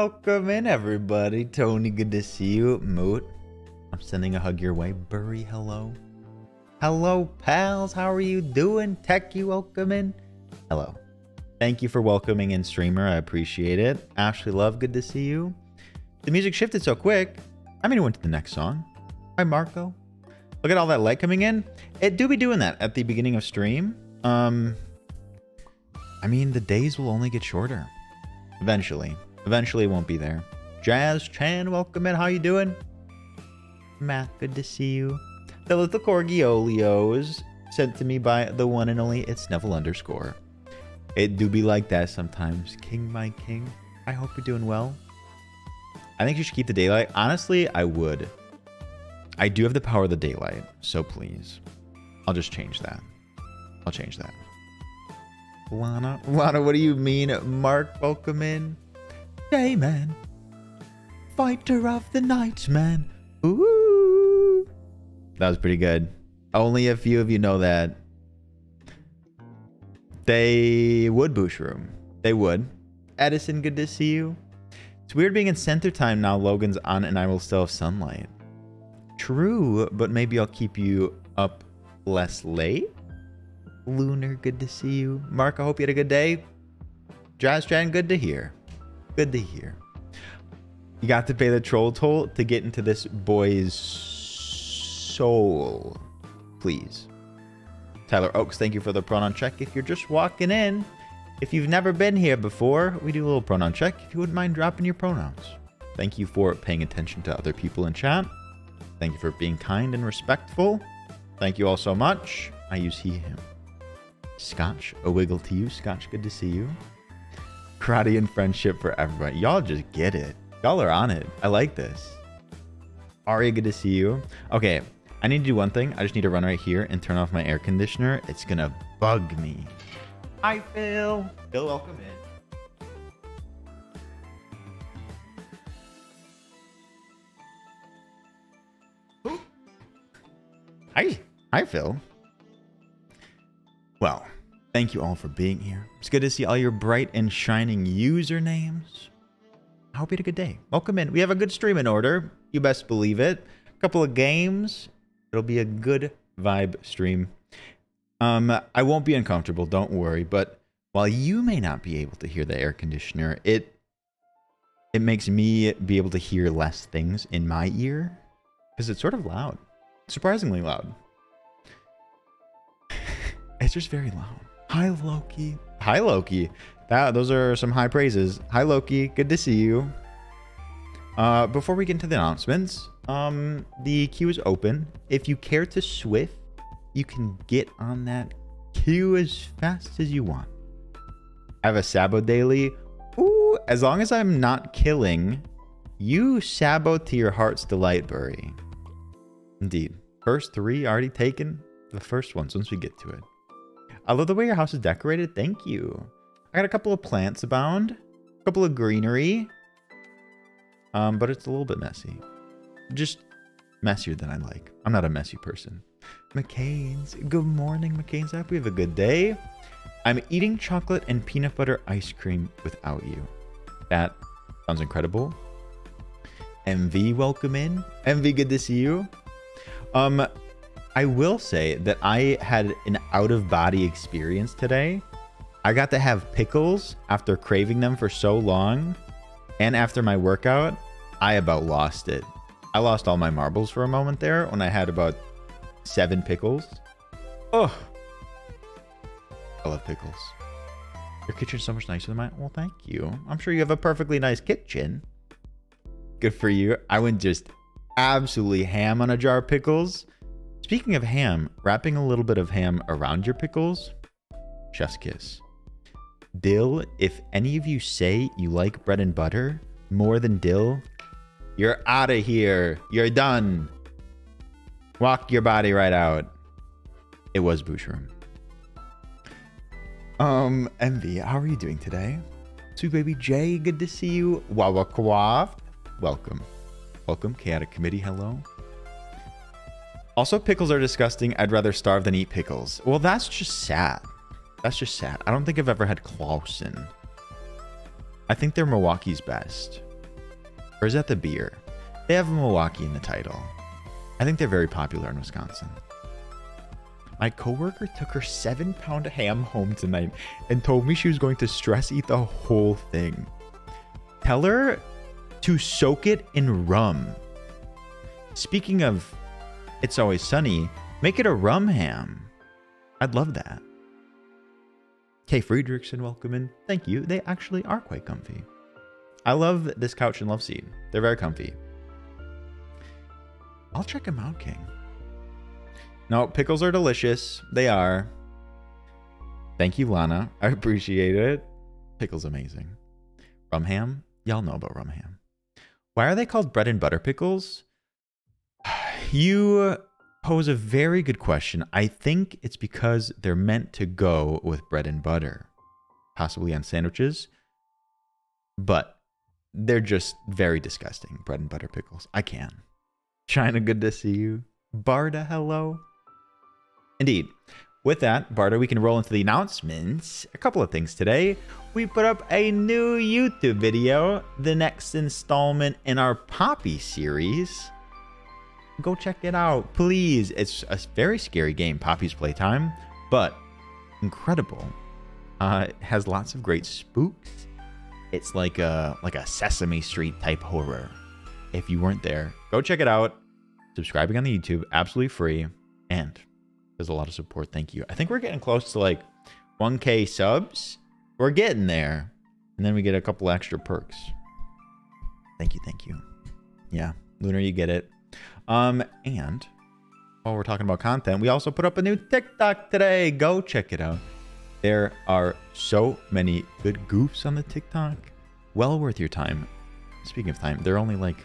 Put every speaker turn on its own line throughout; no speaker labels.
Welcome in, everybody. Tony, good to see you. Moot, I'm sending a hug your way. Burry, hello. Hello, pals. How are you doing? Tech, you welcome in. Hello. Thank you for welcoming in, streamer. I appreciate it. Ashley Love, good to see you. The music shifted so quick. I mean, it went to the next song. Hi, Marco. Look at all that light coming in. It do be doing that at the beginning of stream. Um, I mean, the days will only get shorter. Eventually. Eventually it won't be there. Jazz Chan, welcome in. How you doing? Matt, good to see you. The little Corgiolios sent to me by the one and only it's Neville underscore. It do be like that sometimes. King my king. I hope you're doing well. I think you should keep the daylight. Honestly, I would. I do have the power of the daylight, so please. I'll just change that. I'll change that. Lana, Lana, what do you mean? Mark, welcome in. Day man. Fighter of the night, man. Ooh. That was pretty good. Only a few of you know that. They would boosh room. They would. Edison, good to see you. It's weird being in center time now. Logan's on and I will still have sunlight. True, but maybe I'll keep you up less late. Lunar, good to see you. Mark, I hope you had a good day. Jazz good to hear. Good to hear. You got to pay the troll toll to get into this boy's soul. Please. Tyler Oaks, thank you for the pronoun check. If you're just walking in, if you've never been here before, we do a little pronoun check. If you wouldn't mind dropping your pronouns. Thank you for paying attention to other people in chat. Thank you for being kind and respectful. Thank you all so much. I use he, him. Scotch, a wiggle to you. Scotch, good to see you. Karate and friendship for everybody. Y'all just get it. Y'all are on it. I like this. Aria, good to see you. Okay, I need to do one thing. I just need to run right here and turn off my air conditioner. It's gonna bug me. Hi, Phil. Phil, welcome in. Hi. Hi, Phil. Well, thank you all for being here. It's good to see all your bright and shining usernames. I hope you had a good day. Welcome in. We have a good stream in order. You best believe it. A couple of games. It'll be a good vibe stream. Um, I won't be uncomfortable, don't worry. But while you may not be able to hear the air conditioner, it it makes me be able to hear less things in my ear because it's sort of loud, surprisingly loud. it's just very loud. Hi Loki. Hi Loki. That those are some high praises. Hi Loki. Good to see you. Uh, before we get into the announcements, um, the queue is open. If you care to Swift, you can get on that queue as fast as you want. I have a Sabo daily. Ooh, as long as I'm not killing, you Sabo to your heart's delight, Burry. Indeed. First three already taken. The first ones once we get to it. I love the way your house is decorated. Thank you. I got a couple of plants abound. A couple of greenery. Um, but it's a little bit messy. Just messier than I like. I'm not a messy person. McCain's. Good morning, McCain's. Hope we have a good day. I'm eating chocolate and peanut butter ice cream without you. That sounds incredible. MV, welcome in. MV, good to see you. Um, I will say that I had an out of body experience today. I got to have pickles after craving them for so long. And after my workout, I about lost it. I lost all my marbles for a moment there when I had about seven pickles. Oh, I love pickles. Your kitchen's so much nicer than mine. Well, thank you. I'm sure you have a perfectly nice kitchen. Good for you. I went just absolutely ham on a jar of pickles. Speaking of ham, wrapping a little bit of ham around your pickles, chef's kiss. Dill, if any of you say you like bread and butter more than dill, you're out of here. You're done. Walk your body right out. It was Boucherum. Um, Envy, how are you doing today? Sweet baby Jay, good to see you. Wawa Kwaft, welcome. Welcome. Chaotic Committee, hello. Also, pickles are disgusting. I'd rather starve than eat pickles. Well, that's just sad. That's just sad. I don't think I've ever had Claussen. I think they're Milwaukee's best. Or is that the beer? They have Milwaukee in the title. I think they're very popular in Wisconsin. My coworker took her seven pound ham home tonight and told me she was going to stress eat the whole thing. Tell her to soak it in rum. Speaking of It's Always Sunny, make it a rum ham. I'd love that. Kay Friedrichsen, welcome in. Thank you. They actually are quite comfy. I love this couch and love seat. They're very comfy. I'll check them out, King. No, pickles are delicious. They are. Thank you, Lana. I appreciate it. Pickles amazing. Rum ham? Y'all know about rum ham. Why are they called bread and butter pickles? You pose a very good question. I think it's because they're meant to go with bread and butter, possibly on sandwiches, but they're just very disgusting. Bread and butter pickles. I can. China, good to see you. Barda, hello. Indeed. With that, Barda, we can roll into the announcements. A couple of things today. We put up a new YouTube video, the next installment in our Poppy series. Go check it out, please. It's a very scary game, Poppy's Playtime, but incredible. Uh, it has lots of great spooks. It's like a like a Sesame Street type horror. If you weren't there, go check it out. Subscribing on the YouTube, absolutely free, and there's a lot of support. Thank you. I think we're getting close to like 1K subs. We're getting there. And then we get a couple extra perks. Thank you. Thank you. Yeah. Lunar, you get it. Um, and while we're talking about content, we also put up a new TikTok today. Go check it out. There are so many good goofs on the TikTok. Well worth your time. Speaking of time, they're only like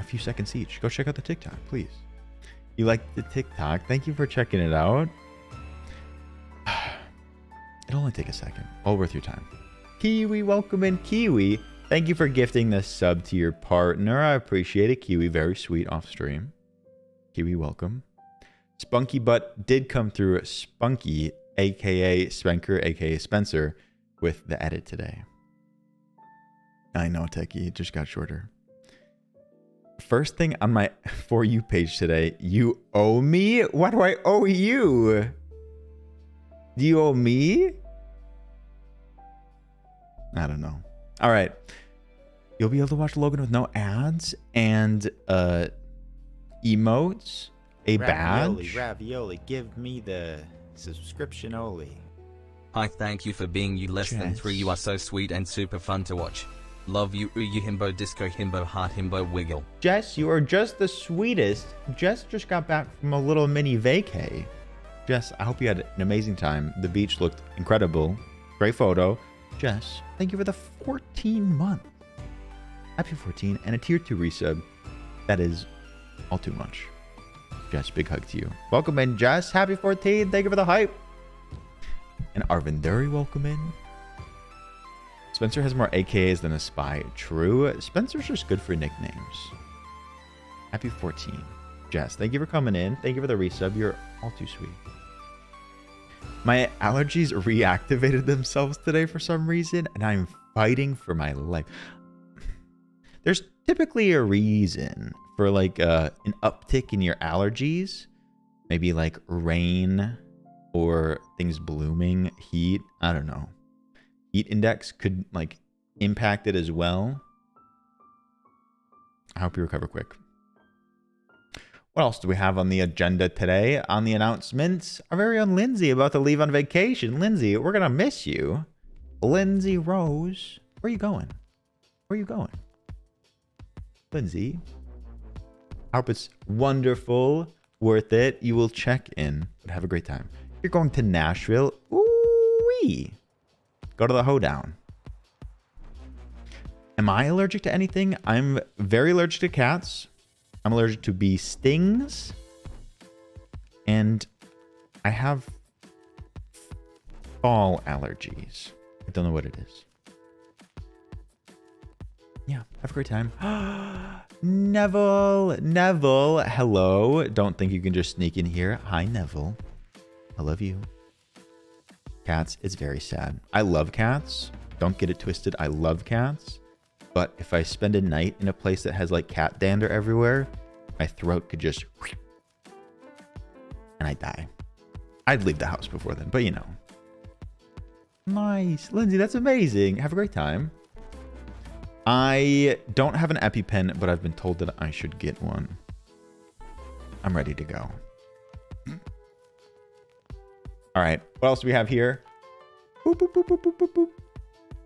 a few seconds each. Go check out the TikTok, please you like the TikTok. Thank you for checking it out. It'll only take a second. All worth your time. Kiwi, welcome in. Kiwi, thank you for gifting the sub to your partner. I appreciate it. Kiwi, very sweet off stream. Kiwi, welcome. Spunky Butt did come through Spunky, aka Spenker, aka Spencer, with the edit today. I know, Techie. It just got shorter. First thing on my For You page today, you owe me? What do I owe you? Do you owe me? I don't know. All right. You'll be able to watch Logan with no ads and uh emotes, a
ravioli,
badge.
Ravioli, give me the subscription only.
I thank you for being you less than three. You are so sweet and super fun to watch. Love you, Uyu Himbo, Disco Himbo, Heart Himbo, Wiggle.
Jess, you are just the sweetest. Jess just got back from a little mini vacay. Jess, I hope you had an amazing time. The beach looked incredible. Great photo. Jess, thank you for the 14 month. Happy 14 and a tier 2 resub. That is all too much. Jess, big hug to you. Welcome in, Jess. Happy 14. Thank you for the hype. And Arvin Dury, welcome in. Spencer has more AKAs than a spy. True. Spencer's just good for nicknames. Happy 14. Jess, thank you for coming in. Thank you for the resub. You're all too sweet. My allergies reactivated themselves today for some reason, and I'm fighting for my life. There's typically a reason for like uh, an uptick in your allergies. Maybe like rain or things blooming, heat. I don't know heat index could like impact it as well. I hope you recover quick. What else do we have on the agenda today? On the announcements, our very own Lindsay about to leave on vacation. Lindsay, we're gonna miss you. Lindsay Rose, where are you going? Where are you going? Lindsay, I hope it's wonderful, worth it. You will check in, but have a great time. You're going to Nashville. Ooh wee. Go to the hoedown. Am I allergic to anything? I'm very allergic to cats. I'm allergic to bee stings. And I have fall allergies. I don't know what it is. Yeah, have a great time. Neville, Neville, hello. Don't think you can just sneak in here. Hi, Neville. I love you cats. It's very sad. I love cats, Don't get it twisted. I love cats. But if I spend a night in a place that has like cat dander everywhere, my throat could just and I die. I'd leave the house before then, but you know. Nice. Lindsay, that's amazing. Have a great time. I don't have an EpiPen, but I've been told that I should get one. I'm ready to go. All right. What else do we have here? Boop, boop, boop.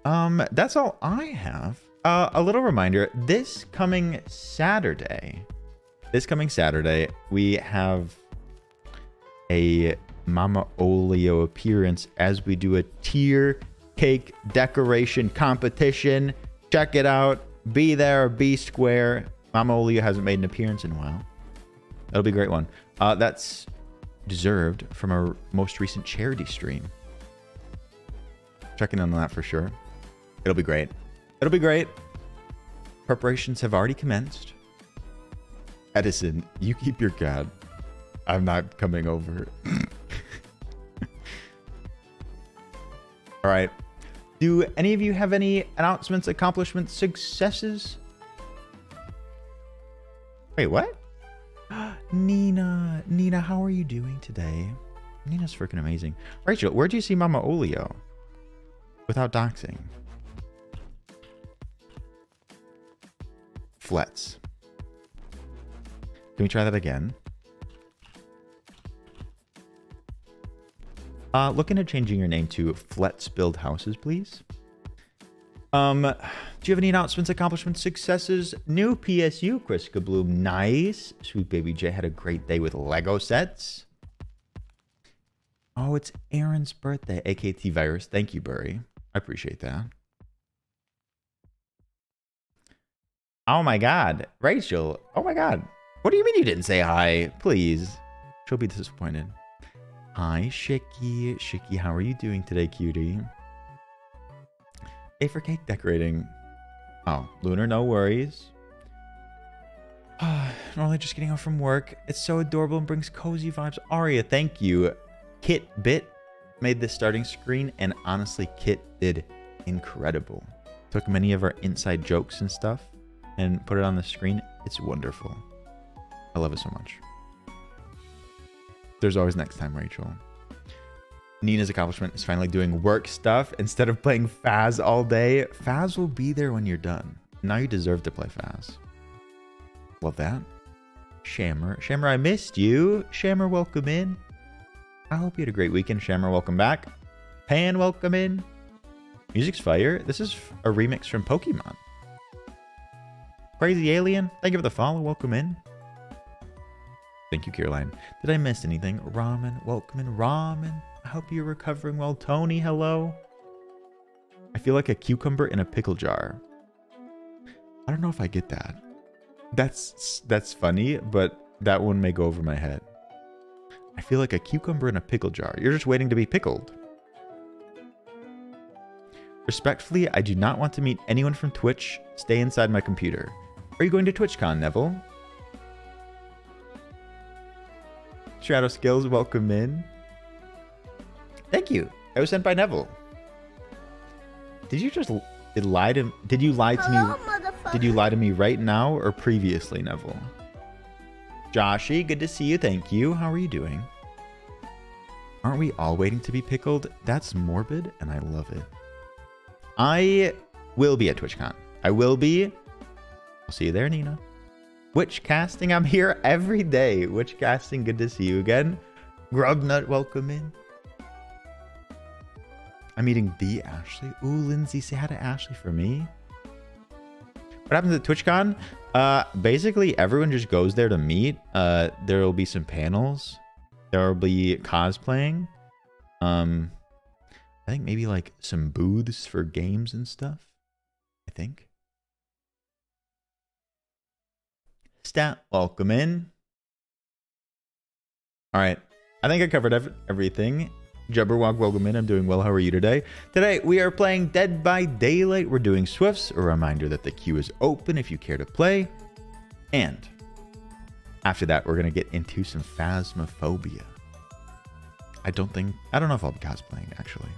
Um, that's all I have. Uh, a little reminder, this coming Saturday, this coming Saturday, we have a Mama Olio appearance as we do a tier cake decoration competition. Check it out. Be there, be square. Mama Olio hasn't made an appearance in a while. That'll be a great one. Uh, that's deserved from our most recent charity stream. Checking in on that for sure. It'll be great. It'll be great. Preparations have already commenced. Edison, you keep your cat. I'm not coming over. All right. Do any of you have any announcements, accomplishments, successes? Wait, what? Nina, Nina, how are you doing today? Nina's freaking amazing. Rachel, where'd you see Mama Olio? Without doxing. Flets. Can we try that again? Uh, looking at changing your name to Flets Build Houses, please. Um, do you have any announcements, accomplishments, successes? New PSU, Chris Kabloom. Nice. Sweet Baby J had a great day with Lego sets. Oh, it's Aaron's birthday. AKT Virus. Thank you, Burry. I appreciate that. Oh my god. Rachel. Oh my god. What do you mean you didn't say hi? Please. She'll be disappointed. Hi, Shiki. Shiki, how are you doing today, cutie? A for cake decorating. Oh, Lunar, no worries. Normally just getting home from work. It's so adorable and brings cozy vibes. Aria, thank you. Kit Bit made this starting screen, and honestly, Kit did incredible. Took many of our inside jokes and stuff and put it on the screen. It's wonderful. I love it so much. There's always next time, Rachel. Nina's accomplishment is finally doing work stuff instead of playing Faz all day. Faz will be there when you're done. Now you deserve to play Faz. Love that. Shammer. Shammer, I missed you. Shammer, welcome in. I hope you had a great weekend. Shammer, welcome back. Pan, welcome in. Music's fire. This is a remix from Pokemon. Crazy Alien, thank you for the follow. Welcome in. Thank you, Caroline. Did I miss anything? Ramen, welcome in. Ramen, I hope you're recovering well. Tony, hello. I feel like a cucumber in a pickle jar. I don't know if I get that. That's that's funny, but that one may go over my head. I feel like a cucumber in a pickle jar. You're just waiting to be pickled. Respectfully, I do not want to meet anyone from Twitch. Stay inside my computer. Are you going to TwitchCon, Neville? Shadow Skills, welcome in. Thank you. I was sent by Neville. Did you just did lie to did you lie to Hello, me did you lie to me right now or previously, Neville? Joshy, good to see you. Thank you. How are you doing? Aren't we all waiting to be pickled? That's morbid and I love it. I will be at TwitchCon. I will be. I'll see you there, Nina. Witch casting, I'm here every day. Witch casting, good to see you again. Grubnut, welcome in. I'm meeting the Ashley. Ooh, Lindsay, say hi to Ashley for me. What happens at TwitchCon? Uh, basically, everyone just goes there to meet. Uh, there will be some panels. There will be cosplaying. Um, I think maybe like some booths for games and stuff. I think. Stat, welcome in. All right. I think I covered ev everything. Jabberwock, welcome in. I'm doing well. How are you today? Today, we are playing Dead by Daylight. We're doing Swifts. A reminder that the queue is open if you care to play. And after that, we're going to get into some Phasmophobia. I don't think... I don't know if I'll be cosplaying, actually.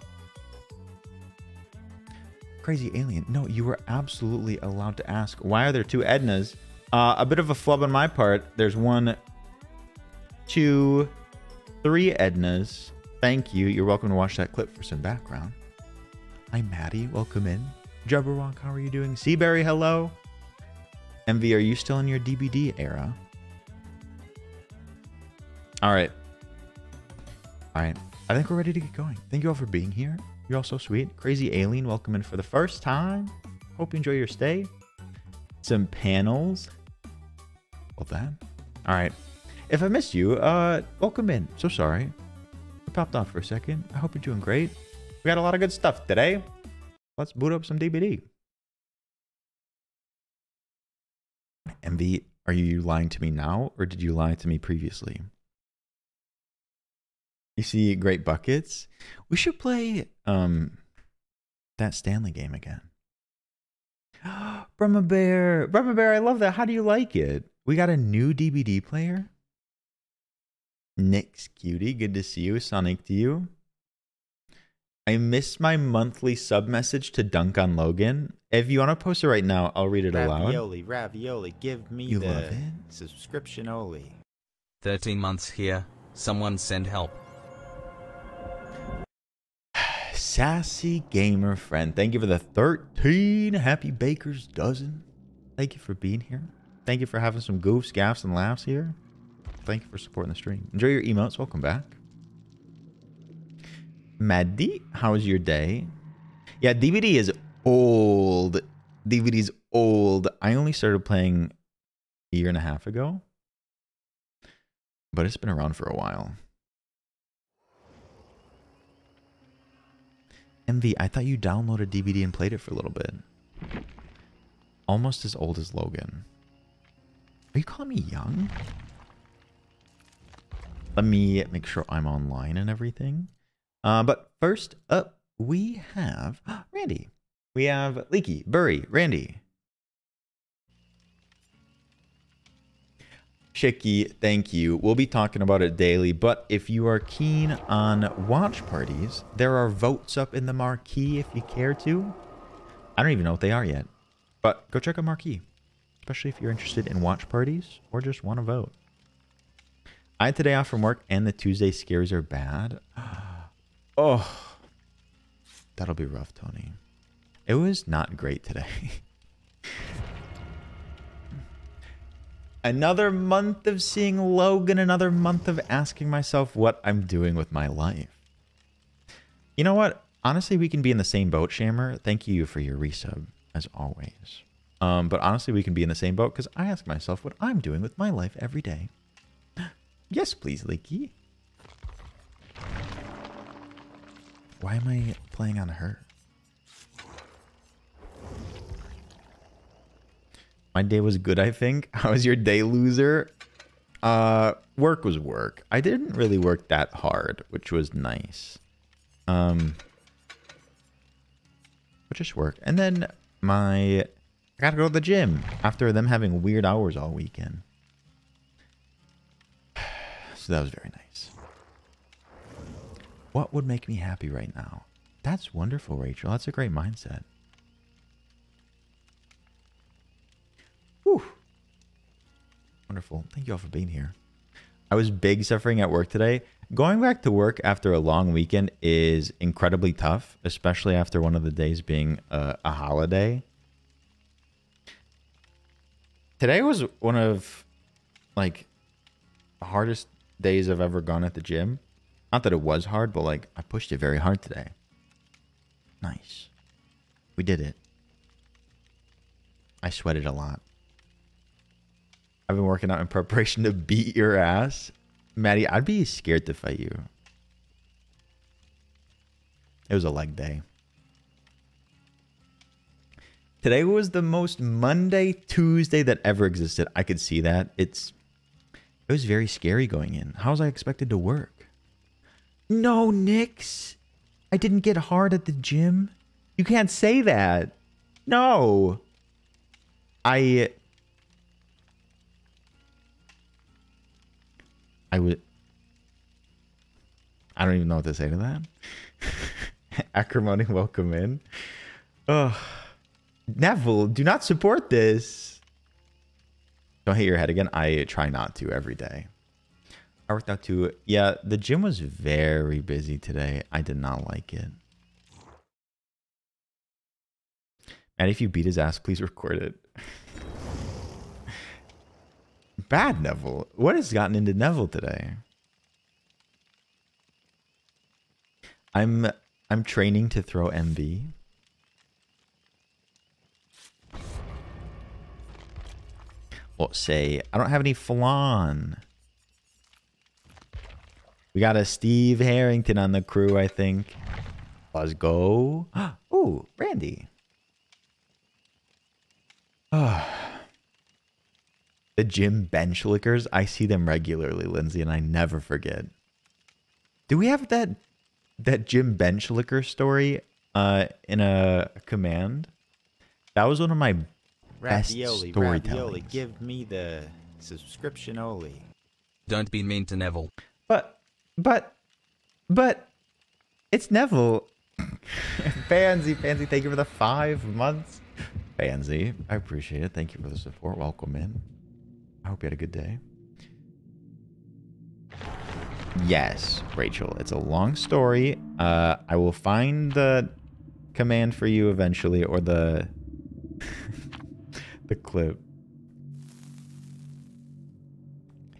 Crazy alien. No, you were absolutely allowed to ask. Why are there two Ednas? Uh, a bit of a flub on my part. There's one, two, three Ednas. Thank you. You're welcome to watch that clip for some background. Hi, Maddie. Welcome in. Jabberwock, how are you doing? Seaberry, hello. MV, are you still in your DBD era? All right. All right. I think we're ready to get going. Thank you all for being here. You're all so sweet. Crazy Alien, welcome in for the first time. Hope you enjoy your stay. Some panels. That. All right. If I missed you, uh, welcome in. So sorry. I popped off for a second. I hope you're doing great. We got a lot of good stuff today. Let's boot up some DBD. MV, are you lying to me now or did you lie to me previously? You see great buckets? We should play um that Stanley game again. Brahma Bear. Brahma Bear, I love that. How do you like it? We got a new DVD player. Nick's cutie. Good to see you. Sonic to you. I missed my monthly sub message to Dunk on Logan. If you want to post it right now, I'll read it aloud.
Ravioli, ravioli, give me
You
the
love it?
subscription only.
13 months here. Someone send help.
Sassy gamer friend. Thank you for the 13 happy baker's dozen. Thank you for being here. Thank you for having some goofs, gaffs, and laughs here. Thank you for supporting the stream. Enjoy your emotes. Welcome back. Maddie, how was your day? Yeah, DBD is old. DBD's old. I only started playing a year and a half ago, but it's been around for a while. MV, I thought you downloaded DBD and played it for a little bit. Almost as old as Logan. Are you calling me young? Let me make sure I'm online and everything. Uh, but first up, we have Randy. We have Leaky, Burry, Randy. Chicky, thank you. We'll be talking about it daily, but if you are keen on watch parties, there are votes up in the marquee if you care to. I don't even know what they are yet, but go check out marquee, especially if you're interested in watch parties or just want to vote. I had today off from work and the Tuesday scares are bad. Oh, that'll be rough, Tony. It was not great today. another month of seeing Logan, another month of asking myself what I'm doing with my life. You know what? Honestly, we can be in the same boat, Shammer. Thank you for your resub, as always. Um, but honestly, we can be in the same boat because I ask myself what I'm doing with my life every day. yes, please, Leaky. Why am I playing on her? My day was good, I think. How was your day, loser? Uh, work was work. I didn't really work that hard, which was nice. Um, but just work. And then my, I gotta go to the gym after them having weird hours all weekend. So that was very nice. What would make me happy right now? That's wonderful, Rachel. That's a great mindset. Whew. Wonderful. Thank you all for being here. I was big suffering at work today. Going back to work after a long weekend is incredibly tough, especially after one of the days being a, a holiday. Today was one of like the hardest days I've ever gone at the gym. Not that it was hard, but like I pushed it very hard today. Nice. We did it. I sweated a lot. I've been working out in preparation to beat your ass. Maddie, I'd be scared to fight you. It was a leg day. Today was the most Monday Tuesday that ever existed. I could see that. It's it was very scary going in. How was I expected to work? No, Nix. I didn't get hard at the gym. You can't say that. No. I I would I don't even know what to say to that. Acrimony, welcome in. Ugh. Neville, do not support this. Don't hit your head again. I try not to every day. I worked out too. Yeah, the gym was very busy today. I did not like it. And if you beat his ass, please record it. Bad Neville. What has gotten into Neville today? I'm I'm training to throw MB. Well, say I don't have any flan. We got a Steve Harrington on the crew, I think. Let's go. Ooh, Randy. the gym bench lickers, I see them regularly, Lindsay, and I never forget. Do we have that that gym bench licker story uh in a command? That was one of my best
Ravioli,
storytellings.
ravioli, give me the subscription only.
Don't be mean to Neville.
But, but, but, it's Neville. Pansy, Pansy, thank you for the five months. Pansy, I appreciate it. Thank you for the support. Welcome in. I hope you had a good day. Yes, Rachel, it's a long story. Uh, I will find the command for you eventually, or the the clip.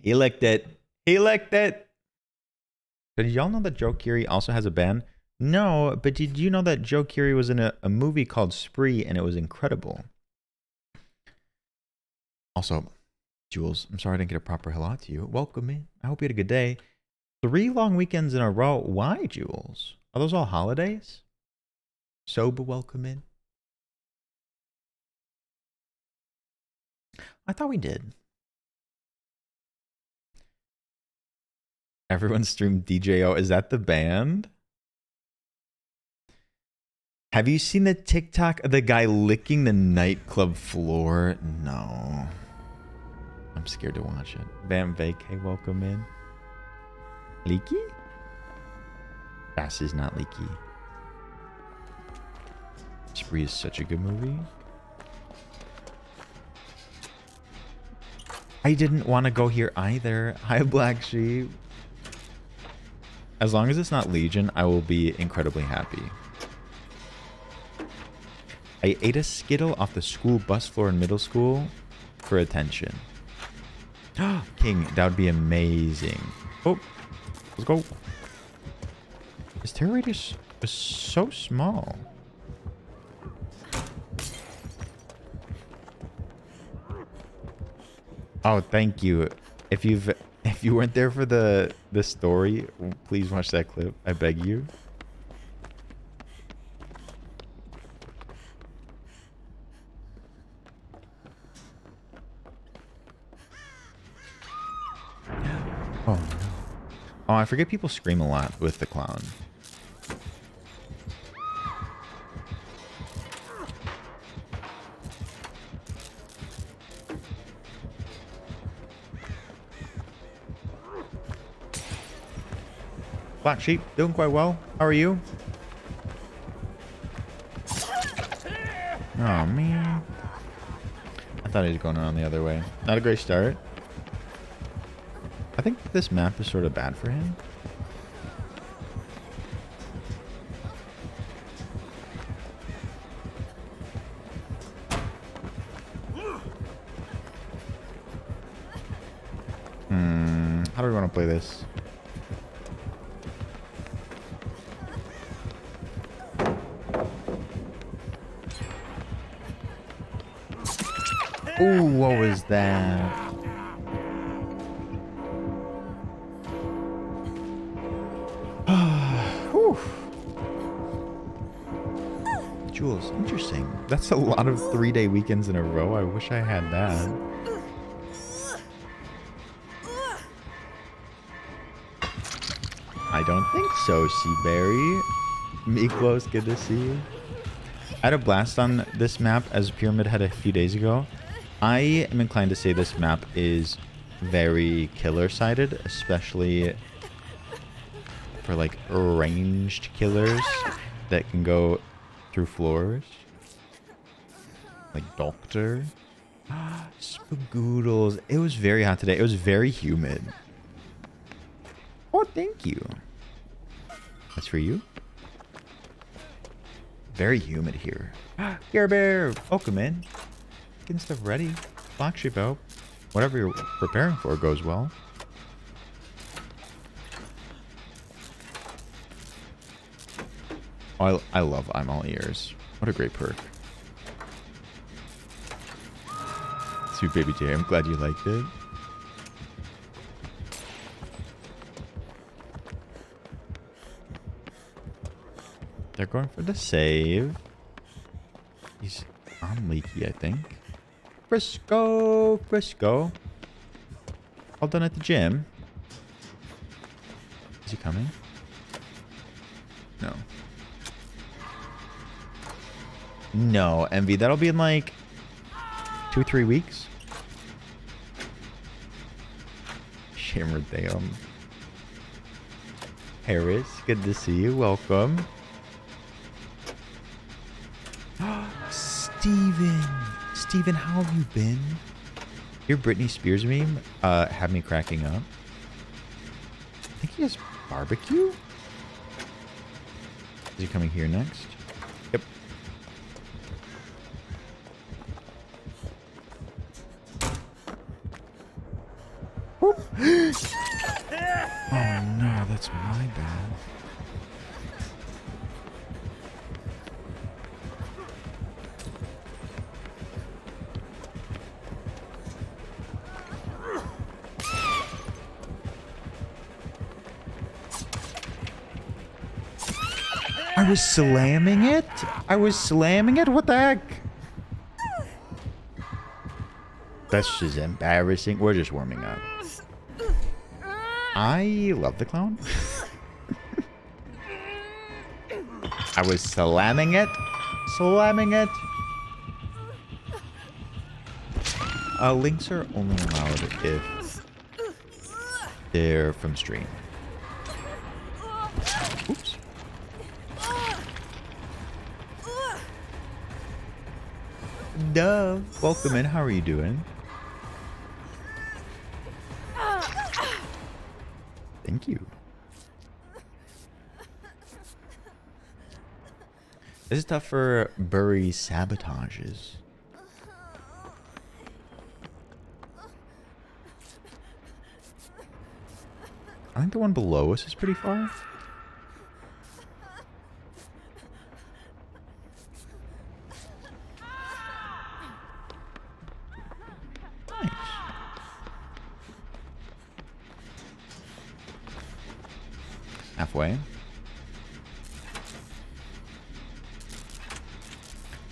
He licked it. He licked it. Did y'all know that Joe Keery also has a band? No, but did you know that Joe Keery was in a, a movie called Spree and it was incredible? Also, Jules, I'm sorry I didn't get a proper hello to you. Welcome in. I hope you had a good day. Three long weekends in a row. Why, Jules? Are those all holidays? Sober welcome in. I thought we did. Everyone streamed DJO. Is that the band? Have you seen the TikTok of the guy licking the nightclub floor? No. I'm scared to watch it. Bam Vacay, welcome in. Leaky? Bass is not leaky. Spree is such a good movie. I didn't want to go here either. Hi, Black Sheep. As long as it's not Legion, I will be incredibly happy. I ate a Skittle off the school bus floor in middle school for attention. King, that would be amazing. Oh, let's go. This terror radius is so small. Oh, thank you. If you've if you weren't there for the the story, please watch that clip. I beg you. Oh no. Oh, I forget people scream a lot with the clown. Black Sheep, doing quite well. How are you? Oh, man. I thought he was going around the other way. Not a great start. I think this map is sort of bad for him. Hmm, how do we want to play this? Ooh, what was that? That's a lot of three-day weekends in a row. I wish I had that. I don't think so, Seaberry. Miklos, good to see you. I had a blast on this map as Pyramid Head a few days ago. I am inclined to say this map is very killer-sided, especially for like ranged killers that can go through floors. Like doctor. Spagoodles. It was very hot today. It was very humid. Oh, thank you. That's for you. Very humid here. Care Bear, welcome in. Getting stuff ready. Black sheep out. Whatever you're preparing for goes well. Oh, I, I love I'm all ears. What a great perk. Sweet baby J, I'm glad you liked it. They're going for the save. He's on leaky, I think. Frisco, Frisco. All done at the gym. Is he coming? No. No, Envy. That'll be in like two, three weeks. Theum. Harris, good to see you. Welcome. Steven. Steven, how have you been? Your Britney Spears meme uh, had me cracking up. I think he has barbecue? Is he coming here next? Was slamming it? I was slamming it? What the heck? That's just embarrassing. We're just warming up. I love the clown. I was slamming it. Slamming it. Uh, links are only allowed if they're from stream. Duh. Welcome in. How are you doing? Thank you. This is tough for Bury sabotages. I think the one below us is pretty far.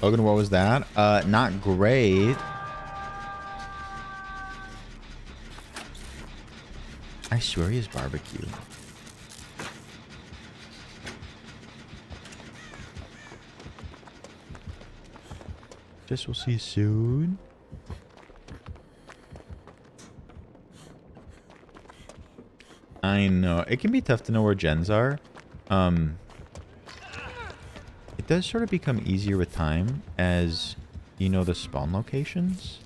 Logan, what was that? Uh, not great. I swear he is barbecue. Guess we'll see you soon. I know. It can be tough to know where gens are. Um, it does sort of become easier with time as you know the spawn locations.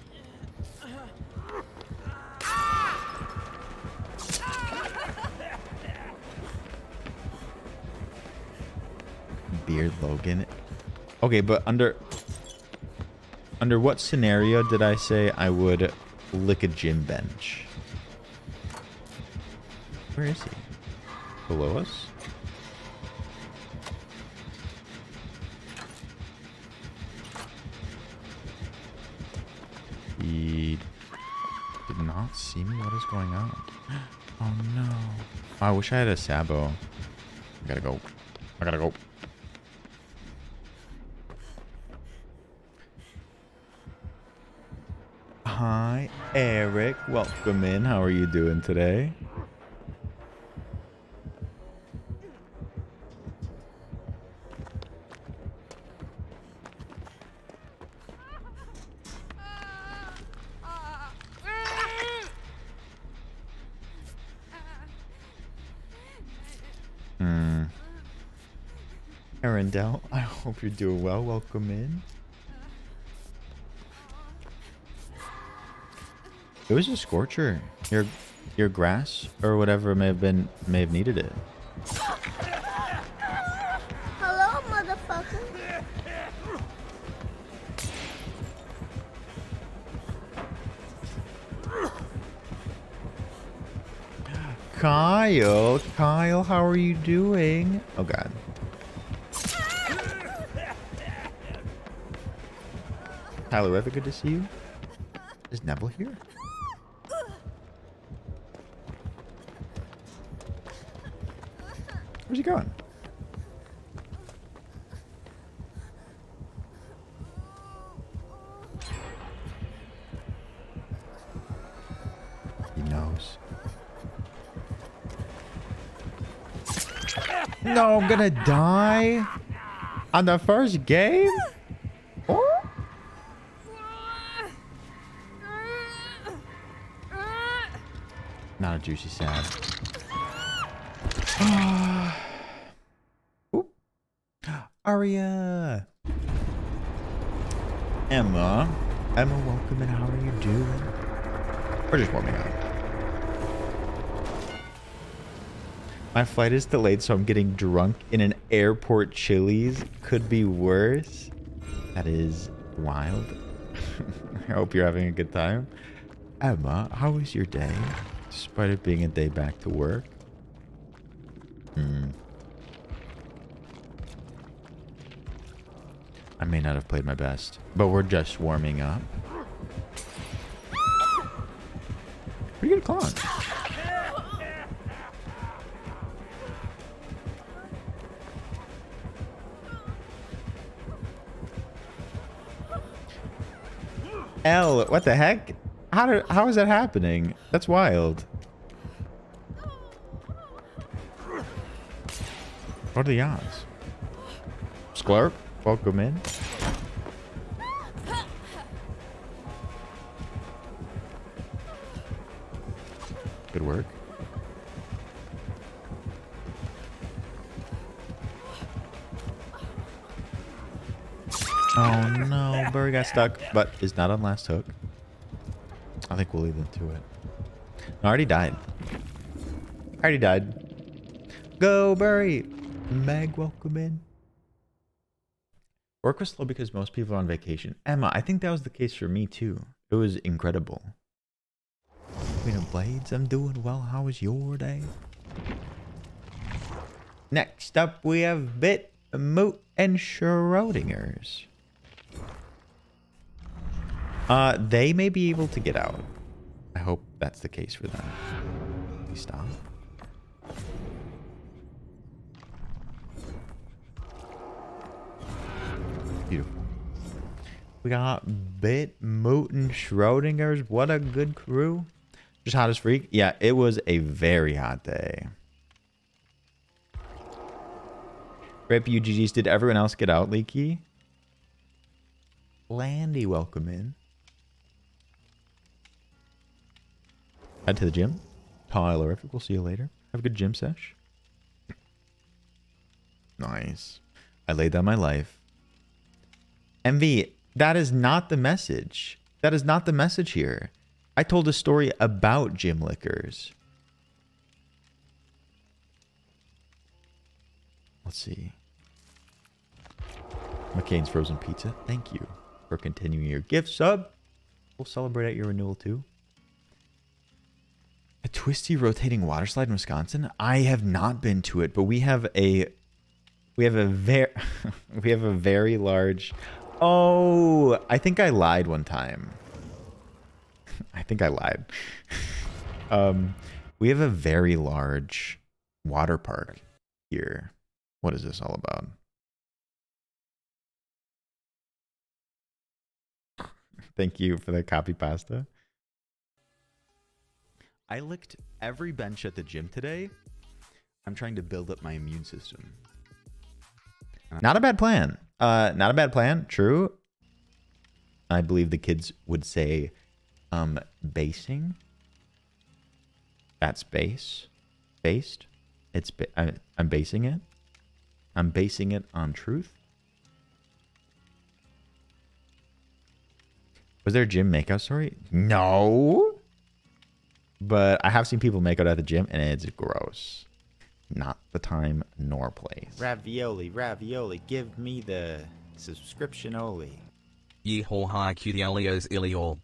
Beard Logan. Okay, but under under what scenario did I say I would lick a gym bench? Where is he? Below us? He did not see me? What is going on? Oh no. I wish I had a Sabo. I gotta go. I gotta go. Hi, Eric. Welcome in. How are you doing today? you're doing well, welcome in. It was a scorcher. Your your grass or whatever may have been may have needed it.
Hello, motherfucker.
Kyle, Kyle, how are you doing? Oh god. Tyler, ever good to see you? Is Neville here? Where's he going? He knows. No, I'm gonna die on the first game? Juicy sad. Ah. Oop. Aria. Emma. Emma, welcome and how are you doing? We're just warming up. My flight is delayed, so I'm getting drunk in an airport Chili's. Could be worse. That is wild. I hope you're having a good time. Emma, how was your day? Despite it being a day back to work. Hmm. I may not have played my best, but we're just warming up. Pretty good clone. L, what the heck? How did, how is that happening? That's wild. What are the odds? Sklurp, welcome in. Good work. Oh no, Burry got stuck, but is not on last hook. I think we'll leave them to it. I already died. I already died. Go, Burry! Meg, welcome in. Work was slow because most people are on vacation. Emma, I think that was the case for me too. It was incredible. Queen of Blades, I'm doing well. How was your day? Next up, we have Bit, Moot, and Schrodinger's. Uh, they may be able to get out. I hope that's the case for them. Please stop. Beautiful. We got Bit, Moot, and Schrodinger's. What a good crew. Just hot as freak. Yeah, it was a very hot day. Rip UGGs. Did everyone else get out, Leaky? Landy, welcome in. Head to the gym. Tyler, we'll see you later. Have a good gym sesh. Nice. I laid down my life. MV, that is not the message. That is not the message here. I told a story about gym liquors. Let's see. McCain's Frozen Pizza. Thank you for continuing your gift sub. We'll celebrate at your renewal too. Twisty rotating water slide in Wisconsin. I have not been to it, but we have a we have a very we have a very large Oh, I think I lied one time. I think I lied. um we have a very large water park here. What is this all about? Thank you for the copy pasta. I licked every bench at the gym today. I'm trying to build up my immune system. Not a bad plan. Uh, not a bad plan. True. I believe the kids would say, um, basing. That's base. Based. It's. Ba I'm basing it. I'm basing it on truth. Was there a gym makeout story? No. But I have seen people make out at the gym, and it's gross. Not the time nor place.
Ravioli, ravioli, give me the subscription only.
Yeehaw hi cudiolios iliol.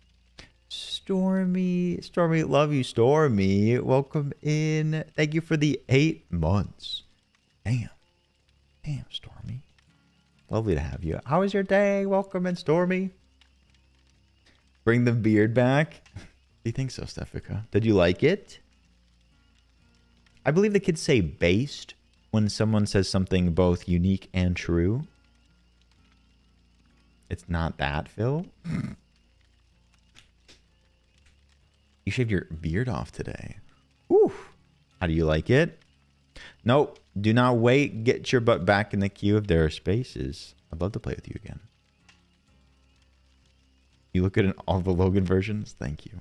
Stormy, Stormy, love you, Stormy. Welcome in. Thank you for the eight months. Damn. Damn, Stormy. Lovely to have you. How was your day? Welcome in, Stormy. Bring the beard back. Do you think so, Stefika? Did you like it? I believe the kids say based when someone says something both unique and true. It's not that, Phil. You shaved your beard off today. Whew. How do you like it? Nope. Do not wait. Get your butt back in the queue if there are spaces. I'd love to play with you again. You look at all the Logan versions? Thank you.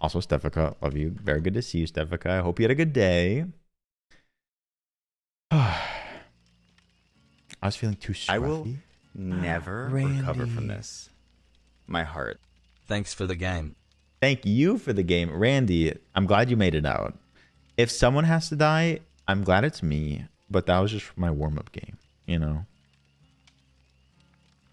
Also, Stefika, love you. Very good to see you, Stefika. I hope you had a good day. I was feeling too scruffy.
I will never ah, recover from this. My heart.
Thanks for the game.
Thank you for the game. Randy, I'm glad you made it out. If someone has to die, I'm glad it's me, but that was just my warm up game, you know?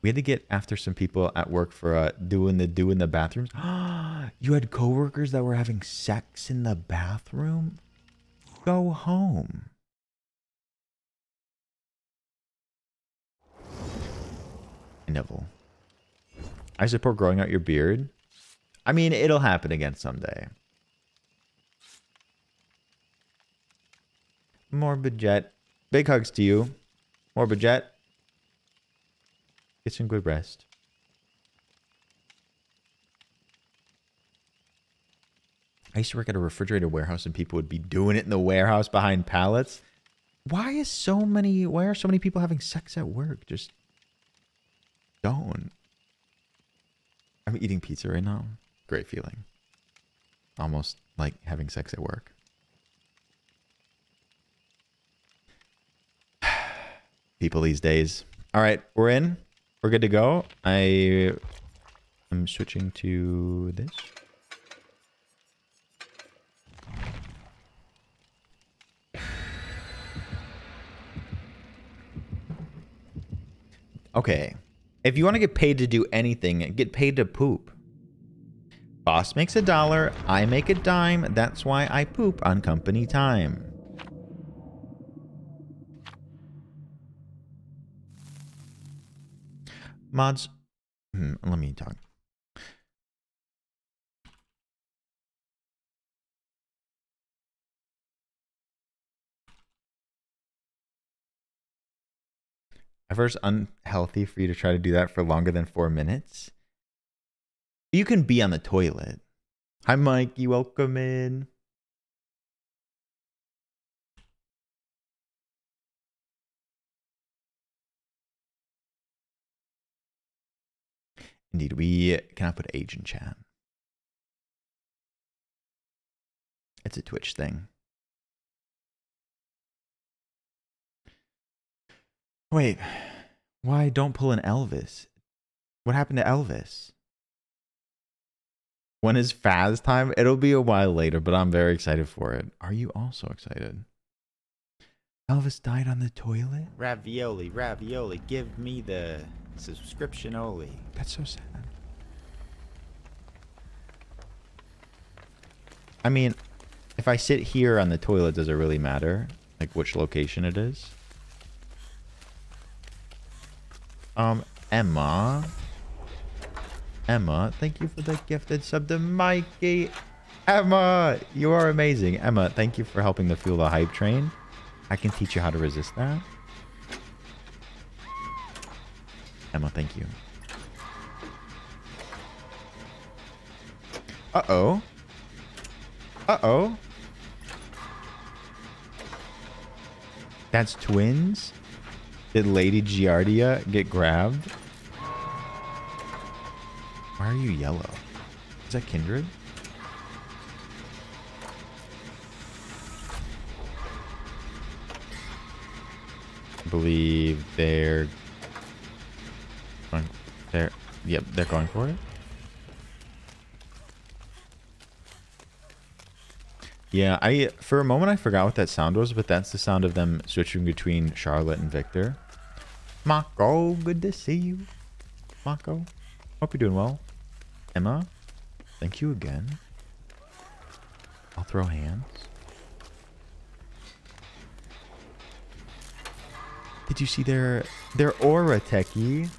We had to get after some people at work for uh, doing the do in the bathrooms. you had coworkers that were having sex in the bathroom? Go home. Neville. I support growing out your beard. I mean, it'll happen again someday. Morbid Jet. Big hugs to you. Morbid Jet. Get some good rest. I used to work at a refrigerator warehouse and people would be doing it in the warehouse behind pallets. Why is so many why are so many people having sex at work? Just don't. I'm eating pizza right now. Great feeling. Almost like having sex at work. People these days. All right, we're in. We're good to go. I am switching to this. Okay. If you want to get paid to do anything, get paid to poop. Boss makes a dollar, I make a dime. That's why I poop on company time. Mods, hmm, let me talk. First, unhealthy for you to try to do that for longer than four minutes. You can be on the toilet. Hi, Mike. You welcome in. Indeed, we cannot put age in chat. It's a Twitch thing. Wait, why don't pull an Elvis? What happened to Elvis? When is Faz time? It'll be a while later, but I'm very excited for it. Are you also excited? Elvis died on the toilet?
Ravioli, ravioli, give me the subscription only.
That's so sad. I mean, if I sit here on the toilet, does it really matter? Like which location it is? Um, Emma. Emma, thank you for the gifted sub to Mikey. Emma, you are amazing. Emma, thank you for helping to fuel the hype train. I can teach you how to resist that. Emma, thank you. Uh-oh. Uh-oh. That's twins? Did Lady Giardia get grabbed? Why are you yellow? Is that Kindred? I believe they're they're yep, they're going for it. Yeah, I for a moment I forgot what that sound was, but that's the sound of them switching between Charlotte and Victor. Mako, good to see you. Mako, hope you're doing well. Emma, thank you again. I'll throw hands. Did you see their their aura techie?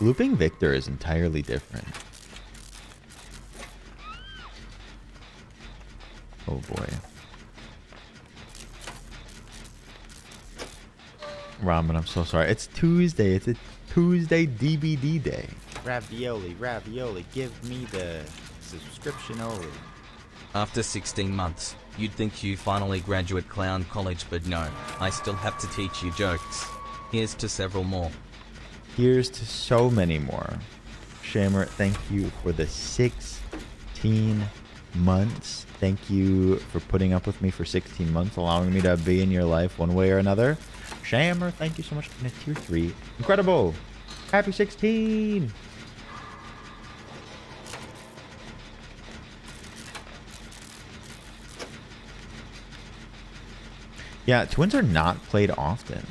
Looping Victor is entirely different. Oh boy. Ramen, I'm so sorry. It's Tuesday. It's a Tuesday DBD day.
Ravioli, ravioli, give me the subscription only.
After 16 months, you'd think you finally graduate clown college but no, I still have to teach you jokes. Here's to several more.
Here's to so many more. Shamer, thank you for the 16 months. Thank you for putting up with me for 16 months, allowing me to be in your life one way or another. Shamer, thank you so much. And a tier 3. Incredible. Happy 16. Yeah, twins are not played often.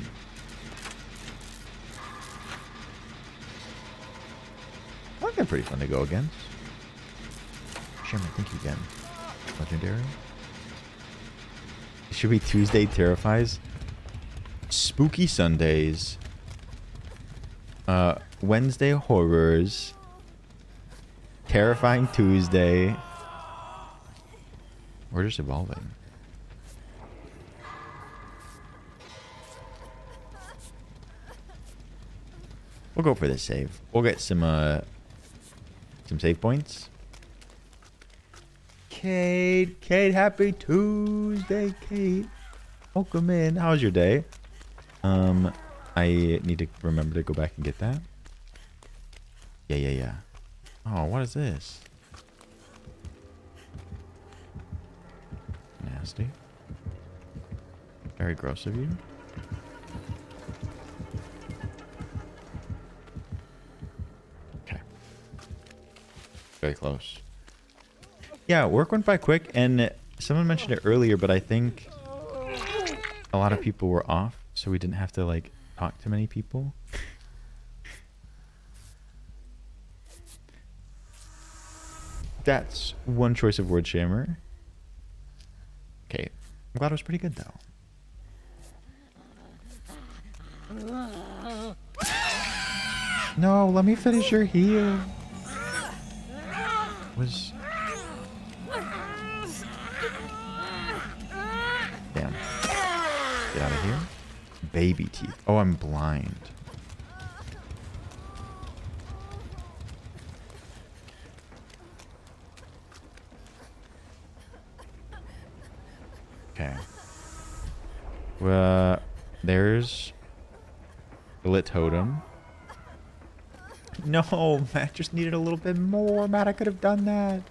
I think they're pretty fun to go against. Sherman, thank you again. Legendary. Should be Tuesday Terrifies. Spooky Sundays. Uh, Wednesday Horrors. Terrifying Tuesday. We're just evolving. We'll go for the save. We'll get some uh some save points. Kate, Kate, happy Tuesday, Kate. Welcome in. How's your day? Um, I need to remember to go back and get that. Yeah, yeah, yeah. Oh, what is this? Nasty. Very gross of you. Very close. Yeah, work went by quick, and someone mentioned it earlier, but I think a lot of people were off, so we didn't have to like talk to many people. That's one choice of word shammer. Okay, I'm glad it was pretty good though. No, let me finish your heal. Was Damn. Get out of here. Baby teeth. Oh, I'm blind. Okay. Well, there's the lit totem. No, Matt just needed a little bit more. Matt, I could have done that.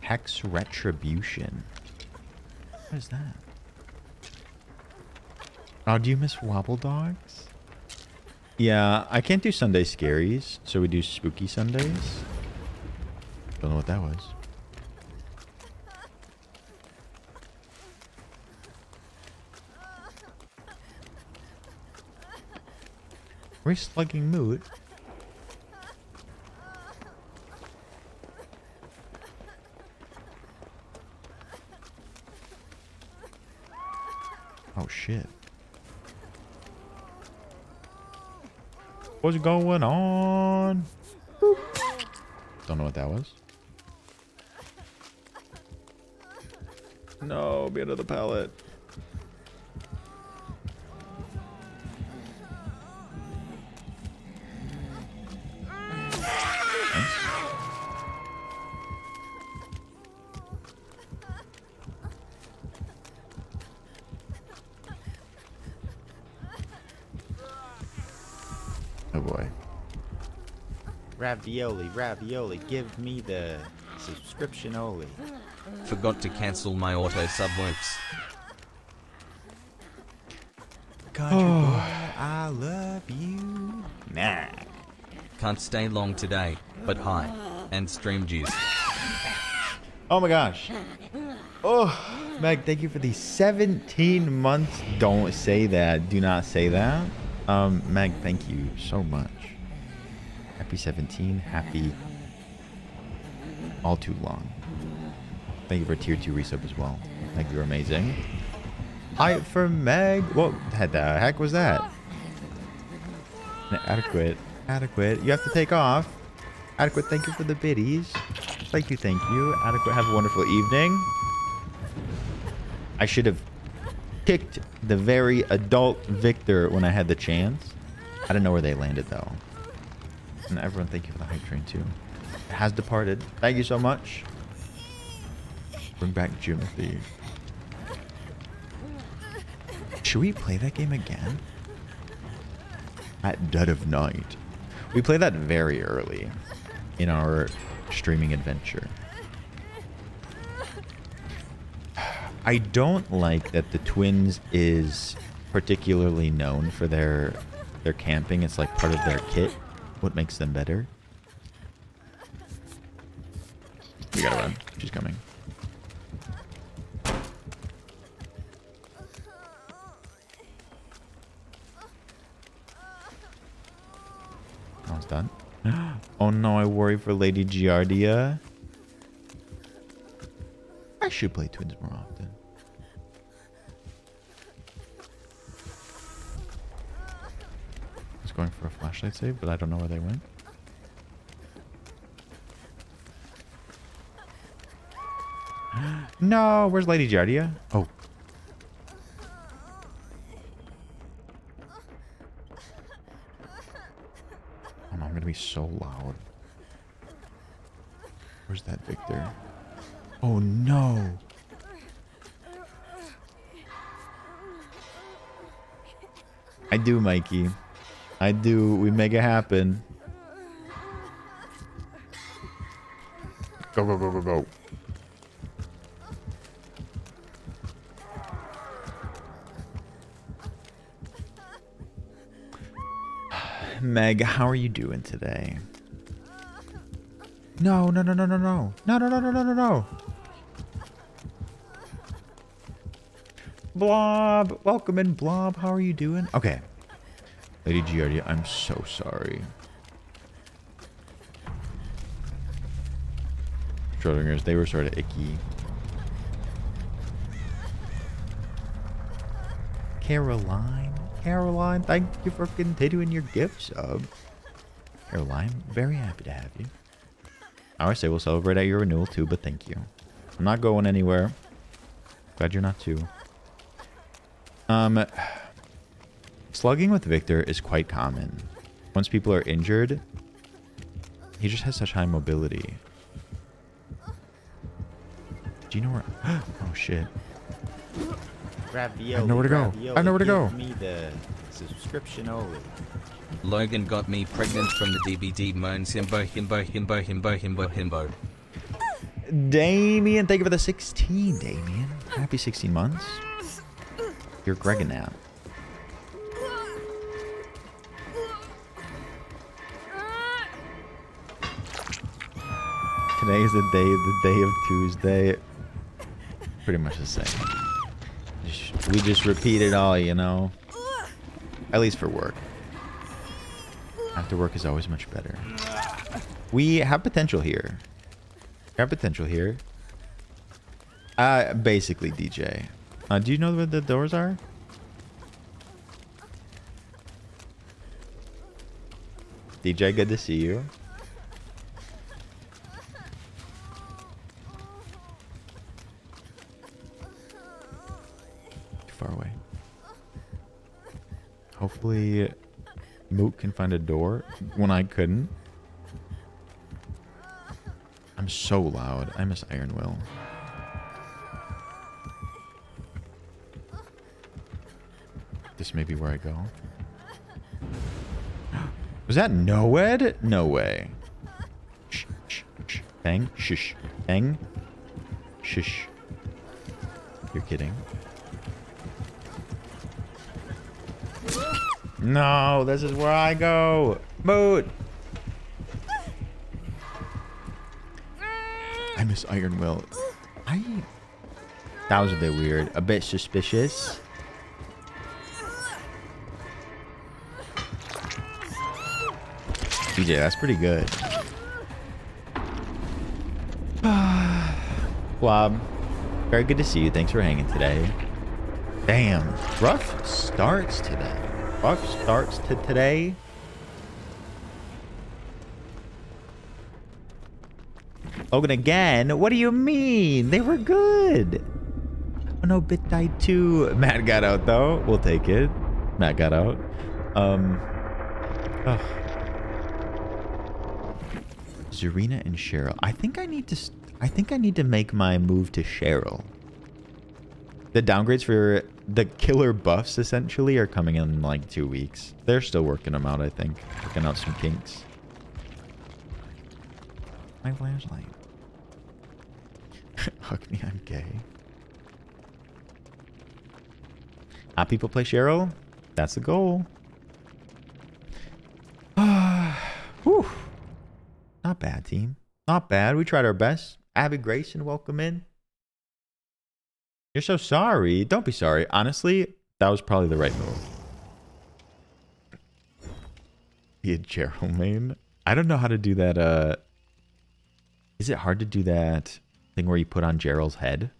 Hex Retribution. What is that? Oh, do you miss Wobbledogs? Yeah, I can't do Sunday Scaries, so we do Spooky Sundays. Don't know what that was. We're slugging mood. Oh shit. What's going on? Don't know what that was. No, be under the pallet.
Ravioli, ravioli, give me the subscription only.
Forgot to cancel my auto sub loops.
Country boy, I love you. Nah.
Can't stay long today, but hi. And stream juice.
Oh my gosh. Oh, Meg, thank you for the 17 months. Don't say that. Do not say that. Um, Meg, thank you so much. Happy 17. Happy all too long. Thank you for tier 2 resub as well. Thank you, you're amazing. Hi for Meg. What the heck was that? Adequate. Adequate. You have to take off. Adequate, thank you for the biddies. Thank you, thank you. Adequate, have a wonderful evening. I should have kicked the very adult Victor when I had the chance. I don't know where they landed, though. And everyone, thank you for the hype train, too. It has departed. Thank you so much. Bring back Jimothy. Should we play that game again? At dead of night. We play that very early in our streaming adventure. I don't like that the twins is particularly known for their their camping. It's like part of their kit. What makes them better? We gotta run. She's coming. Almost done. Oh no, I worry for Lady Giardia. I should play twins more often. Flashlight save, but I don't know where they went. No, where's Lady Giardia? Oh. Oh no, I'm gonna be so loud. Where's that Victor? Oh no. I do, Mikey. I do. We make it happen. Go, go, go, go, go. Meg, how are you doing today? No, no, no, no, no, no. No, no, no, no, no, no, no. Blob, welcome in, Blob. How are you doing? Okay. Lady Giardia, I'm so sorry. Schrodinger's, they were sort of icky. Caroline, Caroline, thank you for continuing your gift sub. Caroline, very happy to have you. I always say we'll celebrate at your renewal too, but thank you. I'm not going anywhere. Glad you're not too. Um, slugging with Victor is quite common. Once people are injured, he just has such high mobility. Do you know where? Oh shit!
Ravioli,
know where to go.
ravioli,
I know where to go.
me the subscription only.
Logan got me pregnant from the DBD moans himbo himbo himbo himbo himbo himbo.
Damien, thank you for the 16, Damien. Happy 16 months. You're Gregging now. Today is the day, the day of Tuesday. Pretty much the same. We just repeat it all, you know? At least for work. After work is always much better. We have potential here. We have potential here. Uh, basically, DJ. Uh, do you know where the doors are? DJ, good to see you. Hopefully, Moot can find a door when I couldn't. I'm so loud. I miss Iron Will. This may be where I go. Was that Noed? No way. Shh, shh, shh. Bang. Shush. Bang. Shush. You're kidding. No, this is where I go. Boot. I miss Iron Will. I. That was a bit weird. A bit suspicious. DJ, that's pretty good. Blob, very good to see you. Thanks for hanging today. Damn, rough starts today. Starts to today. Logan again? What do you mean? They were good. Oh no, Bit died too. Matt got out though. We'll take it. Matt got out. Um. Ugh. Zarina and Cheryl. I think I need to. I think I need to make my move to Cheryl. The downgrades for the killer buffs essentially are coming in like two weeks. They're still working them out. I think working out some kinks. My flashlight. Hug me, I'm gay. Ah, people play Cheryl. That's the goal. Whew. Not bad, team. Not bad. We tried our best. Abby Grayson, welcome in. You're so sorry. Don't be sorry. Honestly, that was probably the right move. Be a. I don't know how to do that. Uh, is it hard to do that thing where you put on Gerald's head?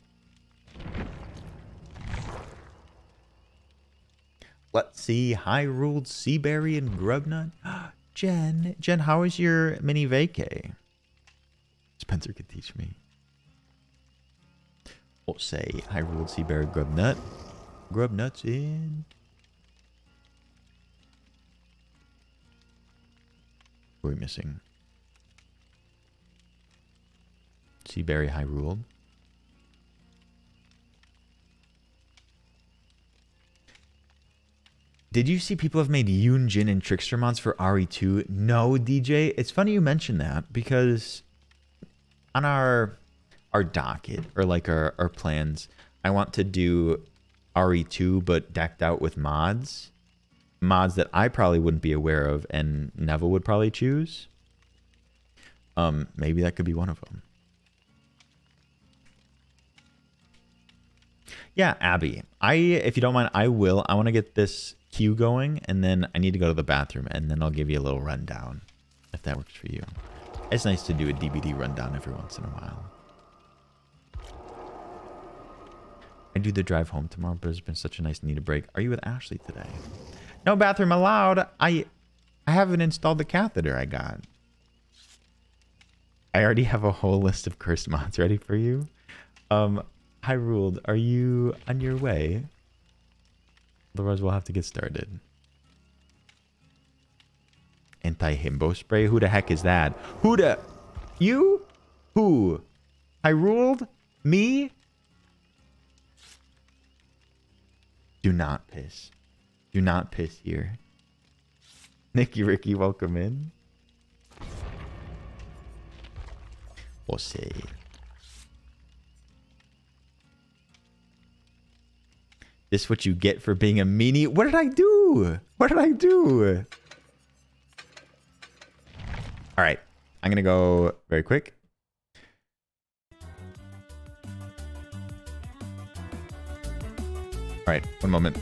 Let's see. Hyrule Seaberry and Grubnut. Jen, Jen, how is your mini vacay? Spencer could teach me. We'll say Hyrule Seaberry Grubnut. Grubnut's in. What are we missing? Seaberry Hyrule. Did you see people have made Yunjin and Trickster mods for RE2? No, DJ. It's funny you mention that because on our our docket or like our, our plans, I want to do RE2 but decked out with mods. Mods that I probably wouldn't be aware of and Neville would probably choose. Um, maybe that could be one of them. Yeah, Abby. I if you don't mind, I will. I want to get this queue going and then I need to go to the bathroom and then I'll give you a little rundown if that works for you. It's nice to do a DBD rundown every once in a while. I do the drive home tomorrow, but it's been such a nice needed break. Are you with Ashley today? No bathroom allowed. I I haven't installed the catheter I got. I already have a whole list of cursed mods ready for you. Um, Hyrule, are you on your way? Otherwise, we'll have to get started. Anti-himbo spray? Who the heck is that? Who the... You? Who? I ruled? Me? Do not piss. Do not piss here. Nicky Ricky, welcome in. We'll see. This what you get for being a meanie? What did I do? What did I do? All right. I'm going to go very quick. Right. One moment.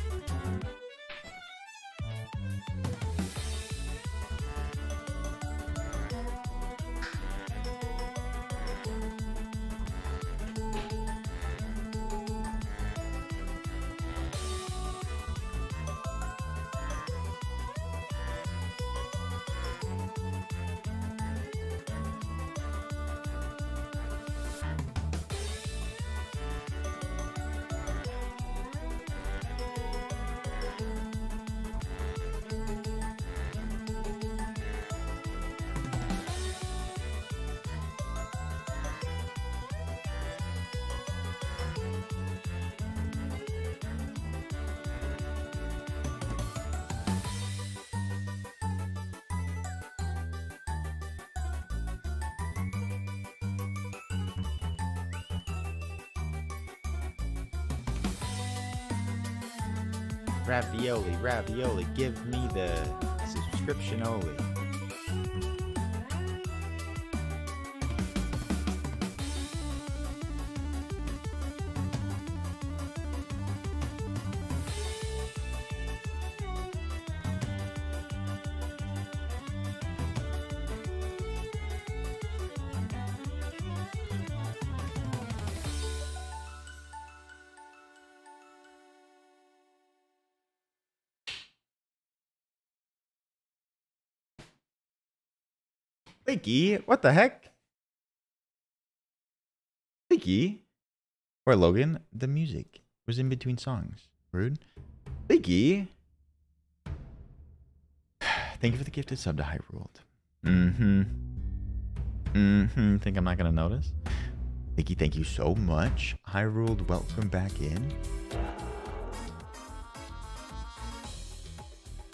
Ravioli, give me the subscription only.
Leaky, what the heck? Leaky? Or Logan, the music was in between songs. Rude. Leaky. Thank you for the gifted sub to Hyrule. Mm-hmm. Mm-hmm. Think I'm not gonna notice? Leaky, thank you so much. Hyrule, welcome back in.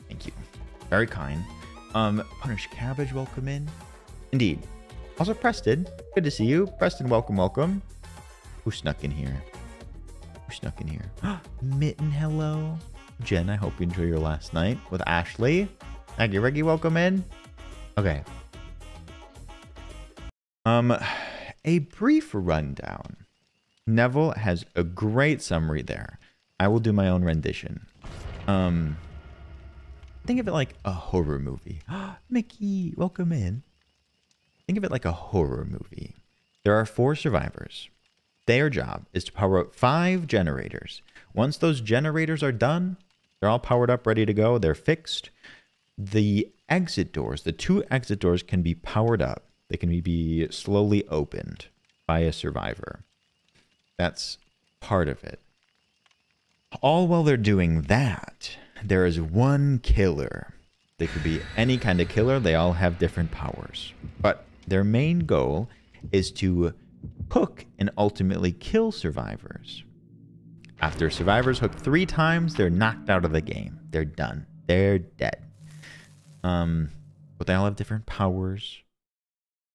Thank you. Very kind. Um, Punish Cabbage, welcome in. Indeed. Also, Preston, good to see you. Preston, welcome, welcome. Who snuck in here? Who snuck in here? Mitten, hello. Jen, I hope you enjoy your last night with Ashley. Aggie Reggie, welcome in. Okay. Um, a brief rundown. Neville has a great summary there. I will do my own rendition. Um, think of it like a horror movie. Mickey, welcome in. Think of it like a horror movie. There are four survivors. Their job is to power up five generators. Once those generators are done, they're all powered up, ready to go, they're fixed. The exit doors, the two exit doors can be powered up. They can be slowly opened by a survivor. That's part of it. All while they're doing that, there is one killer. They could be any kind of killer, they all have different powers. But their main goal is to hook and ultimately kill survivors. After survivors hook three times, they're knocked out of the game. They're done. They're dead. Um, but they all have different powers.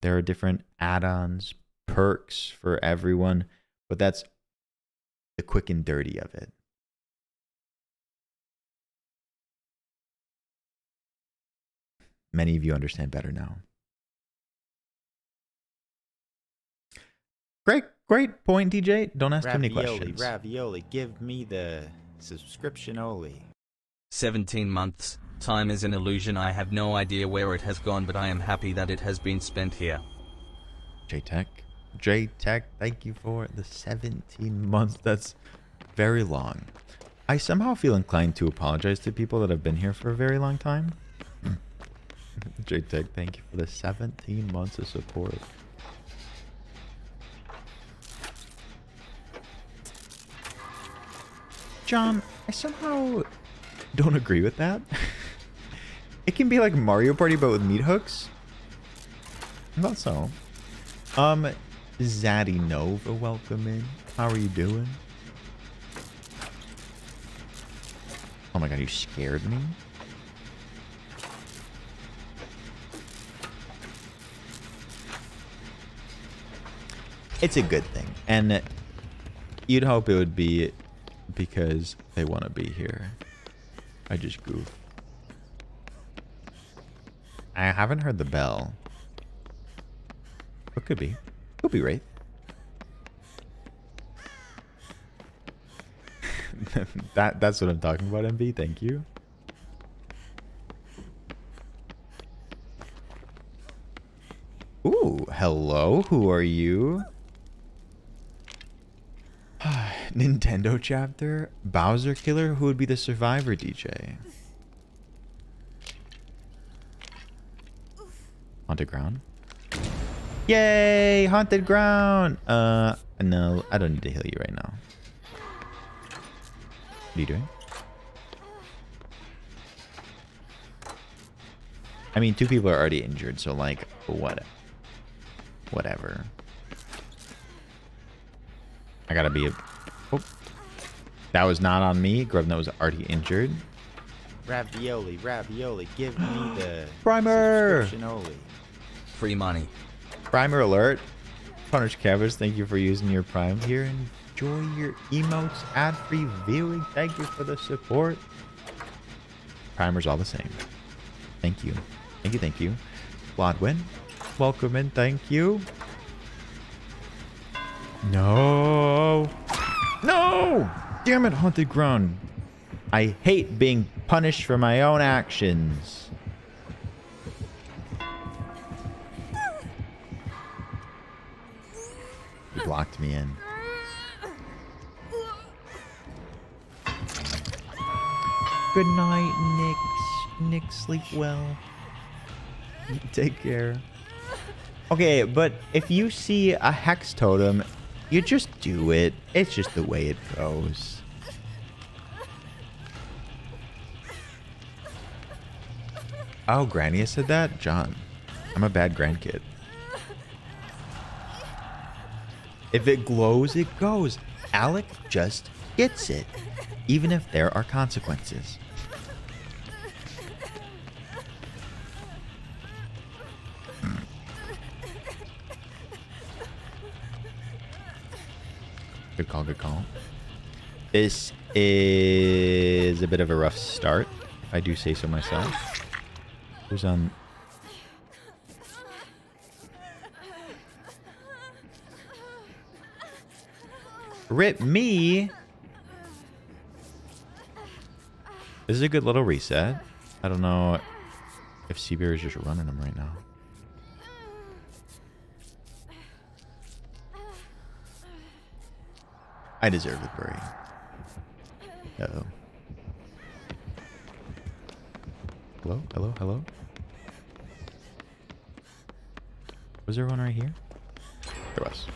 There are different add-ons, perks for everyone, but that's the quick and dirty of it. Many of you understand better now. Great, great point, DJ. Don't ask too many questions.
ravioli, give me the subscription only.
17 months. Time is an illusion. I have no idea where it has gone, but I am happy that it has been spent here.
JTech. JTech, thank you for the 17 months. That's very long. I somehow feel inclined to apologize to people that have been here for a very long time. JTech, thank you for the 17 months of support. John, I somehow don't agree with that. it can be like Mario Party, but with meat hooks. Not so. Um, Zaddy Nova, welcome in. How are you doing? Oh my god, you scared me. It's a good thing. And you'd hope it would be because they want to be here. I just goof. I haven't heard the bell. It could be? Could be right. that that's what I'm talking about, MV. Thank you. Ooh, hello. Who are you? Nintendo chapter? Bowser Killer? Who would be the survivor DJ? Haunted Ground? Yay! Haunted Ground! Uh, no, I don't need to heal you right now. What are you doing? I mean, two people are already injured, so like, what? Whatever. I gotta be a... Oh. That was not on me. Grubna was already injured.
Ravioli, ravioli, give me the
Primer!
subscription.
Free money.
Primer alert. Punish Cabbage, thank you for using your Prime here. Enjoy your emotes, ad-free viewing. Thank you for the support. Primer's all the same. Thank you. Thank you, thank you. Blodwin, welcome in. Thank you. No. No! Damn it, Haunted Ground. I hate being punished for my own actions. You blocked me in. Good night, Nick. Nick, sleep well. Take care. Okay, but if you see a hex totem, you just do it. It's just the way it goes. Oh, Granny said that? John, I'm a bad grandkid. If it glows, it goes. Alec just gets it, even if there are consequences. Good call, good call. This is a bit of a rough start, if I do say so myself. Who's on? Rip me! This is a good little reset. I don't know if Seabeer is just running them right now. I deserve it, Burry. Uh-oh. Hello? Hello? Hello? Was there one right here? There was.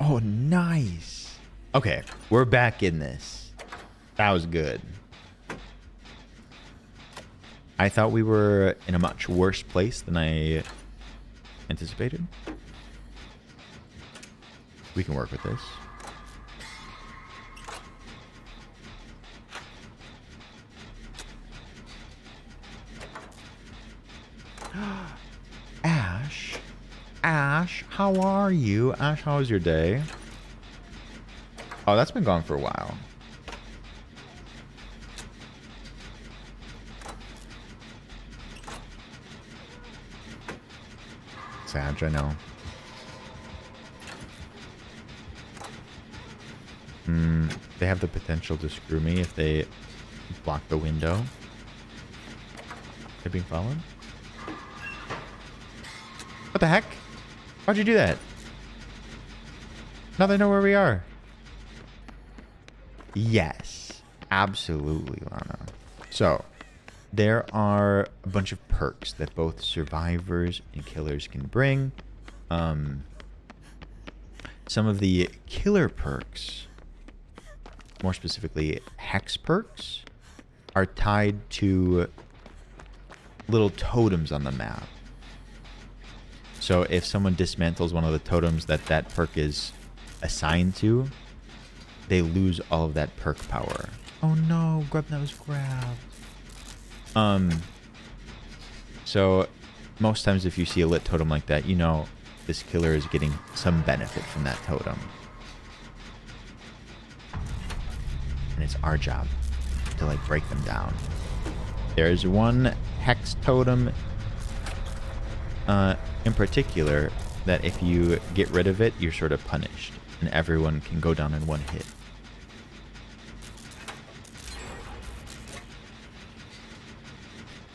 Oh, nice. Okay, we're back in this. That was good. I thought we were in a much worse place than I anticipated. We can work with this. Ash. Ash, how are you? Ash, how was your day? Oh, that's been gone for a while. Sad, I know. Hmm, they have the potential to screw me if they block the window. They're being followed? What the heck? Why'd you do that? Now they know where we are. Yes, absolutely, Lana. So, there are a bunch of perks that both survivors and killers can bring. Um, some of the killer perks, more specifically hex perks, are tied to little totems on the map. So if someone dismantles one of the totems that that perk is assigned to, they lose all of that perk power. Oh no, Grubnut was grabbed. Um, so most times if you see a lit totem like that, you know this killer is getting some benefit from that totem. And it's our job to like break them down. There's one hex totem uh, in particular that if you get rid of it, you're sort of punished, and everyone can go down in one hit.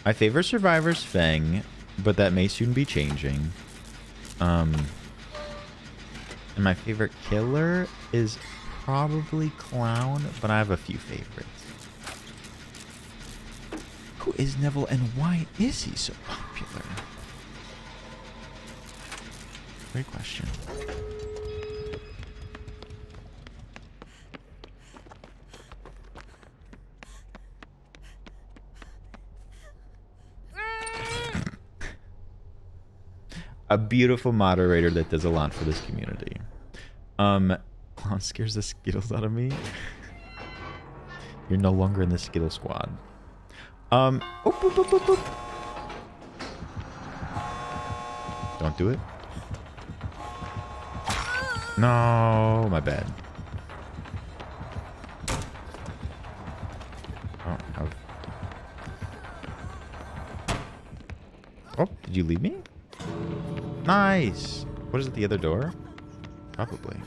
I favor Survivor's Fang, but that may soon be changing. Um, and my favorite killer is probably Clown, but I have a few favorites. Who is Neville and why is he so popular? Great question. a beautiful moderator that does a lot for this community. Um, Clown scares the Skittles out of me. You're no longer in the Skittle squad. Um, oop, oop, oop, oop, oop. Don't do it. No, my bad. Oh, oh, did you leave me? Nice. What is it, the other door? Probably.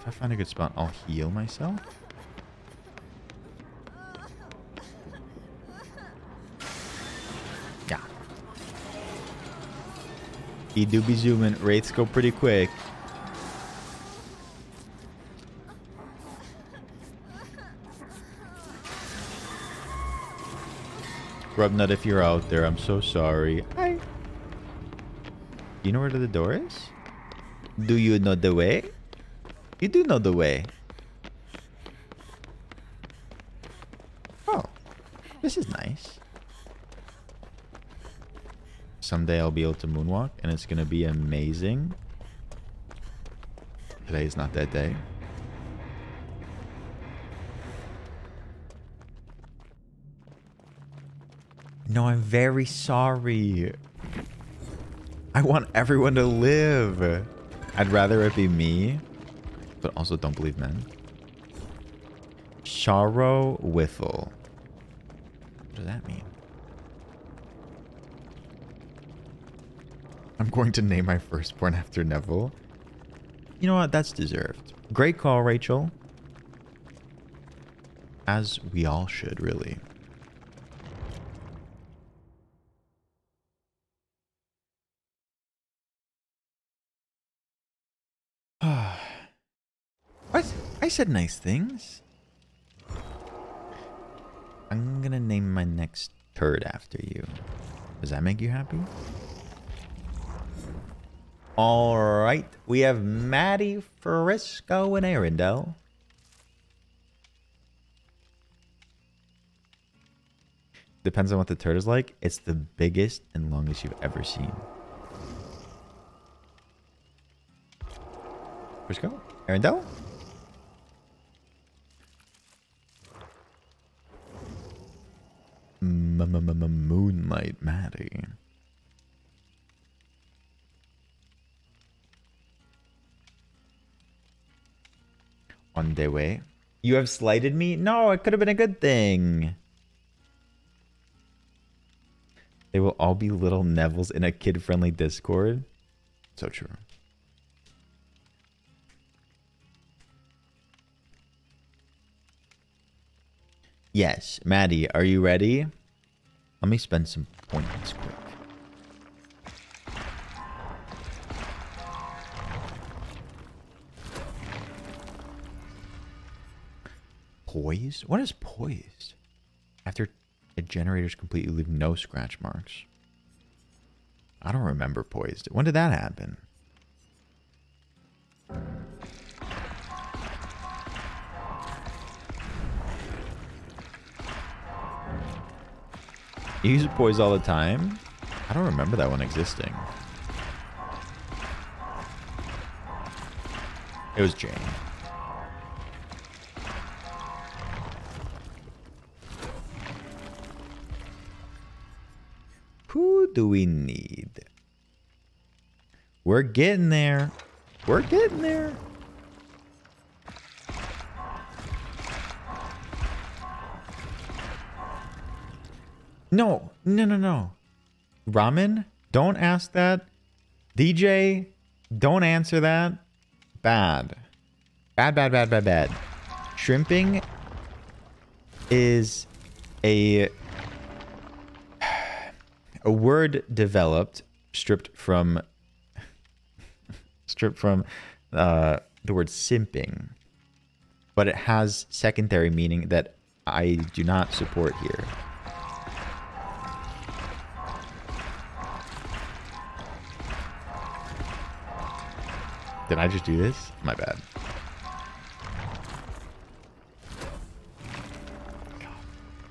If I find a good spot, I'll heal myself. Yeah. He do be zooming. Wraiths go pretty quick. Grubnut, if you're out there, I'm so sorry. Hi. You know where the door is? Do you know the way? You do know the way. Oh, this is nice. Someday I'll be able to moonwalk and it's going to be amazing. Today is not that day. No, I'm very sorry. I want everyone to live. I'd rather it be me, but also don't believe men. Charo Whiffle. What does that mean? I'm going to name my firstborn after Neville. You know what? That's deserved. Great call, Rachel. As we all should, really. what? I said nice things. I'm gonna name my next turd after you. Does that make you happy? All right, we have Maddie Frisco and Arendelle. Depends on what the turd is like. It's the biggest and longest you've ever seen. Frisco? Arendelle? M -m -m Moonlight Maddie. On the way. You have slighted me? No, it could have been a good thing. They will all be little Nevilles in a kid-friendly Discord. So true. Yes, Maddie, are you ready? Let me spend some points quick. Poised? What is poised? After a generator's complete, you leave no scratch marks. I don't remember poised. When did that happen? You use poise all the time? I don't remember that one existing. It was Jane. Who do we need? We're getting there. We're getting there. No, no, no, no. Ramen, don't ask that. DJ, don't answer that. Bad. Bad, bad, bad, bad, bad. Shrimping is a a word developed stripped from stripped from uh, the word simping but it has secondary meaning that I do not support here. Did I just do this? My bad.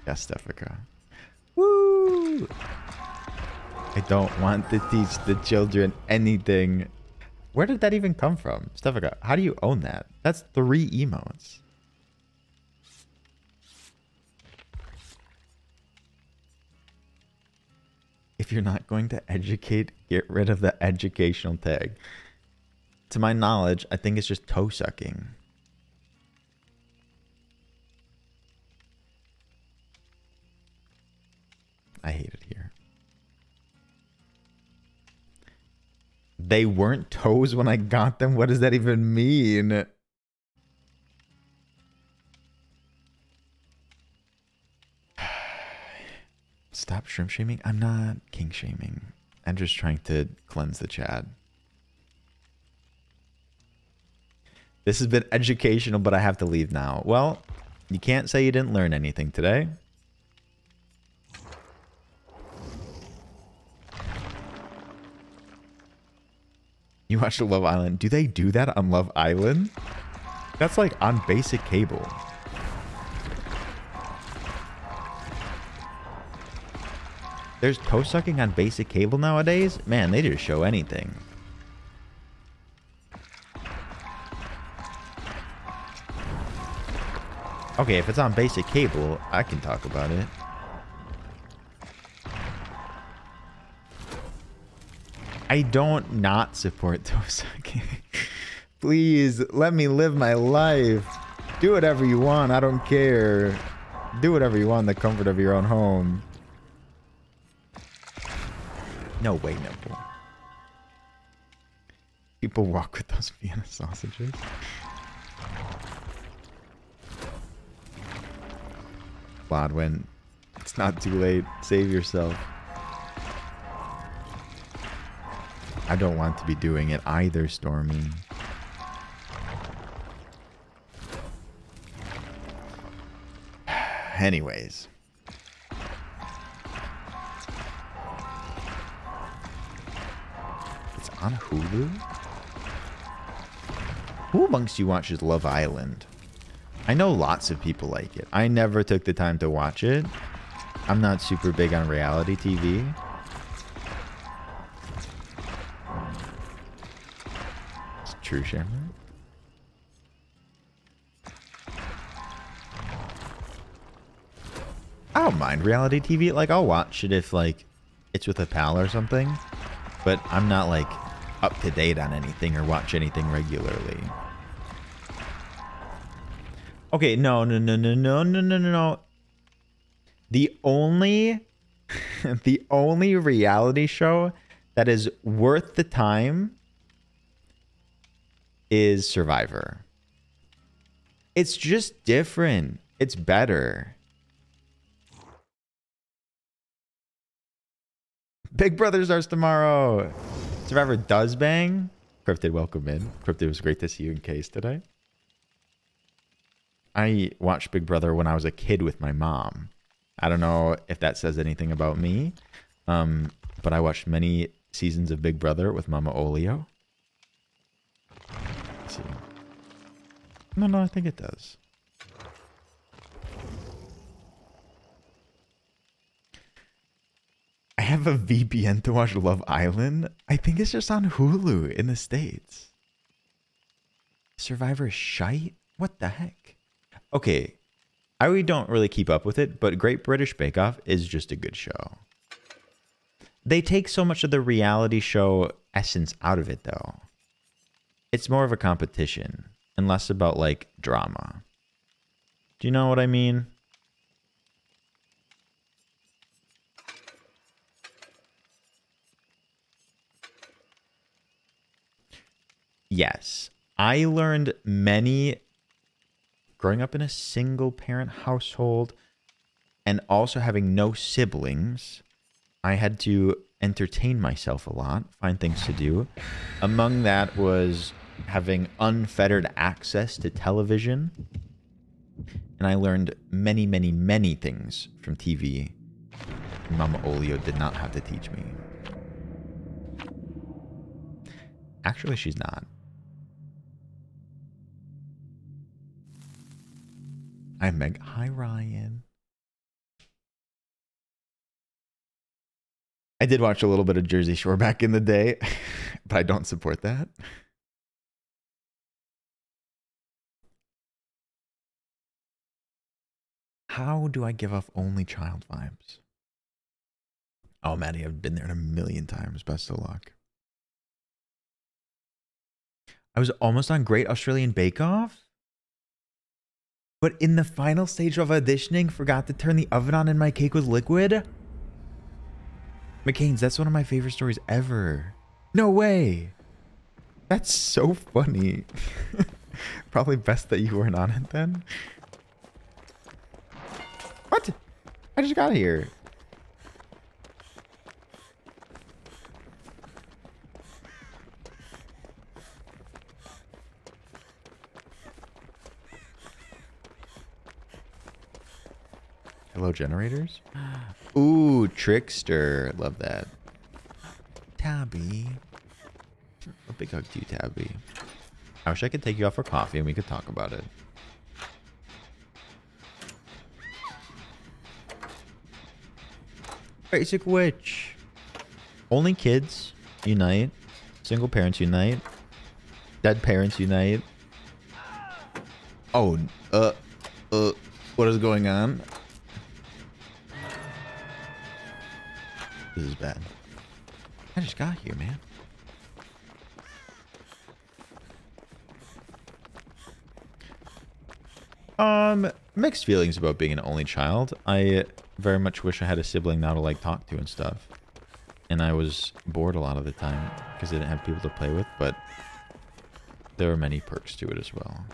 Yes, Stefika. Woo! I don't want to teach the children anything. Where did that even come from? Stefika, how do you own that? That's three emotes. If you're not going to educate, get rid of the educational tag. To my knowledge, I think it's just toe sucking. I hate it here. They weren't toes when I got them? What does that even mean? Stop shrimp shaming? I'm not king shaming. I'm just trying to cleanse the chat. This has been educational, but I have to leave now. Well, you can't say you didn't learn anything today. You watched Love Island. Do they do that on Love Island? That's like on basic cable. There's toe sucking on basic cable nowadays? Man, they just show anything. Okay, if it's on basic cable, I can talk about it. I don't not support toe sucking. Please let me live my life. Do whatever you want. I don't care. Do whatever you want in the comfort of your own home. No way, nipple. People walk with those Vienna sausages. Blodwin, it's not too late. Save yourself. I don't want to be doing it either, Stormy. Anyways. It's on Hulu? Who amongst you watches Love Island? I know lots of people like it. I never took the time to watch it. I'm not super big on reality TV. It's true, Shamrock. I don't mind reality TV. Like, I'll watch it if, like, it's with a pal or something. But I'm not, like, up to date on anything or watch anything regularly. Okay, no, no, no, no, no, no, no, no. The only, the only reality show that is worth the time is Survivor. It's just different. It's better. Big Brother starts tomorrow. Survivor does bang. Cryptid, welcome in. Cryptid, was great to see you in case today. I watched Big Brother when I was a kid with my mom. I don't know if that says anything about me, um, but I watched many seasons of Big Brother with Mama Olio. Let's see. No, no, I think it does. I have a VPN to watch Love Island. I think it's just on Hulu in the States. Survivor shite? What the heck? Okay, I don't really keep up with it, but Great British Bake Off is just a good show. They take so much of the reality show essence out of it, though. It's more of a competition and less about like drama. Do you know what I mean? Yes, I learned many growing up in a single parent household and also having no siblings. I had to entertain myself a lot, find things to do. Among that was having unfettered access to television. And I learned many, many, many things from TV. Mama Olio did not have to teach me. Actually, she's not. I'm Meg. Hi, Ryan. I did watch a little bit of Jersey Shore back in the day, but I don't support that. How do I give off only child vibes? Oh, Maddie, I've been there a million times. Best of luck. I was almost on Great Australian Bake Off, but in the final stage of auditioning, forgot to turn the oven on and my cake was liquid. McCain's, that's one of my favorite stories ever. No way. That's so funny. Probably best that you weren't on it then. What? I just got here. Hello, generators? Ooh, trickster. Love that. Tabby. A big hug to you, Tabby. I wish I could take you out for coffee and we could talk about it. Basic Witch. Only kids unite. Single parents unite. Dead parents unite. Oh, uh, uh, what is going on? This is bad. I just got here, man. Um, mixed feelings about being an only child. I very much wish I had a sibling now to like talk to and stuff. And I was bored a lot of the time because I didn't have people to play with, but there are many perks to it as well.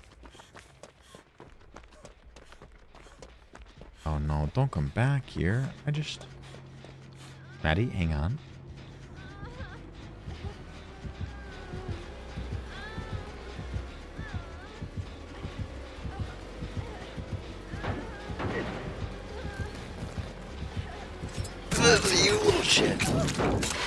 Oh no, don't come back here. I just... Maddie, hang on. you little shit.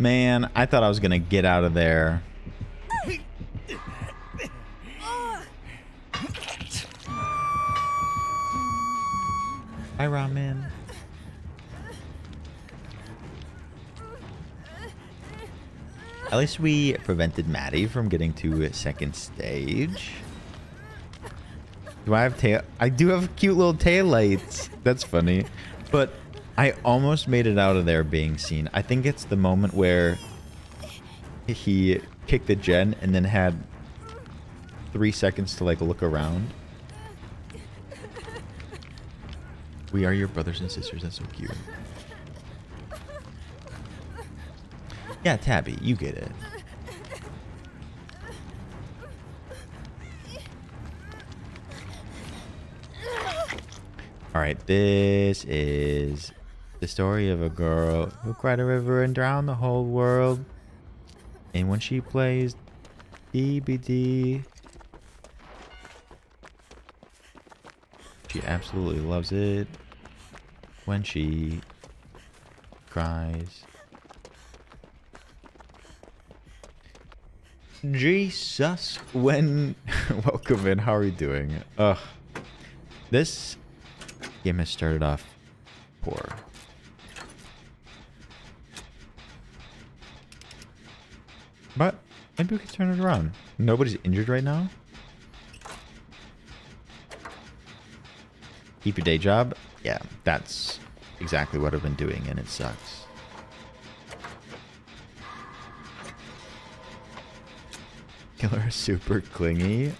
Man, I thought I was going to get out of there. Hi, Ramen. At least we prevented Maddie from getting to second stage. Do I have tail? I do have cute little tail lights. That's funny. But I almost made it out of there being seen. I think it's the moment where he kicked the gen and then had three seconds to like look around. We are your brothers and sisters. That's so cute. Yeah, Tabby, you get it. Alright, this is the story of a girl who cried a river and drowned the whole world. And when she plays DBD, she absolutely loves it. When she cries. Jesus, when welcome in, how are you doing? Ugh, this game has started off poor. But maybe we can turn it around. Nobody's injured right now. Keep your day job. Yeah, that's exactly what I've been doing, and it sucks. Killer is super clingy.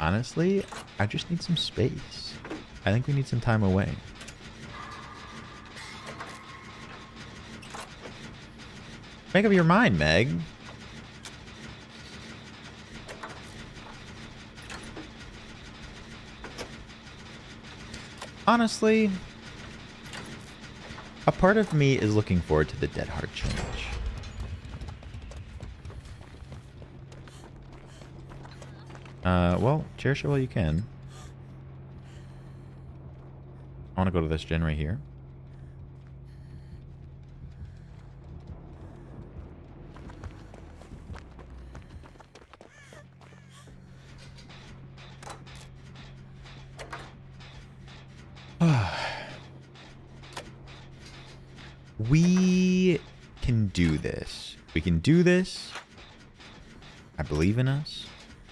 Honestly, I just need some space. I think we need some time away. Make up your mind, Meg. Honestly, a part of me is looking forward to the Dead Hard change. Uh, well, cherish it while you can. I want to go to this gen right here. we can do this. We can do this. I believe in us.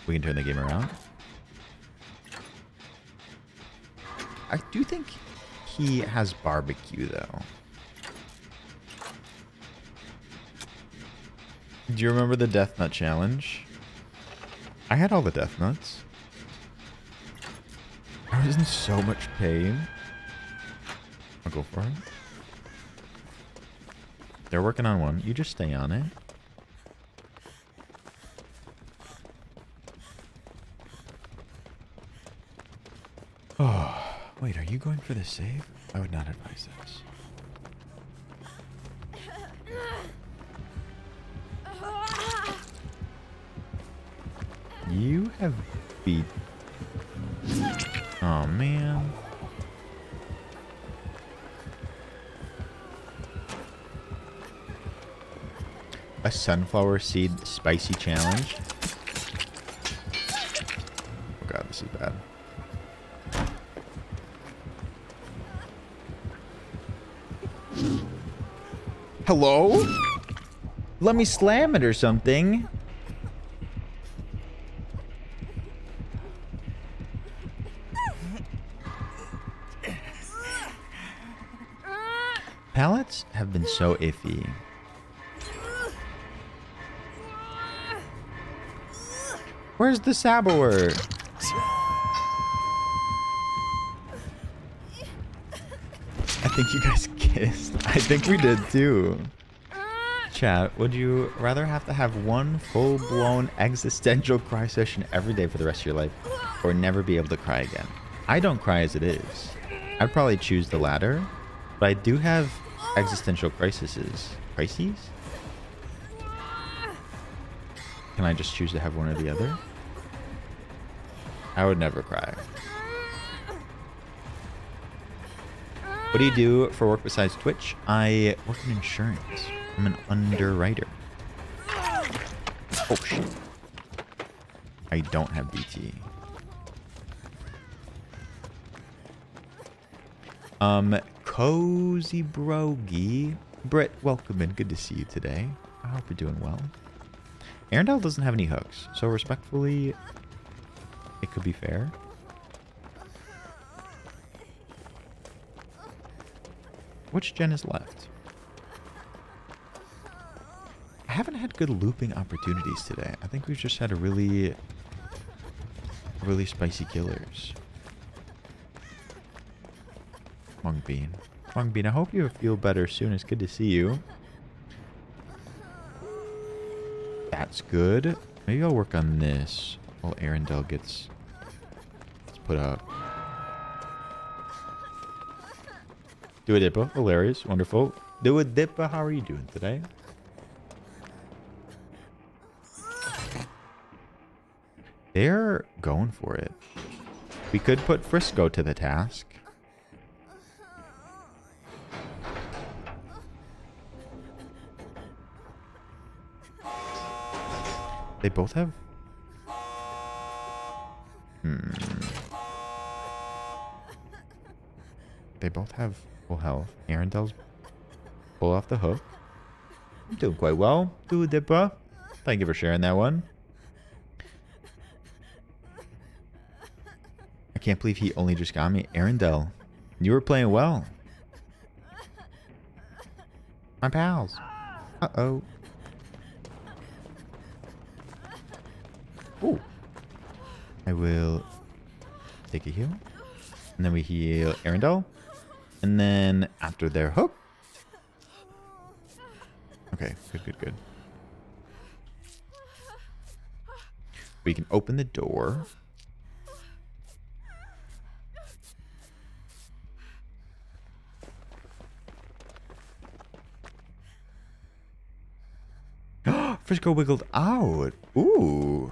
We can turn the game around. I do think he has barbecue, though. Do you remember the Death Nut Challenge? I had all the Death Nuts. I was in so much pain. I'll go. They're working on one. You just stay on it. Oh, wait, are you going for the save? I would not advise this. You have beat. Oh man. A sunflower seed spicy challenge. Oh god, this is bad. Hello? Let me slam it or something. Pallets have been so iffy. Where's the sabower? I think you guys kissed. I think we did too. Chat, would you rather have to have one full-blown existential cry session every day for the rest of your life or never be able to cry again? I don't cry as it is. I'd probably choose the latter, but I do have existential crises. Crises? Can I just choose to have one or the other? I would never cry. What do you do for work besides Twitch? I work in insurance. I'm an underwriter. Oh shit. I don't have BT. Um, Cozy Brogy. Brett, welcome in. Good to see you today. I hope you're doing well. Arendelle doesn't have any hooks, so respectfully, it could be fair. Which gen is left? I haven't had good looping opportunities today. I think we've just had a really, really spicy killers. Mung Bean. Mung Bean, I hope you feel better soon. It's good to see you. That's good. Maybe I'll work on this while Arendelle gets, gets put up. Do a dippa. Oh, hilarious. Wonderful. Do a dippa. Uh, how are you doing today? They're going for it. We could put Frisco to the task. They both have... Hmm. They both have full health. Arendelle's pull off the hook. I'm doing quite well. Do. Thank you for sharing that one. I can't believe he only just got me. Arendelle, you were playing well. My pals. Uh-oh. Ooh. I will take a heal. And then we heal Arendelle. And then after their hook. Okay, good, good, good. We can open the door. Frisco wiggled out. Ooh.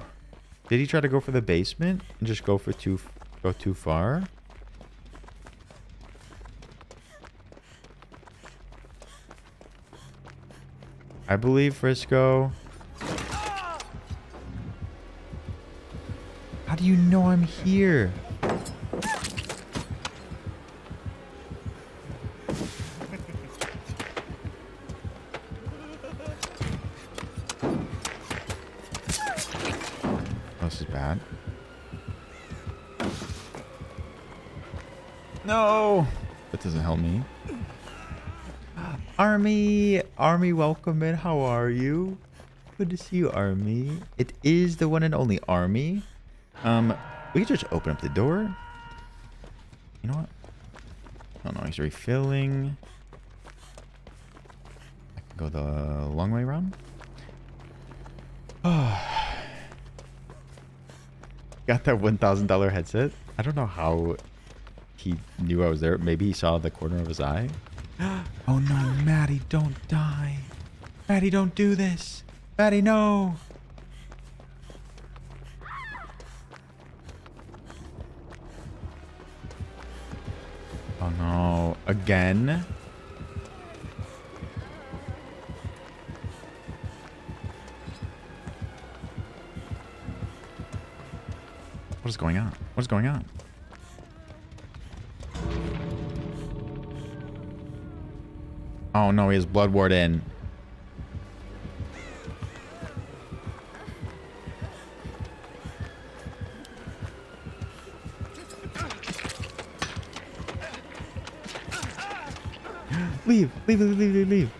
Did he try to go for the basement and just go for too go too far? I believe Frisco. How do you know I'm here? Army! Welcome in. How are you? Good to see you, Army. It is the one and only Army. Um, we can just open up the door. You know what? Oh no, he's refilling. I can go the long way around. Got that $1,000 headset. I don't know how he knew I was there. Maybe he saw the corner of his eye. Oh no, Maddie, don't die. Maddie, don't do this. Maddie, no. Oh no, again? What is going on? What is going on? Oh no, he has Blood Warden. leave, leave, leave, leave, leave.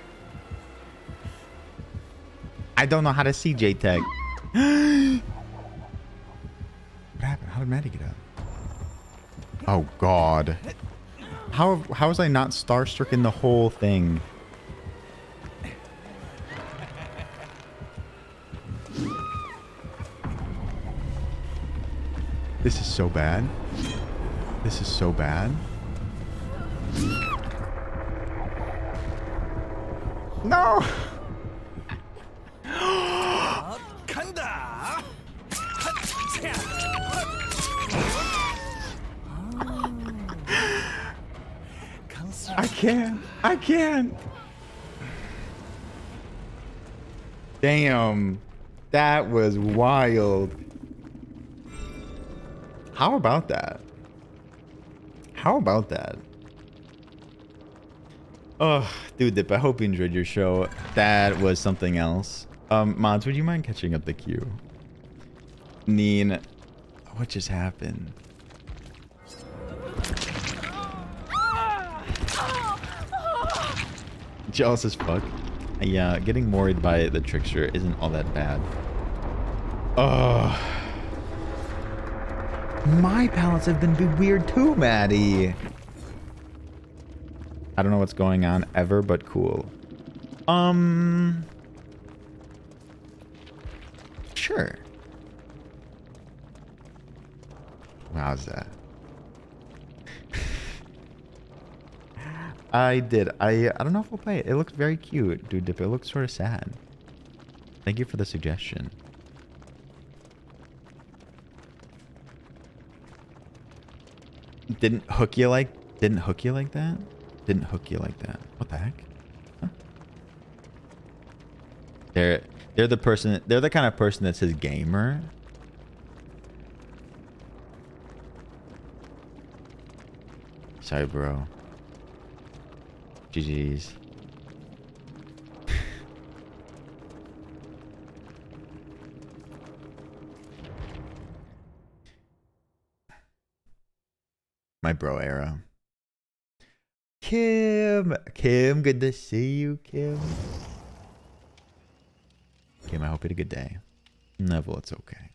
I don't know how to see JTech. what happened? How did Maddie get up? Oh God. How how was I not starstruck in the whole thing? This is so bad. This is so bad. No. Damn. That was wild. How about that? How about that? Oh, dude, Dip, I hope you enjoyed your show. That was something else. Um, Mods, would you mind catching up the queue? Neen, what just happened? Jealous as fuck. Yeah, getting worried by the trickster isn't all that bad. Oh. My pallets have been weird too, Maddie. I don't know what's going on ever, but cool. Um. Sure. How's that? I did. I I don't know if we'll play it. It looks very cute, dude. Dip. It looks sort of sad. Thank you for the suggestion. Didn't hook you like? Didn't hook you like that? Didn't hook you like that? What the heck? Huh? They're they're the person. They're the kind of person that says gamer. Sorry, bro. GG's. My bro era. Kim, Kim, good to see you, Kim. Kim, I hope you had a good day. Neville, it's okay.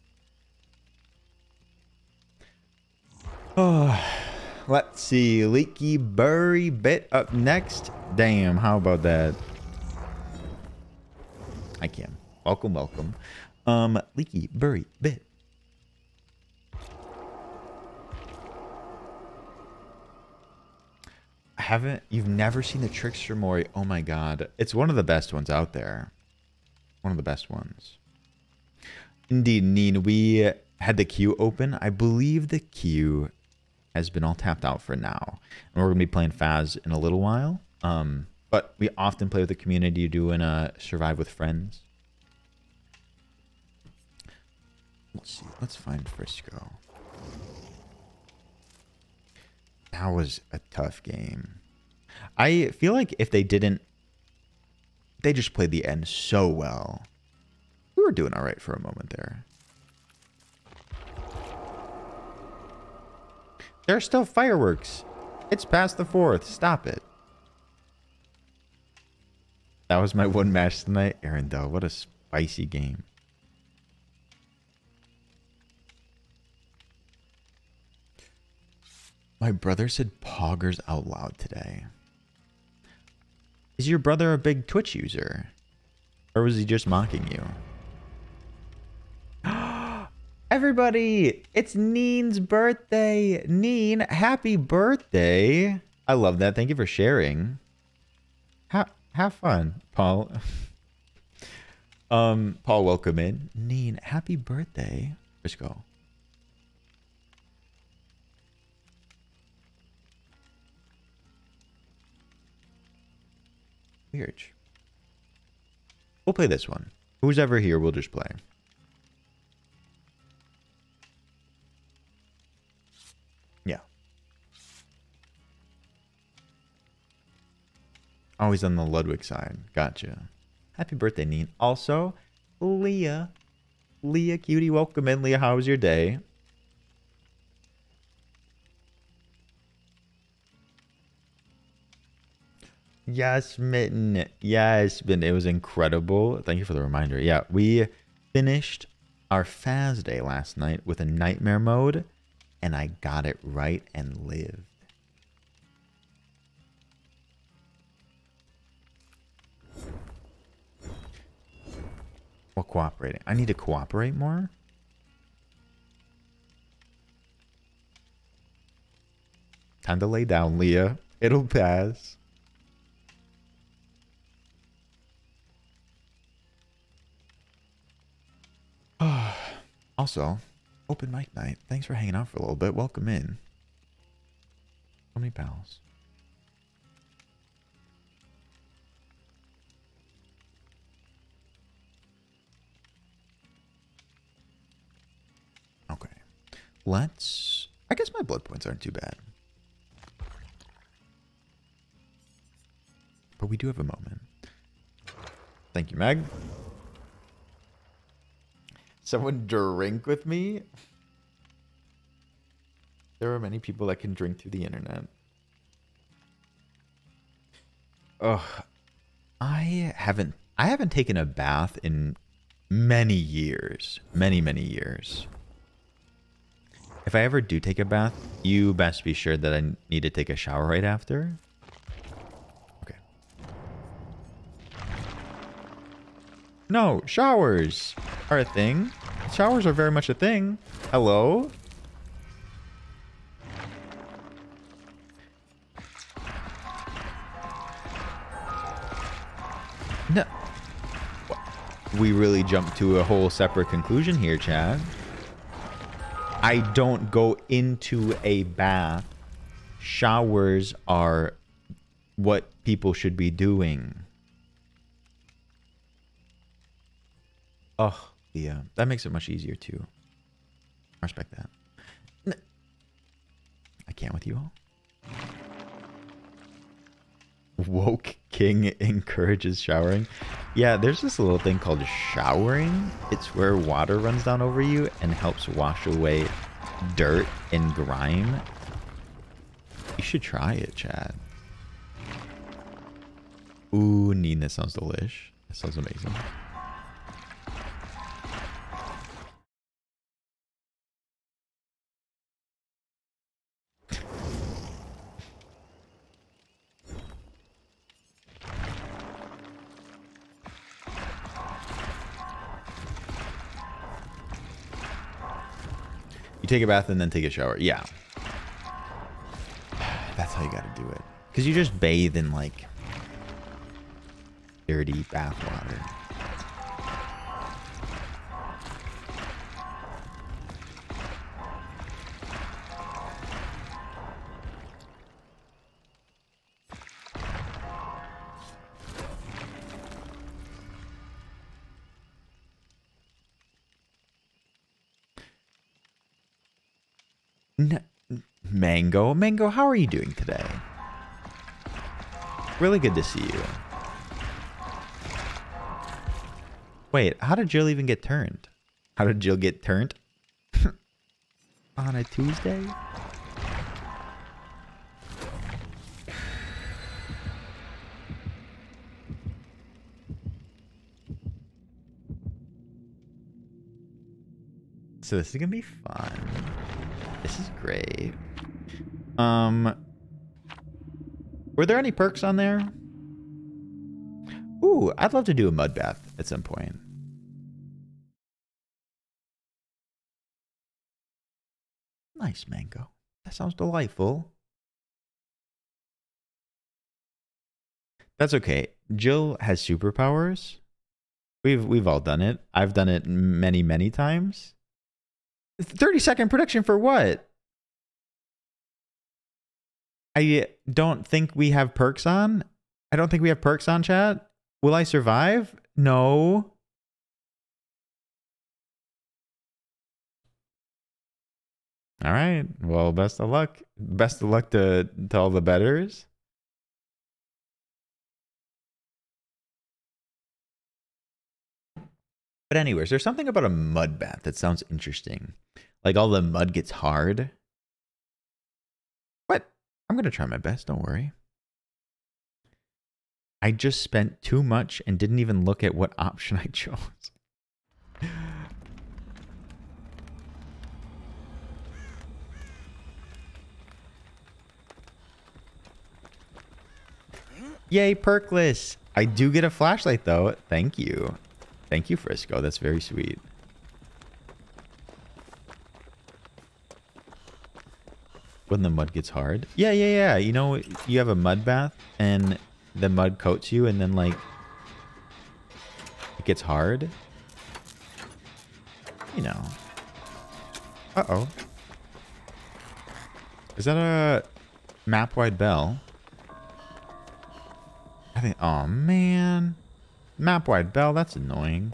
Oh, let's see. Leaky Burry bit up next. Damn, how about that? I can. Welcome, welcome. Um, Leaky Burry bit. I haven't you've never seen the trickster mori oh my god it's one of the best ones out there one of the best ones indeed neen we had the queue open i believe the queue has been all tapped out for now and we're gonna be playing faz in a little while um but we often play with the community doing a survive with friends let's see let's find frisco that was a tough game. I feel like if they didn't, they just played the end so well. We were doing all right for a moment there. There are still fireworks. It's past the fourth. Stop it. That was my one match tonight. Arendelle, what a spicy game. My brother said poggers out loud today. Is your brother a big Twitch user? Or was he just mocking you? everybody. It's Neen's birthday. Neen, happy birthday. I love that. Thank you for sharing. Have, have fun, Paul. um, Paul, welcome in. Neen, happy birthday. Let's go. Weird. We'll play this one. Who's ever here, we'll just play. Always on the Ludwig side. Gotcha. Happy birthday, Neen. Also, Leah. Leah, cutie, welcome in. Leah, how was your day? Yes, Mitten. Yes, Mitten. It was incredible. Thank you for the reminder. Yeah, we finished our Faz day last night with a nightmare mode, and I got it right and lived. Well, cooperating. I need to cooperate more. Time to lay down, Leah. It'll pass. also, open mic night. Thanks for hanging out for a little bit. Welcome in. So many pals. Let's... I guess my blood points aren't too bad. But we do have a moment. Thank you, Meg. Someone drink with me? There are many people that can drink through the internet. Ugh. I haven't I haven't taken a bath in many years. Many, many years. If I ever do take a bath, you best be sure that I need to take a shower right after. Okay. No, showers are a thing. Showers are very much a thing. Hello? No. We really jumped to a whole separate conclusion here, Chad. I don't go into a bath. Showers are what people should be doing. Oh, yeah. That makes it much easier too. I respect that. I can't with you all. Woke King encourages showering. Yeah, there's this little thing called showering. It's where water runs down over you and helps wash away dirt and grime. You should try it, Chad. Ooh, Nina sounds delish. That sounds amazing. Take a bath and then take a shower. Yeah. That's how you got to do it. Because you just bathe in like dirty bath water. Mango, Mango, how are you doing today? Really good to see you. Wait, how did Jill even get turned? How did Jill get turned? On a Tuesday? So this is gonna be fun. This is great. Um, were there any perks on there? Ooh, I'd love to do a mud bath at some point. Nice mango. That sounds delightful. That's okay. Jill has superpowers. We've we've all done it. I've done it many many times. 30 second prediction for what? I don't think we have perks on. I don't think we have perks on chat. Will I survive? No. All right. Well, best of luck. Best of luck to, to all the betters. But anyways, there's something about a mud bath that sounds interesting. Like all the mud gets hard. I'm gonna try my best, don't worry. I just spent too much and didn't even look at what option I chose. Yay, perkless. I do get a flashlight though. Thank you. Thank you, Frisco. That's very sweet. When the mud gets hard. Yeah, yeah, yeah. You know, you have a mud bath and the mud coats you and then like it gets hard. You know. Uh-oh. Is that a map wide bell? I think, oh man. Map wide bell, that's annoying.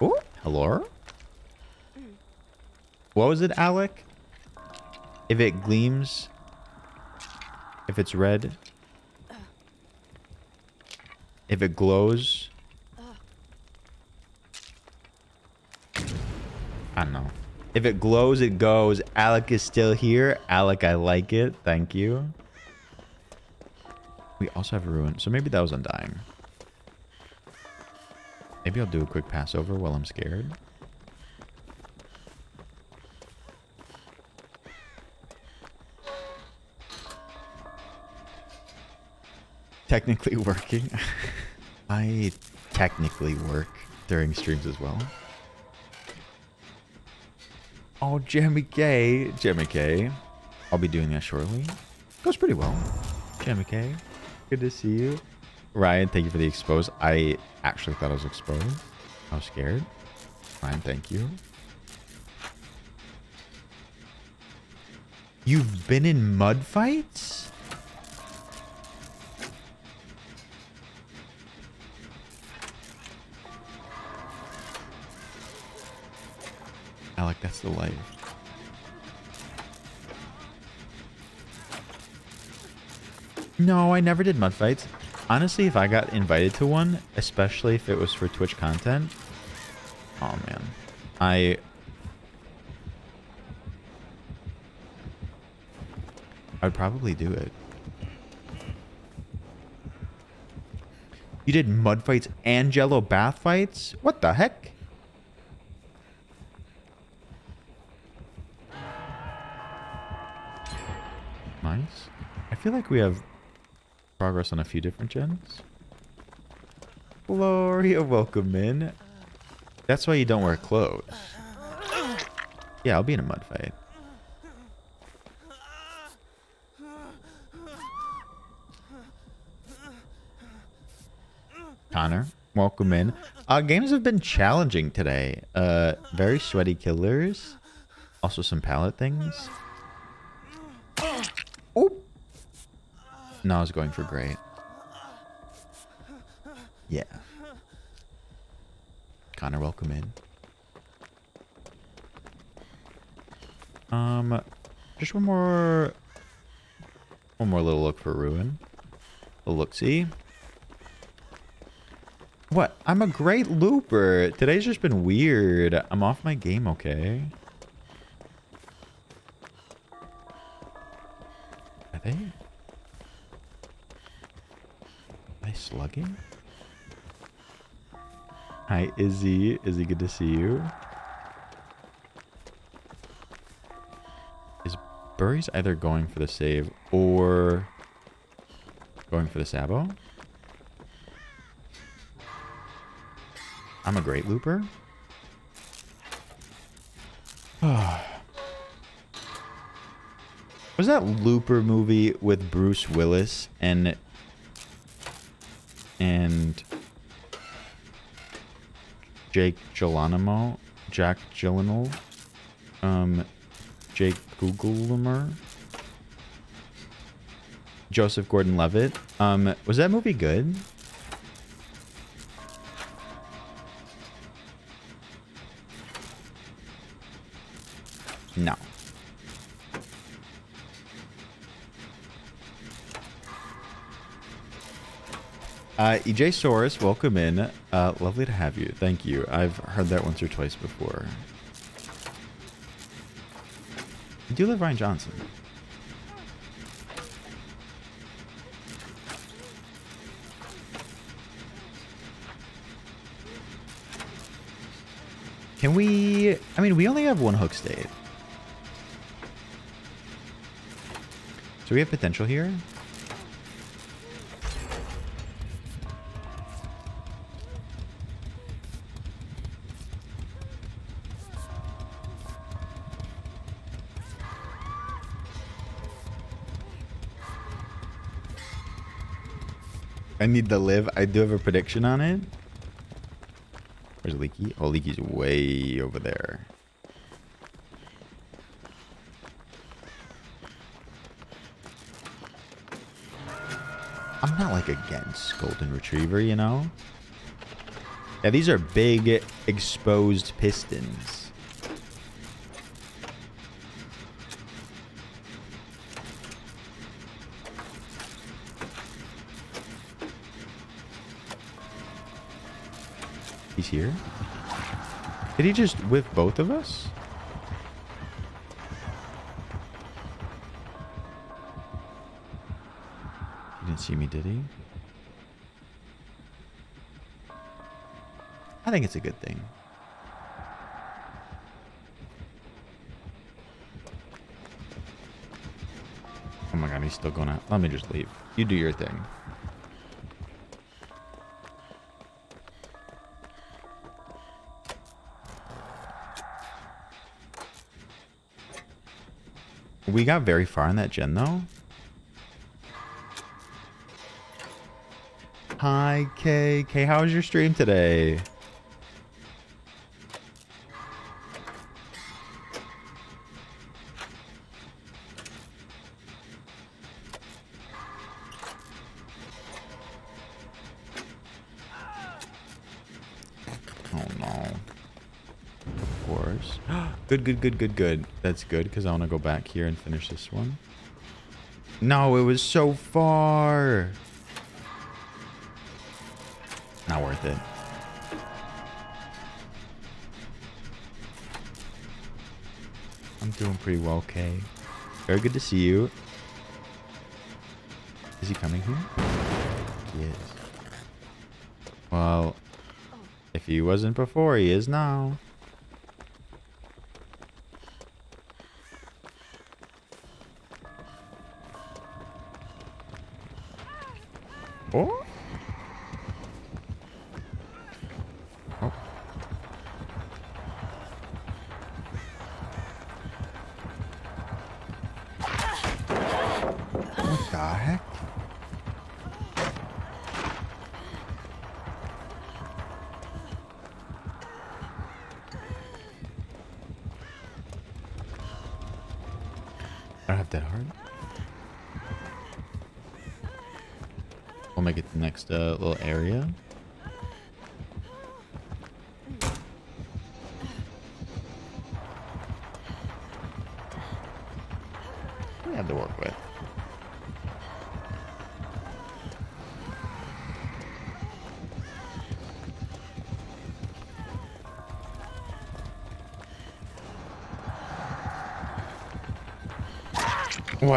Oh, hello? Hmm. What was it, Alec? If it gleams, if it's red, if it glows, I don't know. If it glows, it goes. Alec is still here. Alec, I like it. Thank you. We also have a ruin, so maybe that was undying. Maybe I'll do a quick Passover while I'm scared. Technically working. I technically work during streams as well. Oh, Jimmy K. Jimmy K. I'll be doing that shortly. Goes pretty well. Jimmy K. Good to see you. Ryan, thank you for the expose. I actually thought I was exposed. I was scared. Ryan, thank you. You've been in mud fights? Alec, that's the life. No, I never did mud fights. Honestly, if I got invited to one, especially if it was for Twitch content, oh man, I I'd probably do it. You did mud fights and jello bath fights? What the heck? Nice. I feel like we have progress on a few different gens. Gloria, welcome in. That's why you don't wear clothes. Yeah, I'll be in a mud fight. Connor, welcome in. Uh, games have been challenging today. Uh, very sweaty killers. Also some pallet things. Oop. No, I was going for great. Yeah. Connor, welcome in. Um, just one more, one more little look for ruin. A look see. What? I'm a great looper. Today's just been weird. I'm off my game, okay? Hi, Izzy. Izzy, good to see you. Is Burry's either going for the save or going for the Sabo? I'm a great looper. Was that Looper movie with Bruce Willis and and Jake Gyllenhaal, Jack Gyllenhaal, um, Jake Googlemer? Joseph Gordon-Levitt. Um, was that movie good? Uh, EJ Soros, welcome in. Uh, lovely to have you. Thank you. I've heard that once or twice before. Do you live Rian Johnson? Can we... I mean, we only have one hook state. So we have potential here. I need to live. I do have a prediction on it. Where's Leaky? Oh, Leaky's way over there. I'm not like against Golden Retriever, you know? Yeah, these are big exposed pistons. He's here? Did he just whiff both of us? He didn't see me, did he? I think it's a good thing. Oh my god, he's still going out. Let me just leave. You do your thing. We got very far in that gen though. Hi, Kay. Kay, how was your stream today? Good, good, good, good, good. That's good because I want to go back here and finish this one. No, it was so far. Not worth it. I'm doing pretty well, Kay. Very good to see you. Is he coming here? He is. Well, if he wasn't before, he is now.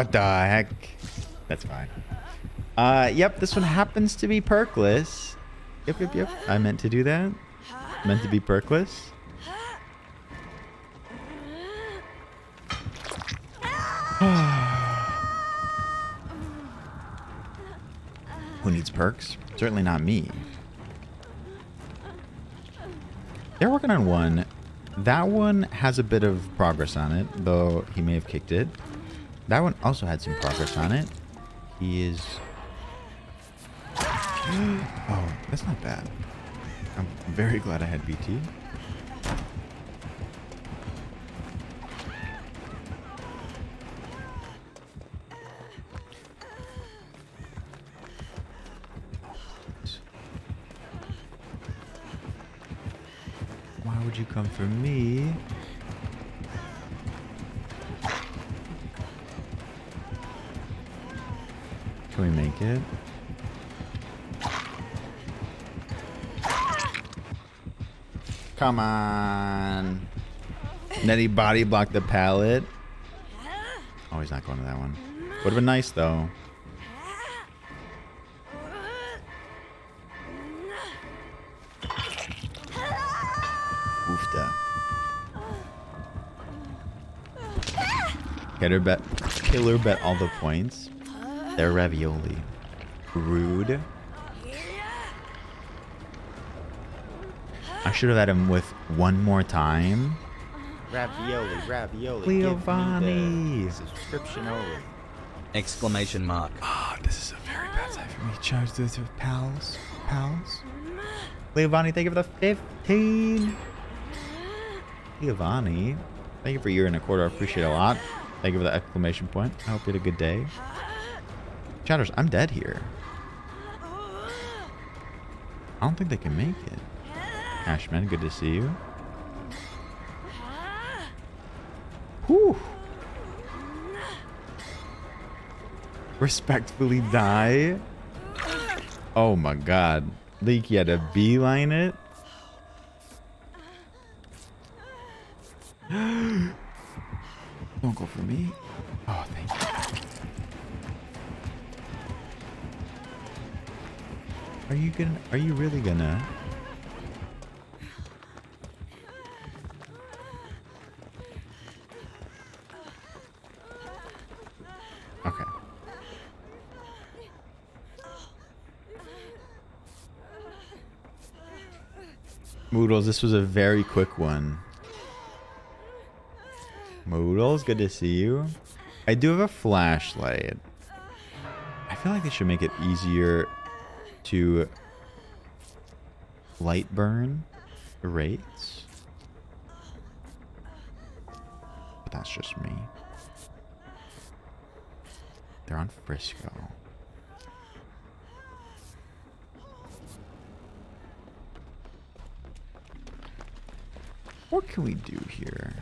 What the heck? That's fine. Uh, yep, this one happens to be perkless. Yep, yep, yep. I meant to do that. Meant to be perkless. Who needs perks? Certainly not me. They're working on one. That one has a bit of progress on it, though he may have kicked it. That one also had some progress on it. He is... oh, that's not bad. I'm very glad I had BT. Come on. Nettie body blocked the pallet. Oh, he's not going to that one. Would have been nice though. Oofta. Her bet. Killer bet all the points. They're ravioli. Rude. I should have had him with one more time.
Ravioli, ravioli. Give me
Cleovani.
the subscription only.
Exclamation mark.
Oh, this is a very bad time for me. Charge those with pals. Pals. Leovani, thank you for the 15. Leovani, thank you for a year and a quarter. I appreciate it a lot. Thank you for the exclamation point. I hope you had a good day. Chatters, I'm dead here. I don't think they can make it. Ashman, good to see you. Whew. Respectfully die. Oh my god. Leaky had to beeline it. Don't go for me. Oh, thank you. Are you gonna are you really gonna Okay. Moodles, this was a very quick one. Moodles, good to see you. I do have a flashlight. I feel like they should make it easier to light burn rates. But that's just me. They're on Frisco. What can we do here?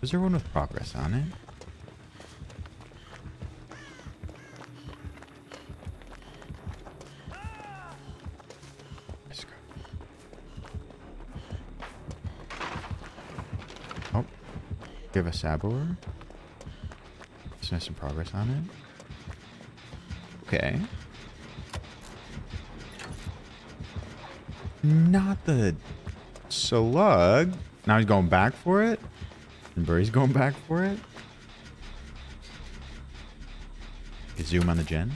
Was there one with progress on it? Oh, give a Sabor. Make some progress on it. Okay. Not the slug. Now he's going back for it. And Burry's going back for it. Get zoom on the gen.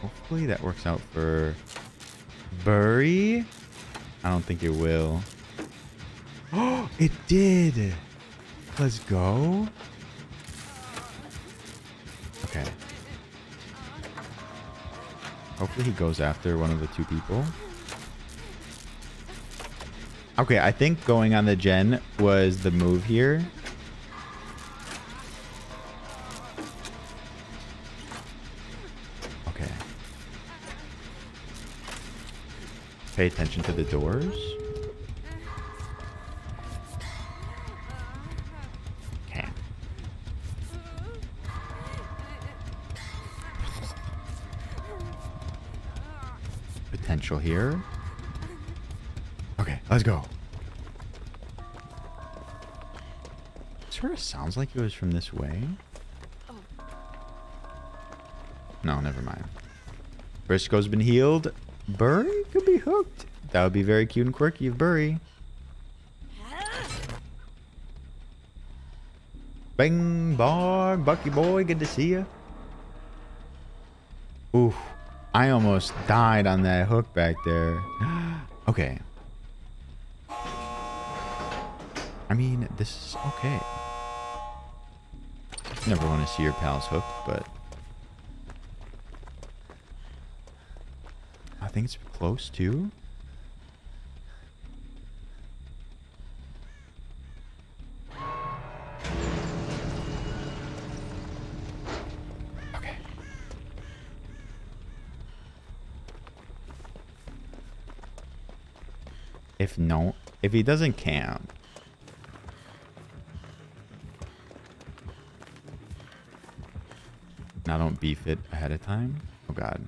Hopefully that works out for Burry. I don't think it will. Oh, it did. Let's go. Okay. Hopefully he goes after one of the two people. Okay, I think going on the gen was the move here. Okay. Pay attention to the doors. Here. Okay, let's go. Sort of sounds like it was from this way. No, never mind. Frisco's been healed. Burry could be hooked. That would be very cute and quirky of Burry. Bing bong, Bucky boy, good to see you. Oof, I almost died on that hook back there. okay. I mean, this is okay. Never want to see your pals hooked, but I think it's close too. If no, if he doesn't camp. Now don't beef it ahead of time. Oh god.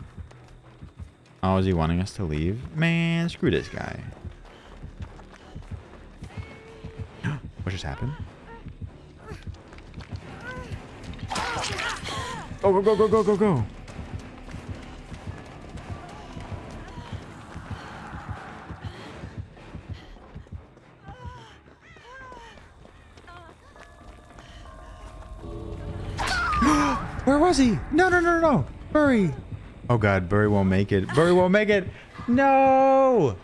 Oh, is he wanting us to leave? Man, screw this guy. what just happened? Oh, go, go, go, go, go, go. Where? No, no, no, no, no. Burry. Oh god, Burry won't make it. Burry won't make it. No.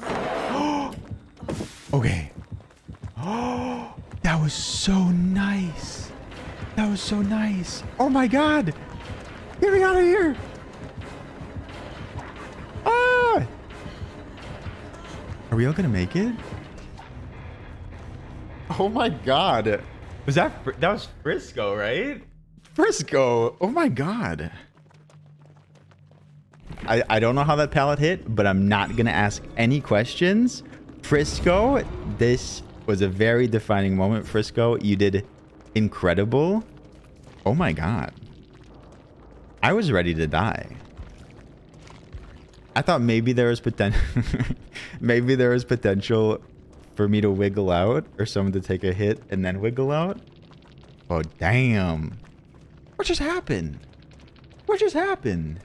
okay. that was so nice. That was so nice. Oh my god. Get me out of here. Ah. Are we all gonna make it? Oh my god. Was that that was Frisco, right? Frisco. Oh my god. I I don't know how that pallet hit, but I'm not to ask any questions. Frisco, this was a very defining moment. Frisco, you did incredible. Oh my god. I was ready to die. I thought maybe there was potential maybe there was potential for me to wiggle out or someone to take a hit and then wiggle out. Oh, damn. What just happened? What just happened?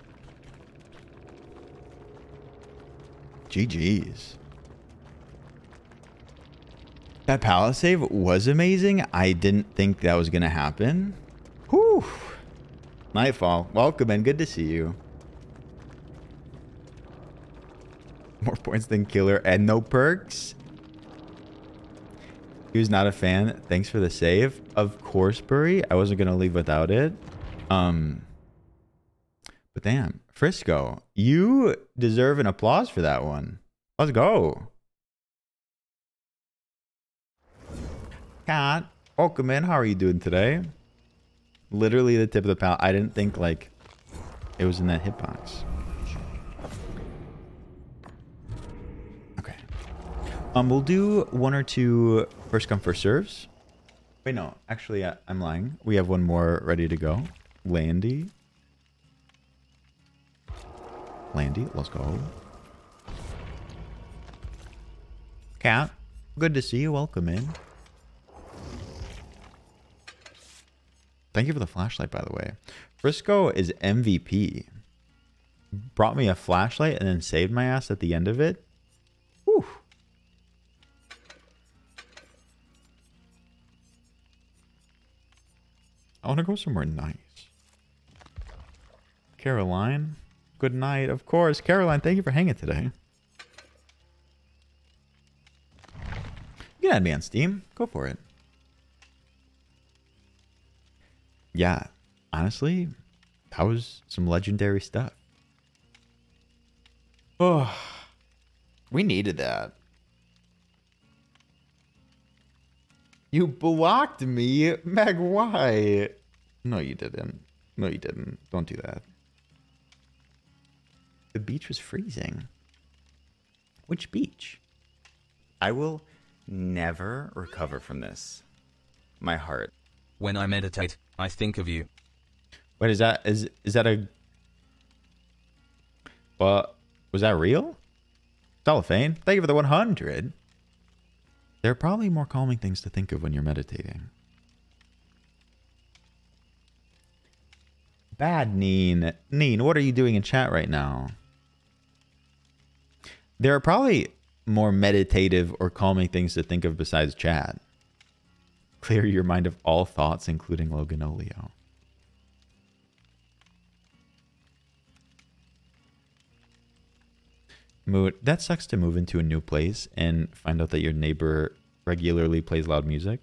GG's. That pallet save was amazing. I didn't think that was going to happen. Whew. Nightfall. Welcome and good to see you. More points than killer and no perks. Was not a fan. Thanks for the save. Of course, Burry. I wasn't going to leave without it. Um, but damn, Frisco, you deserve an applause for that one. Let's go. Cat, welcome in. How are you doing today? Literally the tip of the pallet. I didn't think like it was in that hitbox. Okay. Um, we'll do one or two first come first serves. Wait, no, actually, I, I'm lying. We have one more ready to go. Landy. Landy, let's go. Cat, good to see you. Welcome in. Thank you for the flashlight, by the way. Frisco is MVP. Brought me a flashlight and then saved my ass at the end of it. I want to go somewhere nice. Caroline, good night. Of course. Caroline, thank you for hanging today. You can add me on Steam. Go for it. Yeah, honestly, that was some legendary stuff. Oh, we needed that. You blocked me, Meg. Why? No, you didn't. No, you didn't. Don't do that. The beach was freezing. Which beach?
I will never recover from this. My heart.
When I meditate, I think of you.
Wait, is that is is that a? Well, was that real? Cellophane, thank you for the one hundred. There are probably more calming things to think of when you're meditating. Bad Neen. Neen, what are you doing in chat right now? There are probably more meditative or calming things to think of besides chat. Clear your mind of all thoughts, including Loganolio. Move. That sucks to move into a new place and find out that your neighbor regularly plays loud music.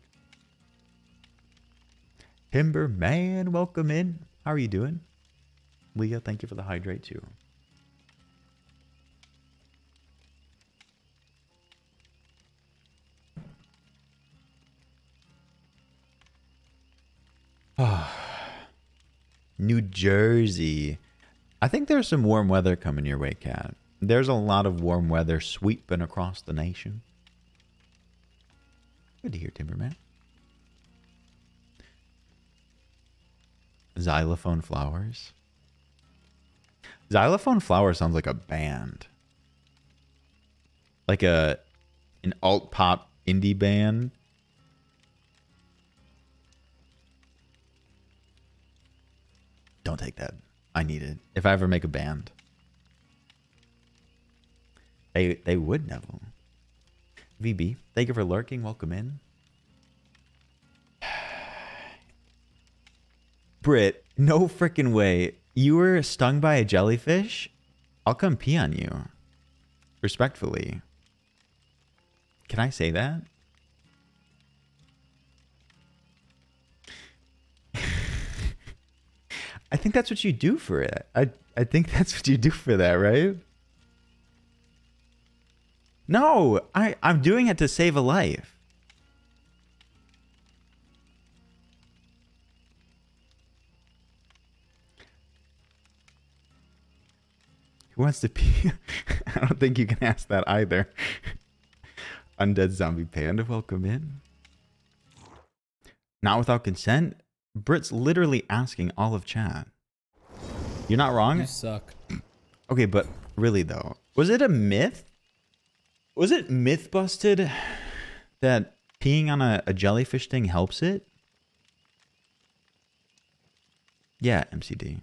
Timber man, welcome in. How are you doing? Leah, thank you for the hydrate too. New Jersey. I think there's some warm weather coming your way, Cat. There's a lot of warm weather sweeping across the nation. Good to hear, Timberman. Xylophone Flowers. Xylophone Flowers sounds like a band. Like a an alt pop indie band. Don't take that. I need it. If I ever make a band. They they would know. VB, thank you for lurking. Welcome in. Brit, no freaking way. You were stung by a jellyfish? I'll come pee on you. Respectfully. Can I say that? I think that's what you do for it. I I think that's what you do for that, right? No, I I'm doing it to save a life. Who wants to pee? I don't think you can ask that either. Undead zombie panda, welcome in. Not without consent. Brit's literally asking all of chat. You're not wrong.
You suck.
Okay, but really though, was it a myth? Was it myth busted that peeing on a, a jellyfish thing helps it? Yeah, MCD.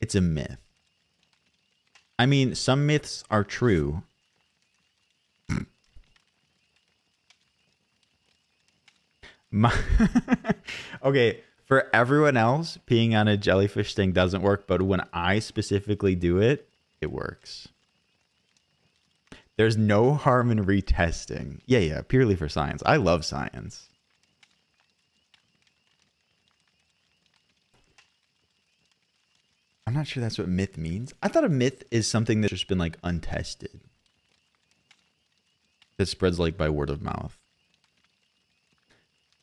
It's a myth. I mean, some myths are true. My okay, for everyone else, peeing on a jellyfish thing doesn't work, but when I specifically do it, it works. There's no harm in retesting. Yeah, yeah, purely for science. I love science. I'm not sure that's what myth means. I thought a myth is something that's just been like untested. That spreads like by word of mouth.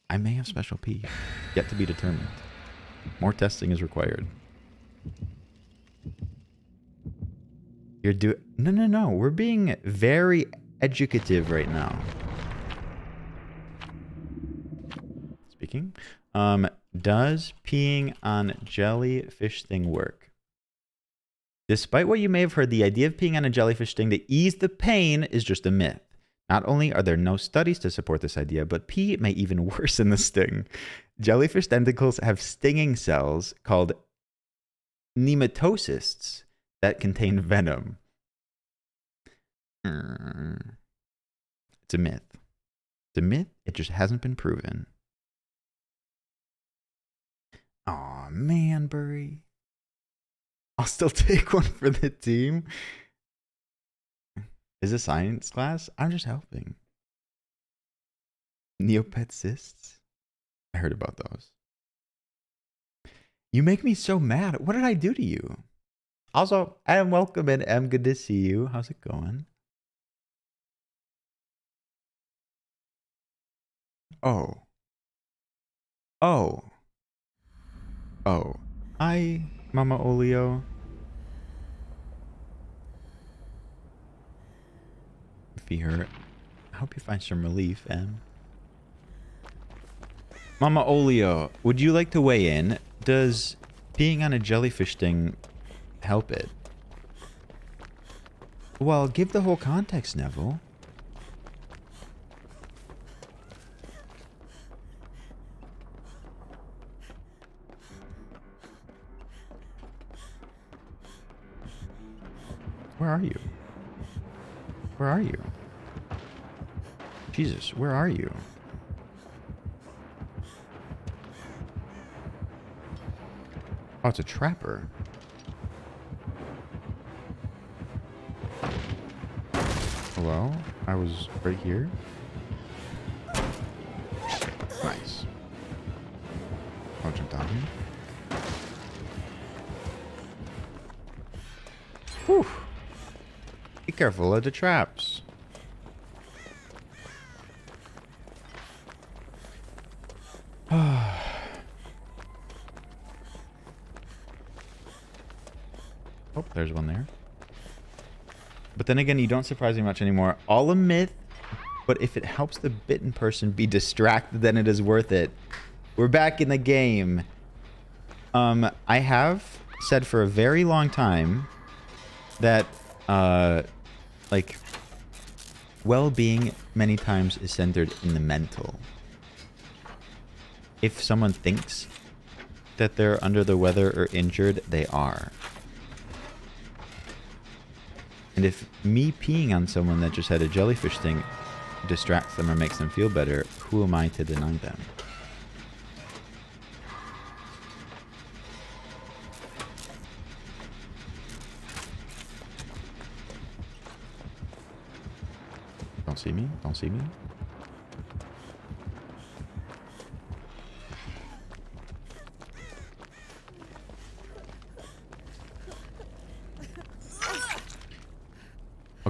I may have special P. Yet to be determined. More testing is required. You're do no no no. We're being very educative right now. Speaking. Um, does peeing on jellyfish thing work? Despite what you may have heard, the idea of peeing on a jellyfish sting to ease the pain is just a myth. Not only are there no studies to support this idea, but pee may even worsen the sting. Jellyfish tentacles have stinging cells called nematocysts that contain venom. It's a myth. It's a myth. It just hasn't been proven. Aw, man, Burry. I'll still take one for the team. Is a science class? I'm just helping. Neopet cysts? I heard about those. You make me so mad. What did I do to you? Also, I am welcome and I'm good to see you. How's it going? Oh. Oh. Oh. Hi, Mama Olio. Be hurt. I hope you find some relief, Em. Mama Olio, would you like to weigh in? Does peeing on a jellyfish thing help it? Well, give the whole context, Neville. Where are you? Where are you? Jesus, where are you? Oh, it's a trapper. Hello? I was right here. Nice. Oh, jumped down here. Whew. Be careful of the traps. Oh, there's one there. But then again, you don't surprise me much anymore. All a myth, but if it helps the bitten person be distracted, then it is worth it. We're back in the game. Um, I have said for a very long time that, uh, like, well-being many times is centered in the mental. If someone thinks that they're under the weather or injured, they are. And if me peeing on someone that just had a jellyfish sting distracts them or makes them feel better, who am I to deny them? Don't see me? Don't see me?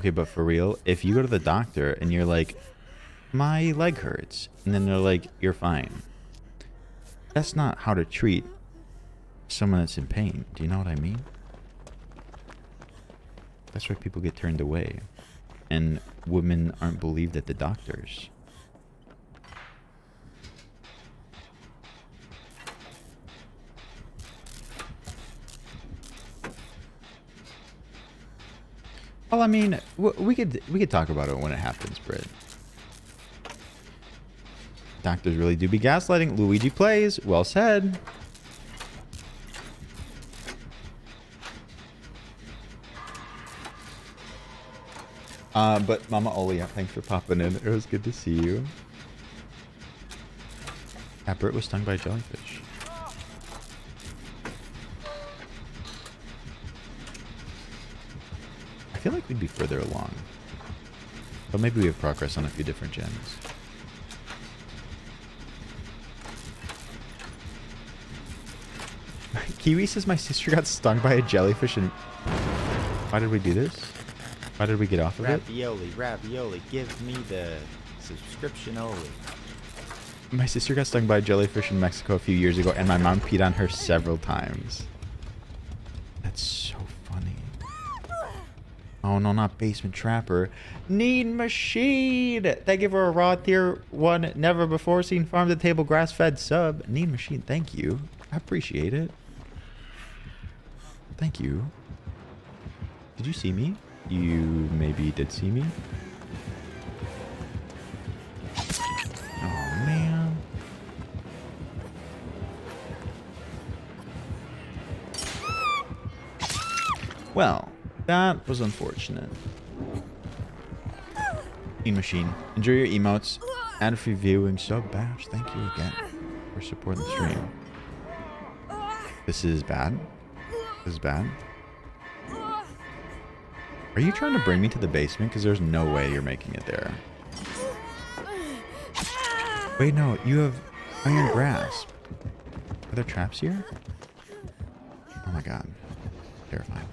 Okay, but for real, if you go to the doctor and you're like, my leg hurts, and then they're like, you're fine. That's not how to treat someone that's in pain. Do you know what I mean? That's why people get turned away. And women aren't believed at the doctors. Well, I mean, we could we could talk about it when it happens, Britt. Doctors really do be gaslighting. Luigi plays. Well said. Uh, but Mama Oli, thanks for popping in. It was good to see you. Yeah, Britt was stung by jellyfish. But maybe we have progress on a few different gens. Kiwi says my sister got stung by a jellyfish and... Why did we do this? Why did we get off of it?
Ravioli, ravioli, give me the subscription only.
My sister got stung by a jellyfish in Mexico a few years ago, and my mom peed on her several times. Oh no, not basement trapper. Need machine. Thank you for a raw tier one, never before seen farm to table grass fed sub. Need machine. Thank you. I appreciate it. Thank you. Did you see me? You maybe did see me. Oh man. Well, that was unfortunate. E machine. Enjoy your emotes. And for viewing sub bash. Thank you again for supporting the stream. This is bad. This is bad. Are you trying to bring me to the basement? Because there's no way you're making it there. Wait, no. You have iron grasp. Are there traps here? Oh my god. Terrifying.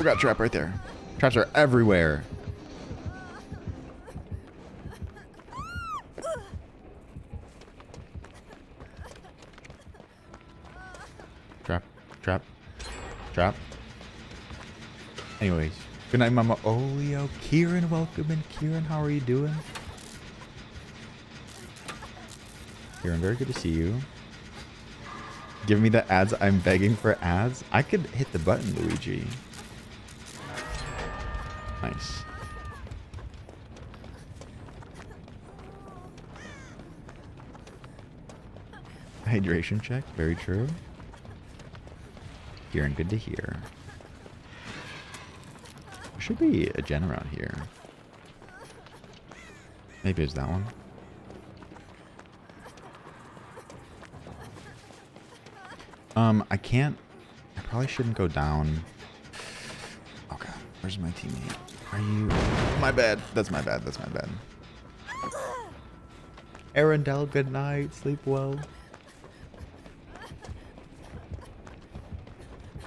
Forgot trap right there. Traps are everywhere. Trap. Trap. Trap. Anyways. Good night, Mama Olio. Kieran, welcome in. Kieran, how are you doing? Kieran, very good to see you. Give me the ads. I'm begging for ads. I could hit the button, Luigi. Nice. Hydration check. Very true. Hearing good to hear. There should be a gen around here. Maybe it's that one. Um, I can't. I probably shouldn't go down. God, where's my teammate? Are you? My bad. That's my bad. That's my bad. Arendelle, good night. Sleep well.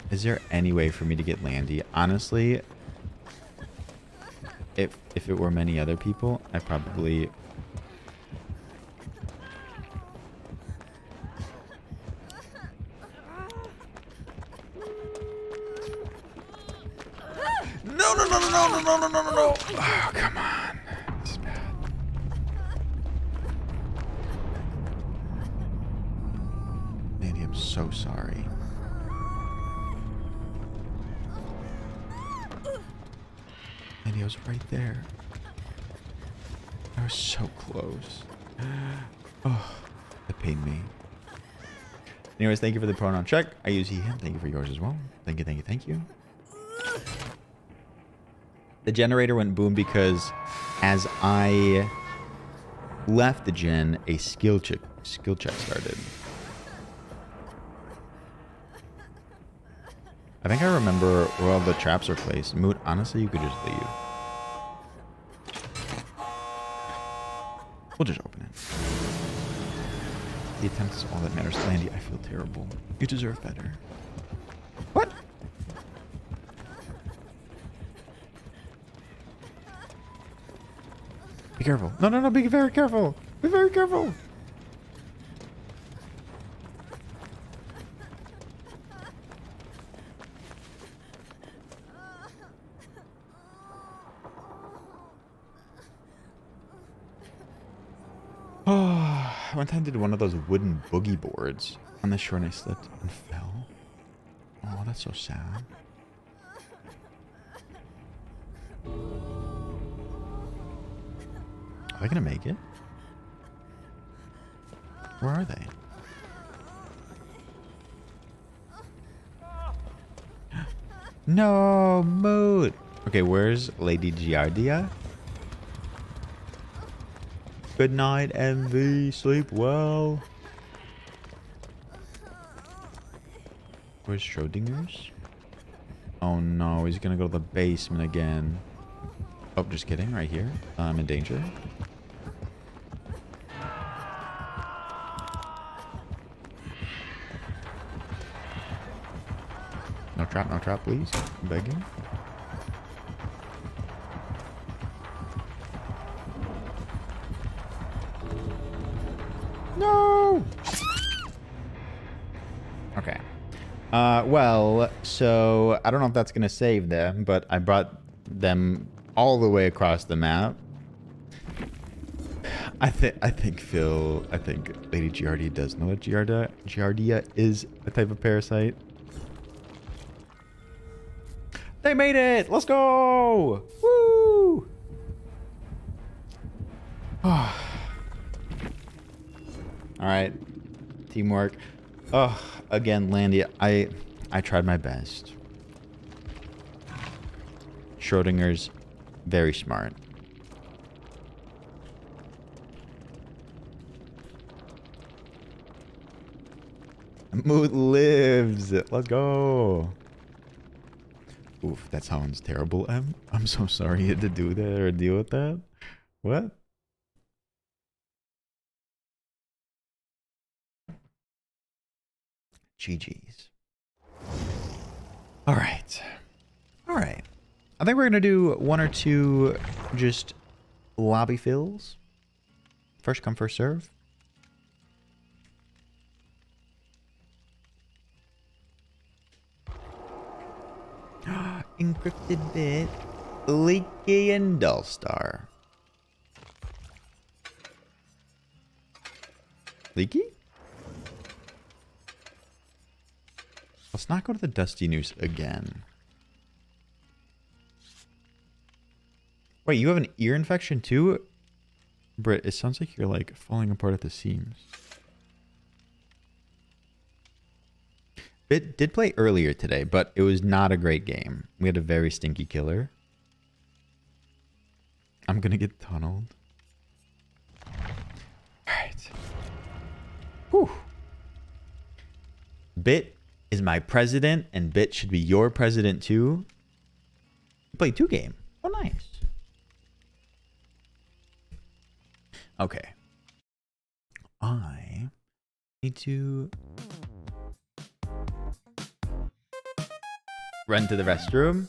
Is there any way for me to get Landy? Honestly, if if it were many other people, I probably Anyways, thank you for the pronoun check. I use he, him. Thank you for yours as well. Thank you, thank you, thank you. The generator went boom because as I left the gen, a skill check skill check started. I think I remember where all the traps are placed. Moot, honestly, you could just leave. We'll just open it. The attempt is all that matters. Landy, I feel terrible. You deserve better. What? Be careful. No, no, no, be very careful. Be very careful. Oh, one time I did one of those wooden boogie boards on the shore and I slipped and fell. Oh, that's so sad. Are they gonna make it? Where are they? No, mood. Okay, where's Lady Giardia? Good night, MV. Sleep well. Where's Schrodinger's? Oh no, he's gonna go to the basement again. Oh, just kidding. Right here. I'm in danger. No trap, no trap, please. I'm begging. Uh, well, so I don't know if that's going to save them, but I brought them all the way across the map. I think I think Phil, I think Lady Giardia does know that Giardia Giardia is a type of parasite. They made it! Let's go! Woo! All right, teamwork. Oh, again, Landy, I I tried my best. Schrodinger's very smart. Moot lives. Let's go. Oof, that sounds terrible, Em. I'm so sorry you had to do that or deal with that. What? GG's. All right. All right. I think we're going to do one or two just lobby fills. First come, first serve. Encrypted bit. Leaky and Dullstar. Leaky? Let's not go to the Dusty Noose again. Wait, you have an ear infection too? Britt, it sounds like you're like falling apart at the seams. Bit did play earlier today, but it was not a great game. We had a very stinky killer. I'm gonna get tunneled. Alright. Whew. Bit is my president, and Bit should be your president too. Played two game. Oh, nice. Okay. I need to run to the restroom.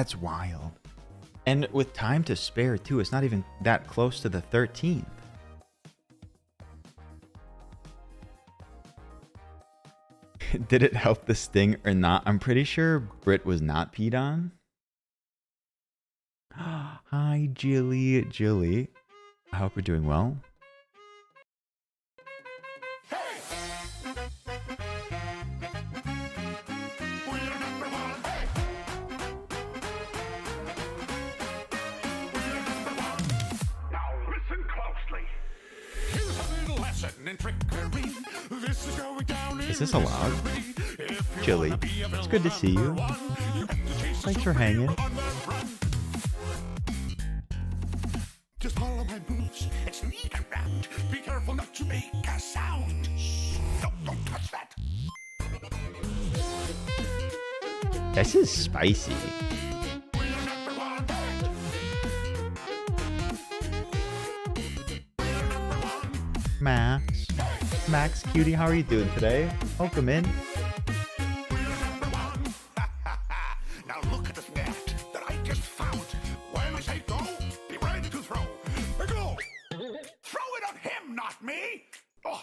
That's wild. And with time to spare, too, it's not even that close to the 13th. Did it help the sting or not? I'm pretty sure Brit was not peed on. Hi, Jilly. Jilly. I hope you're doing well. Good to see you. Thanks for hanging.
Just follow my moves and sneak around. Be careful not to make a sound. Don't, don't touch that.
This is spicy.
We're number one.
Max. Max, cutie, how are you doing today? Welcome in.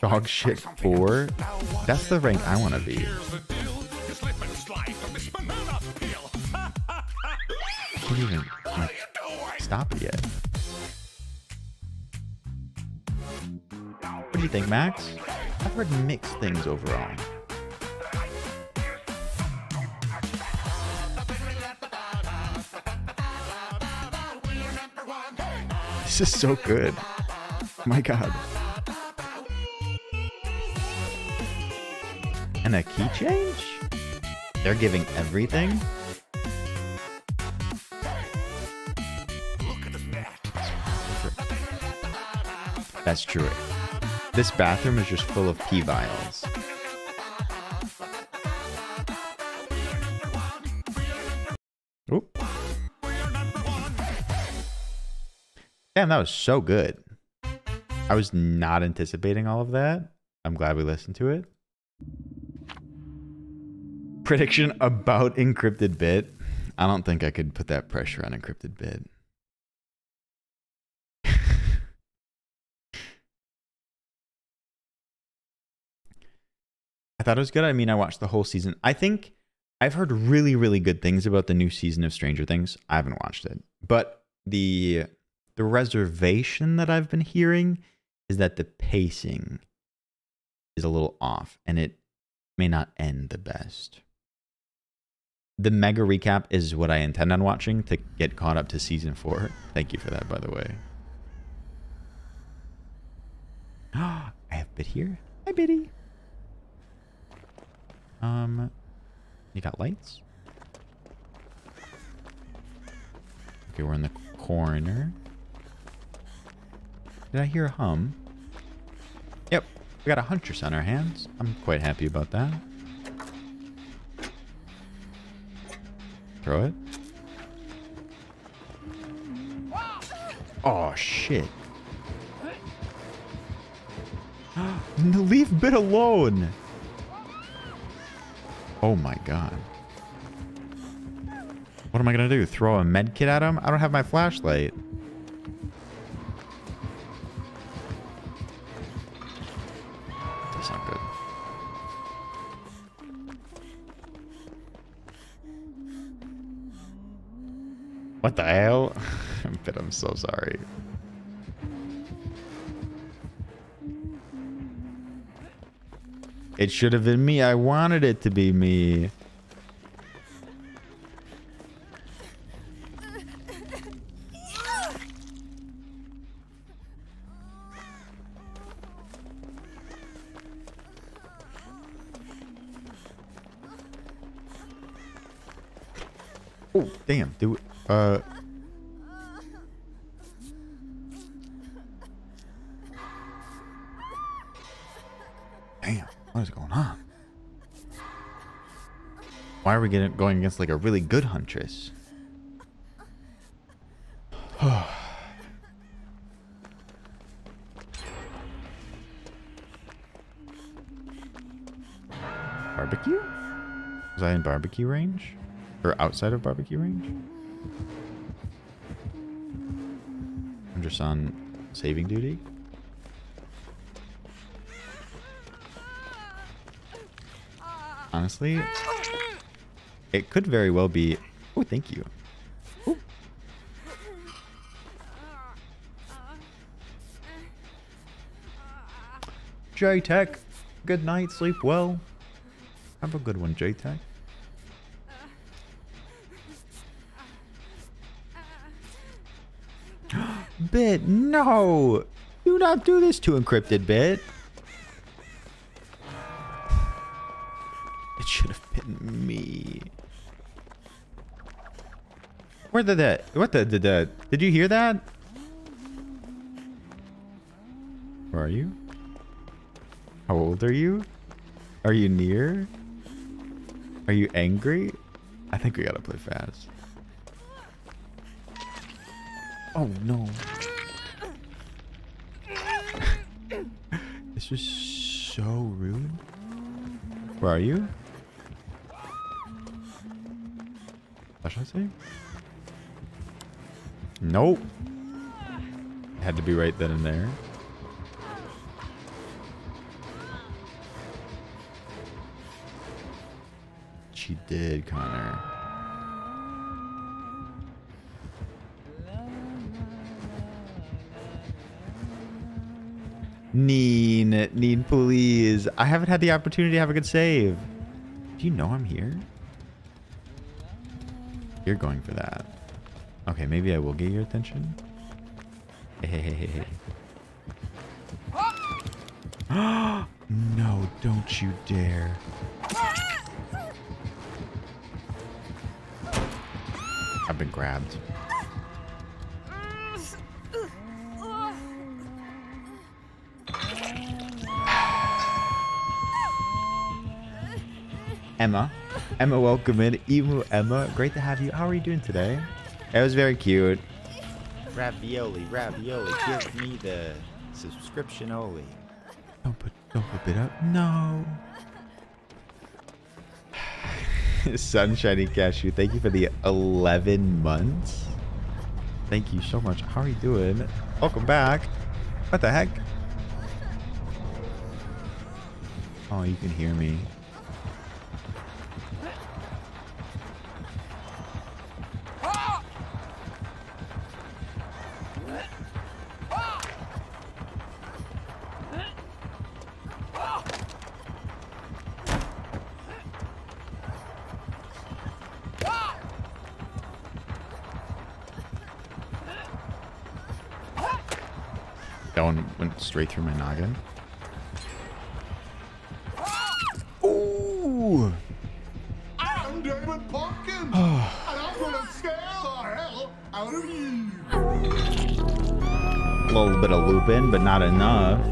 Dog shit four.
else. Now what
That's the rank? I want to be. Can't even stop it yet. What do you think, Max? I've heard mixed things overall. This is so good. Oh my god. And a key change? They're giving everything?
Look at this net.
That's true. This bathroom is just full of pee vials. Oop. Damn, that was so good. I was not anticipating all of that. I'm glad we listened to it. Prediction about encrypted bit. I don't think I could put that pressure on encrypted bit. I thought it was good. I mean, I watched the whole season. I think I've heard really, really good things about the new season of Stranger Things. I haven't watched it, but the the reservation that I've been hearing is that the pacing is a little off, and it may not end the best. The mega recap is what I intend on watching to get caught up to season four. Thank you for that, by the way. I have Bit here. Hi, Biddy. Um, you got lights? Okay, we're in the corner. Did I hear a hum? Yep, we got a huntress on our hands. I'm quite happy about that. Oh, shit. Leave Bit alone. Oh my god. What am I gonna do? Throw a med kit at him? I don't have my flashlight. What the hell? but I'm so sorry. It should have been me. I wanted it to be me. Oh, damn. Do uh. Damn, what is going on? Why are we getting, going against like a really good huntress? barbecue? Was I in barbecue range? Or outside of barbecue range? I'm just on saving duty. Honestly, it could very well be. Oh, thank you. J-Tech, good night, sleep well. Have a good one, J-Tech. Bit, no! Do not do this to encrypted Bit. It should have been me. Where did that? What the, the, the? Did you hear that? Where are you? How old are you? Are you near? Are you angry? I think we gotta play fast. Oh no. This is so rude. Where are you? What should I say? Nope. Had to be right then and there. She did, Connor. Neen, Neen, please. I haven't had the opportunity to have a good save. Do you know I'm here? You're going for that. Okay, maybe I will get your attention. Hey hey. hey, hey. Oh! no, don't you dare. I've been grabbed. Emma. Emma, welcome in. Emu Emma, great to have you. How are you doing today? It was very cute.
Ravioli, ravioli, give me the subscription only.
Don't put don't put it up. No. Sunshiny Cashew, thank you for the 11 months. Thank you so much. How are you doing? Welcome back. What the heck? Oh, you can hear me. Through my noggin. Ooh!
I'm David Pumpkin, and I'm gonna scare the hell out of you.
A little bit of looping, but not enough.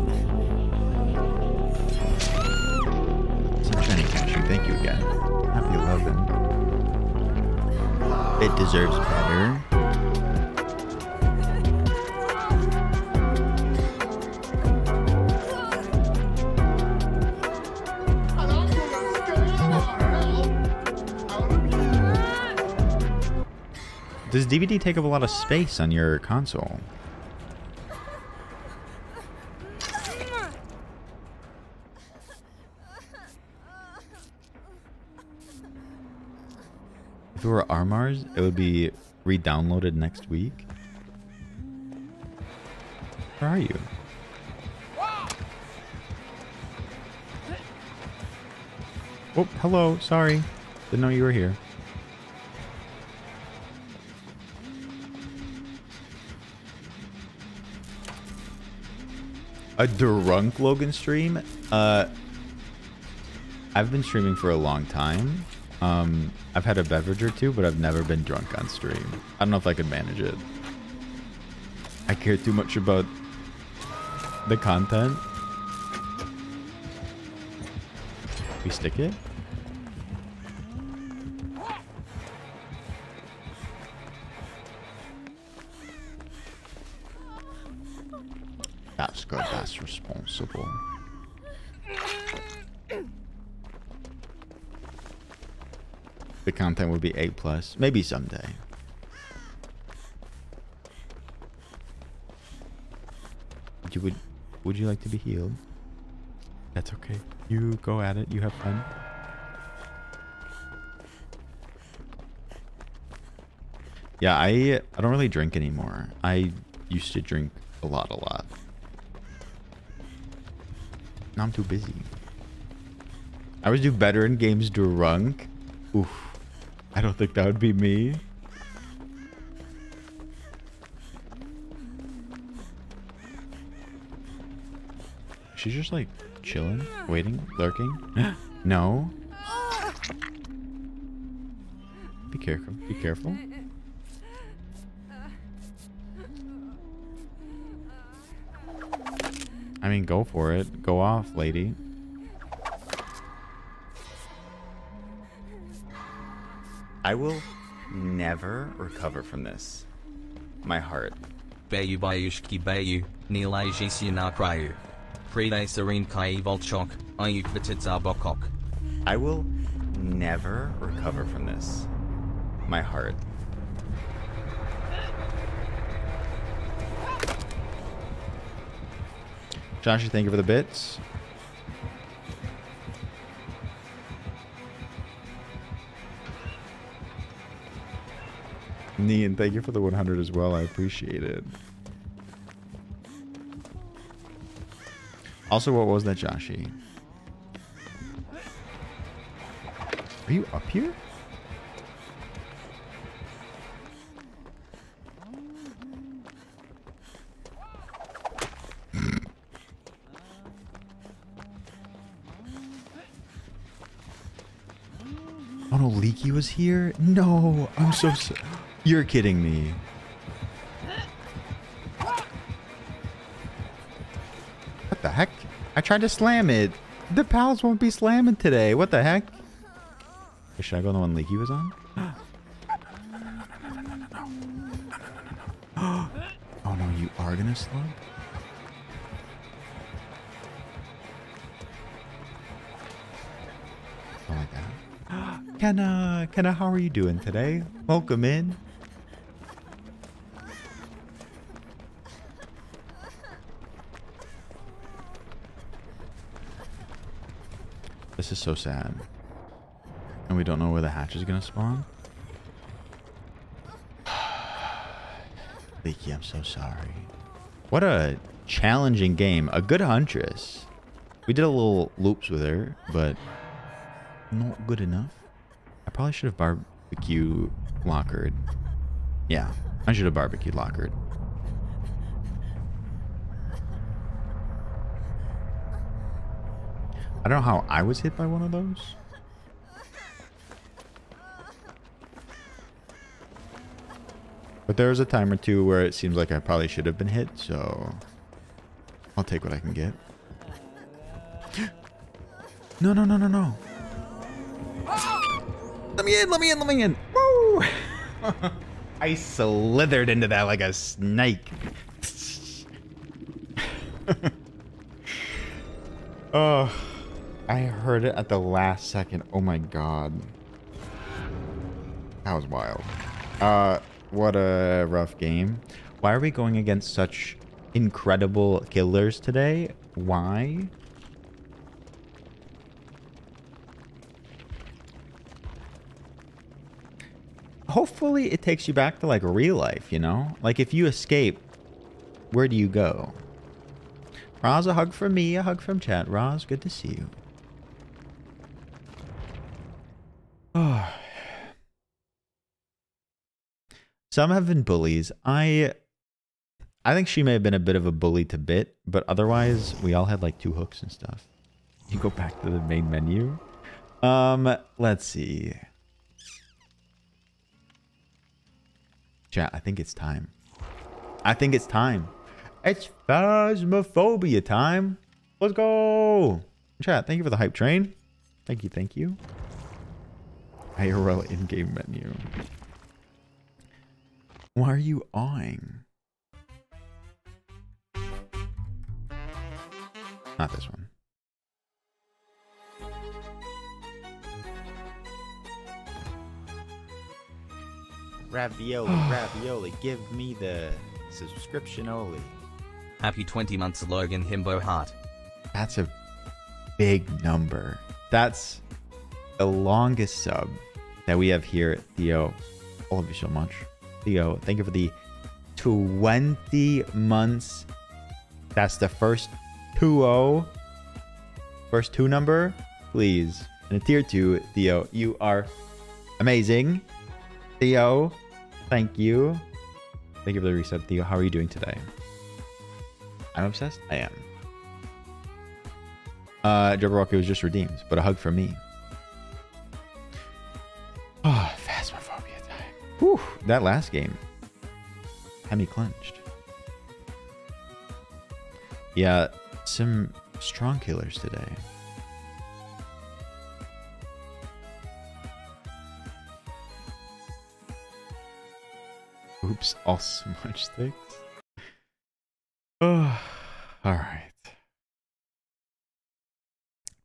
Sunshiny Cashew, thank you again. Happy 11. It deserves DBD take up a lot of space on your console? If it were Armars, it would be re-downloaded next week. Where are you? Oh, hello. Sorry. Didn't know you were here. A drunk Logan stream? Uh, I've been streaming for a long time. Um, I've had a beverage or two, but I've never been drunk on stream. I don't know if I could manage it. I care too much about the content. We stick it? Be A plus. Maybe someday. You would would you like to be healed? That's okay. You go at it. You have fun. Yeah, I I don't really drink anymore. I used to drink a lot, a lot. Now I'm too busy. I always do better in games drunk. Oof. I don't think that would be me. She's just like chilling, waiting, lurking. no. Be careful. Be careful. I mean, go for it. Go off, lady.
I will never recover from this. My heart.
Bayu Bayushki Bayu, Nilay Jisya na Kraju. Pride Serene Kai Volchok, Ayuk Bokok.
I will never recover from this. My heart.
Joshy, thank you for the bits. Nian, thank you for the 100 as well. I appreciate it. Also, what was that, Joshy? Are you up here? Oh no, Leaky was here? No, I'm so sorry. You're kidding me. What the heck? I tried to slam it. The pals won't be slamming today. What the heck? Should I go on the one Leaky was on? Oh no, you are gonna slug? Something like that. Kenna, Kenna, how are you doing today? Welcome in. This is so sad. And we don't know where the hatch is going to spawn. Leaky, I'm so sorry. What a challenging game. A good huntress. We did a little loops with her, but not good enough. I probably should have barbecue lockered. Yeah, I should have barbecue lockered. I don't know how I was hit by one of those. But there was a time or two where it seems like I probably should have been hit, so I'll take what I can get. No, no, no, no, no. Let me in, let me in, let me in. Woo! I slithered into that like a snake. oh, I heard it at the last second. Oh my god. That was wild. Uh, what a rough game. Why are we going against such incredible killers today? Why? Hopefully it takes you back to like real life, you know? Like if you escape, where do you go? Roz, a hug from me, a hug from chat. Roz, good to see you. Some have been bullies. I I think she may have been a bit of a bully to bit, but otherwise we all had like two hooks and stuff. You go back to the main menu. Um, let's see. Chat, I think it's time. I think it's time. It's phasmophobia time. Let's go. Chat, thank you for the hype train. Thank you, thank you. IRL in-game menu. Why are you awing? Not this one.
Ravioli, ravioli, give me the subscription only.
Happy 20 months Logan Himbo Heart.
That's a big number. That's the longest sub that we have here, at Theo. I love you so much. Theo, thank you for the 20 months. That's the first 2 First two number, please. And a tier two, Theo. You are amazing. Theo, thank you. Thank you for the reset, Theo. How are you doing today? I'm obsessed. I am. Uh, Jabberwocky was just redeemed, but a hug from me. Whew, that last game had me clenched. Yeah, some strong killers today. Oops, all smudge sticks. Oh, all right.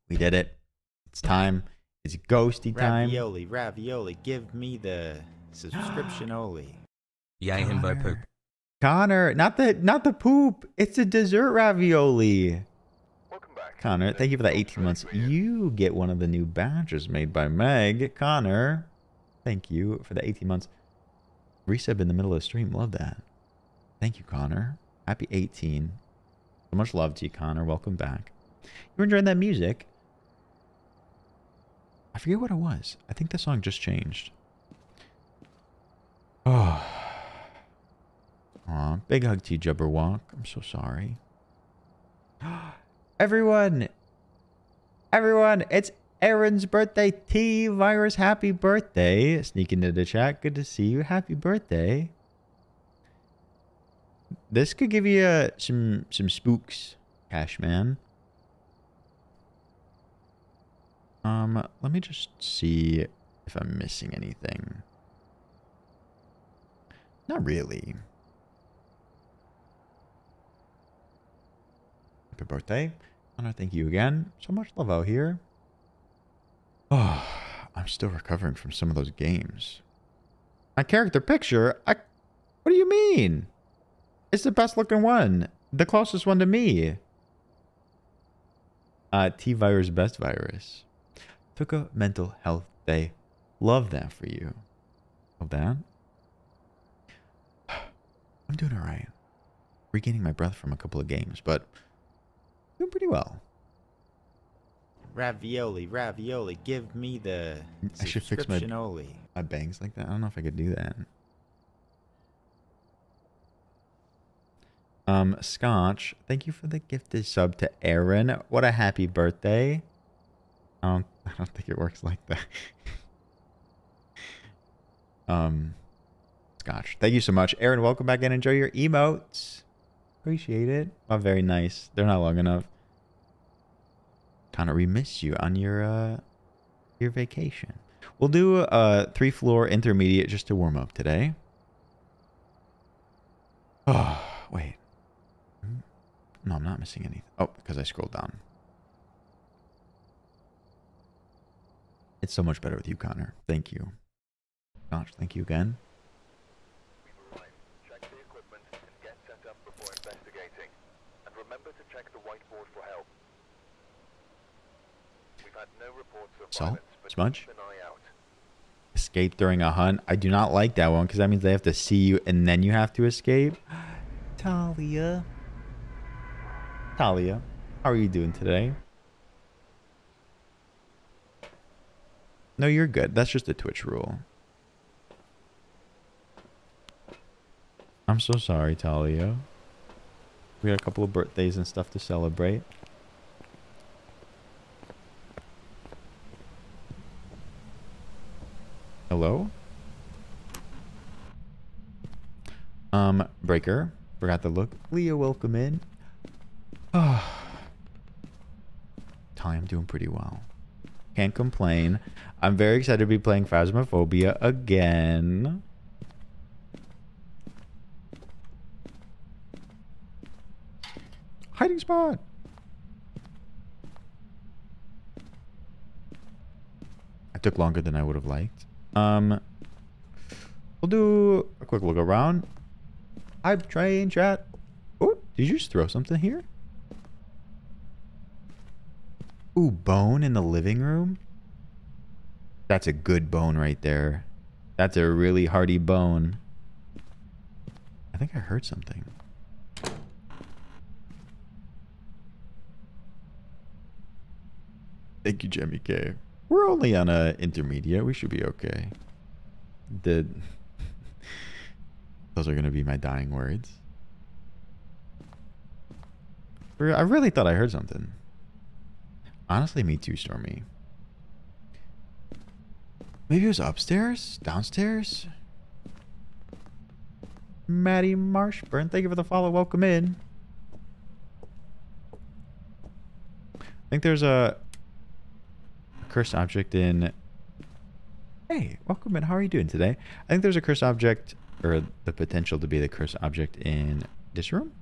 We did it. It's time. It's ghosty time.
Ravioli, ravioli, give me the subscription only.
Yay Himbo Poop.
Connor. Connor, not the not the poop. It's a dessert ravioli. Connor, thank you for the 18 months. You get one of the new badges made by Meg. Connor, thank you for the 18 months. Resub in the middle of the stream. Love that. Thank you, Connor. Happy 18. So much love to you, Connor. Welcome back. You enjoying that music? I forget what it was. I think the song just changed. Oh. Aw, big hug to you, Jubberwock. I'm so sorry. Everyone! Everyone, it's Aaron's birthday. T Virus, happy birthday. Sneak into the chat. Good to see you. Happy birthday. This could give you uh, some some spooks, Cashman. Um, let me just see if I'm missing anything. Not really. Happy birthday. Connor, thank you again. So much love out here. Oh, I'm still recovering from some of those games. My character picture? I, what do you mean? It's the best looking one. The closest one to me. Uh, T-Virus Best Virus. Took a mental health day. Love that for you. Love that. I'm doing alright. Regaining my breath from a couple of games, but doing pretty well.
Ravioli, ravioli, give me the
I should fix my-. My bangs like that? I don't know if I could do that. Um, Scotch, thank you for the gifted sub to Aaron. What a happy birthday. I don't, I don't think it works like that. um, Scotch, thank you so much. Aaron, welcome back in. Enjoy your emotes. Appreciate it. Oh, very nice. They're not long enough. Kind of remiss you on your, uh, your vacation. We'll do a three floor intermediate just to warm up today. Oh, wait. Hmm. No, I'm not missing anything. Oh, because I scrolled down. It's so much better with you, Connor. Thank you. Gosh, thank you again.
Check the equipment and get set up before investigating. And remember to check the whiteboard for help. We've had no
Salt? Smudge?
keep an eye out.
Escape during a hunt. I do not like that one because that means they have to see you and then you have to escape. Talia. Talia, how are you doing today? No, you're good. That's just a Twitch rule. I'm so sorry, Talia. We got a couple of birthdays and stuff to celebrate. Hello? Um, Breaker. Forgot to look. Leah, welcome in. Oh. Talia, I'm doing pretty well. Can't complain. I'm very excited to be playing Phasmophobia again. Hiding spot. I took longer than I would have liked. Um, We'll do a quick look around. Hype train chat. Oh, did you just throw something here? Ooh, bone in the living room? That's a good bone right there. That's a really hearty bone. I think I heard something. Thank you, Jimmy K. We're only on a intermediate. We should be okay. The those are gonna be my dying words. I really thought I heard something. Honestly, me too, Stormy. Maybe it was upstairs? Downstairs? Maddie Marshburn, thank you for the follow. Welcome in. I think there's a cursed object in. Hey, welcome in. How are you doing today? I think there's a cursed object, or the potential to be the cursed object in this room.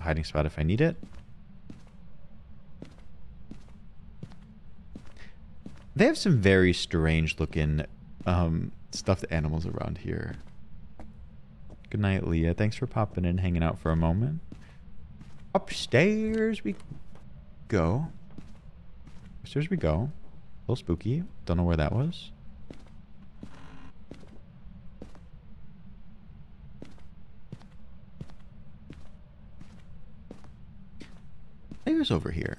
Hiding spot if I need it. They have some very strange looking um, stuffed animals around here. Good night, Leah. Thanks for popping in, hanging out for a moment. Upstairs we go. Upstairs we go. A little spooky. Don't know where that was. Maybe over here.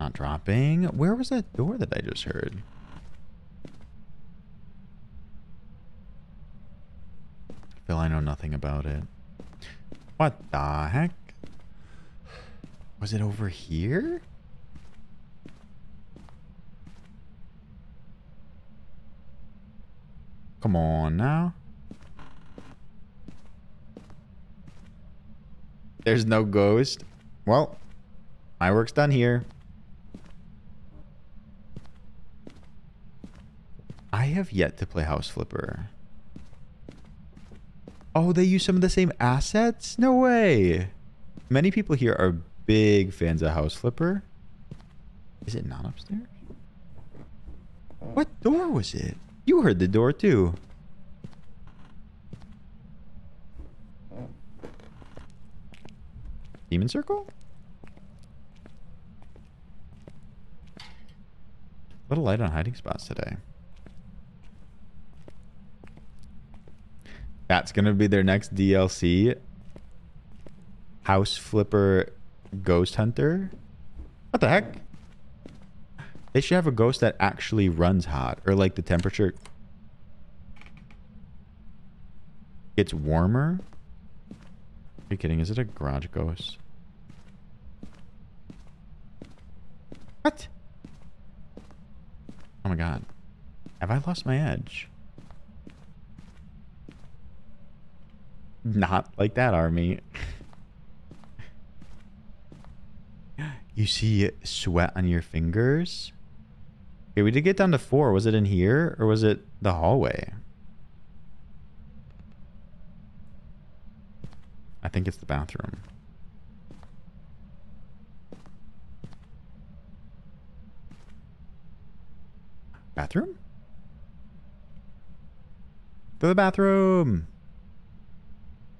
Not dropping. Where was that door that I just heard? I feel I know nothing about it. What the heck? Was it over here? Come on now. There's no ghost. Well, my work's done here. I have yet to play House Flipper. Oh, they use some of the same assets? No way. Many people here are big fans of House Flipper. Is it not upstairs? What door was it? You heard the door too. Demon Circle? A Little light on hiding spots today. That's gonna be their next DLC. House Flipper Ghost Hunter. What the heck? They should have a ghost that actually runs hot, or like the temperature gets warmer. Are you kidding? Is it a garage ghost? What? Oh my god. Have I lost my edge? Not like that, army. You see sweat on your fingers? Okay, we did get down to four. Was it in here or was it the hallway? I think it's the bathroom. Bathroom? To the bathroom!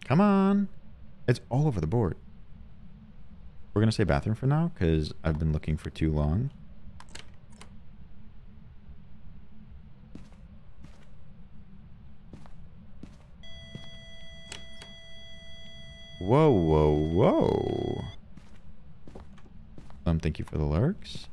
Come on. It's all over the board. We're going to say bathroom for now because I've been looking for too long. Whoa, whoa, whoa. Um, thank you for the lurks.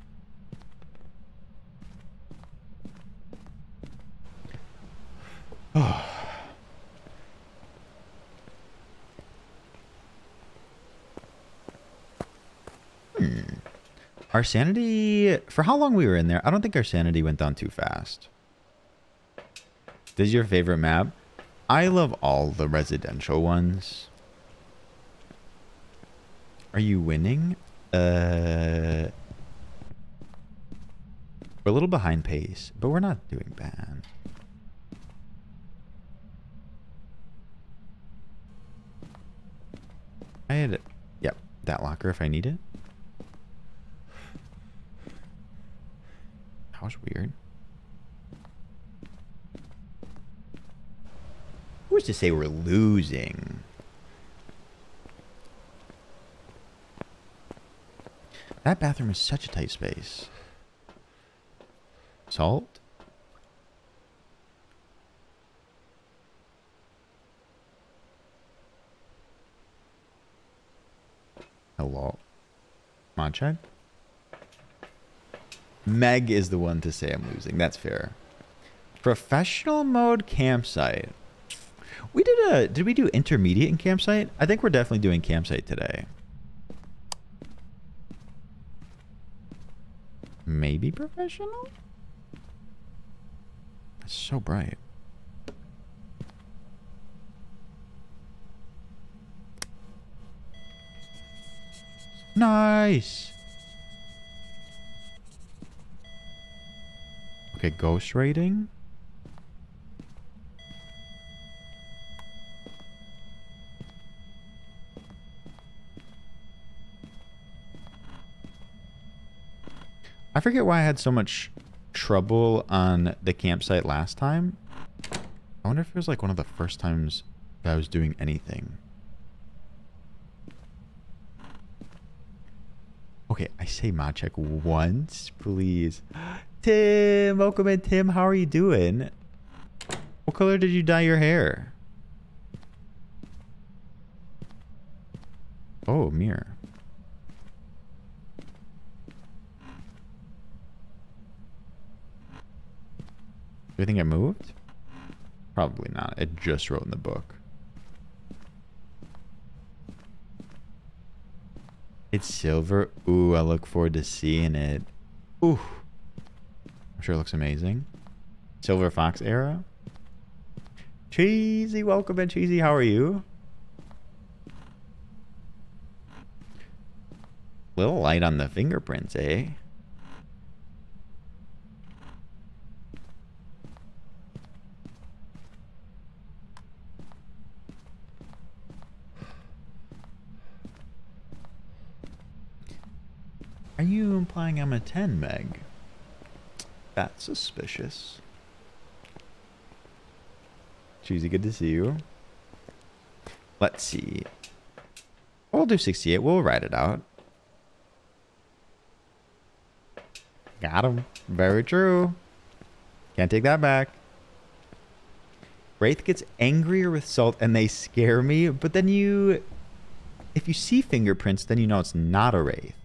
Our sanity, for how long we were in there, I don't think our sanity went down too fast. This is your favorite map? I love all the residential ones. Are you winning? Uh, we're a little behind pace, but we're not doing bad. I had, it yep, that locker if I need it. Was weird. Who's to say we're losing? That bathroom is such a tight space. Salt? Hello. Check? Meg is the one to say I'm losing. That's fair. Professional mode campsite. We did a did we do intermediate in campsite? I think we're definitely doing campsite today. Maybe professional? It's so bright. Nice. Okay, ghost rating. I forget why I had so much trouble on the campsite last time. I wonder if it was like one of the first times that I was doing anything. Okay, I say mod check once, please. Tim, welcome in, Tim. How are you doing? What color did you dye your hair? Oh, mirror. Do you think it moved? Probably not. It just wrote in the book. It's silver. Ooh, I look forward to seeing it. Ooh. Sure looks amazing. Silver Fox era. Cheesy, welcome and Cheesy. How are you? Little light on the fingerprints, eh? Are you implying I'm a 10, Meg? That's suspicious. Cheesy, good to see you. Let's see. We'll do 68. We'll write it out. Got him. Very true. Can't take that back. Wraith gets angrier with salt and they scare me, but then you... If you see fingerprints, then you know it's not a Wraith.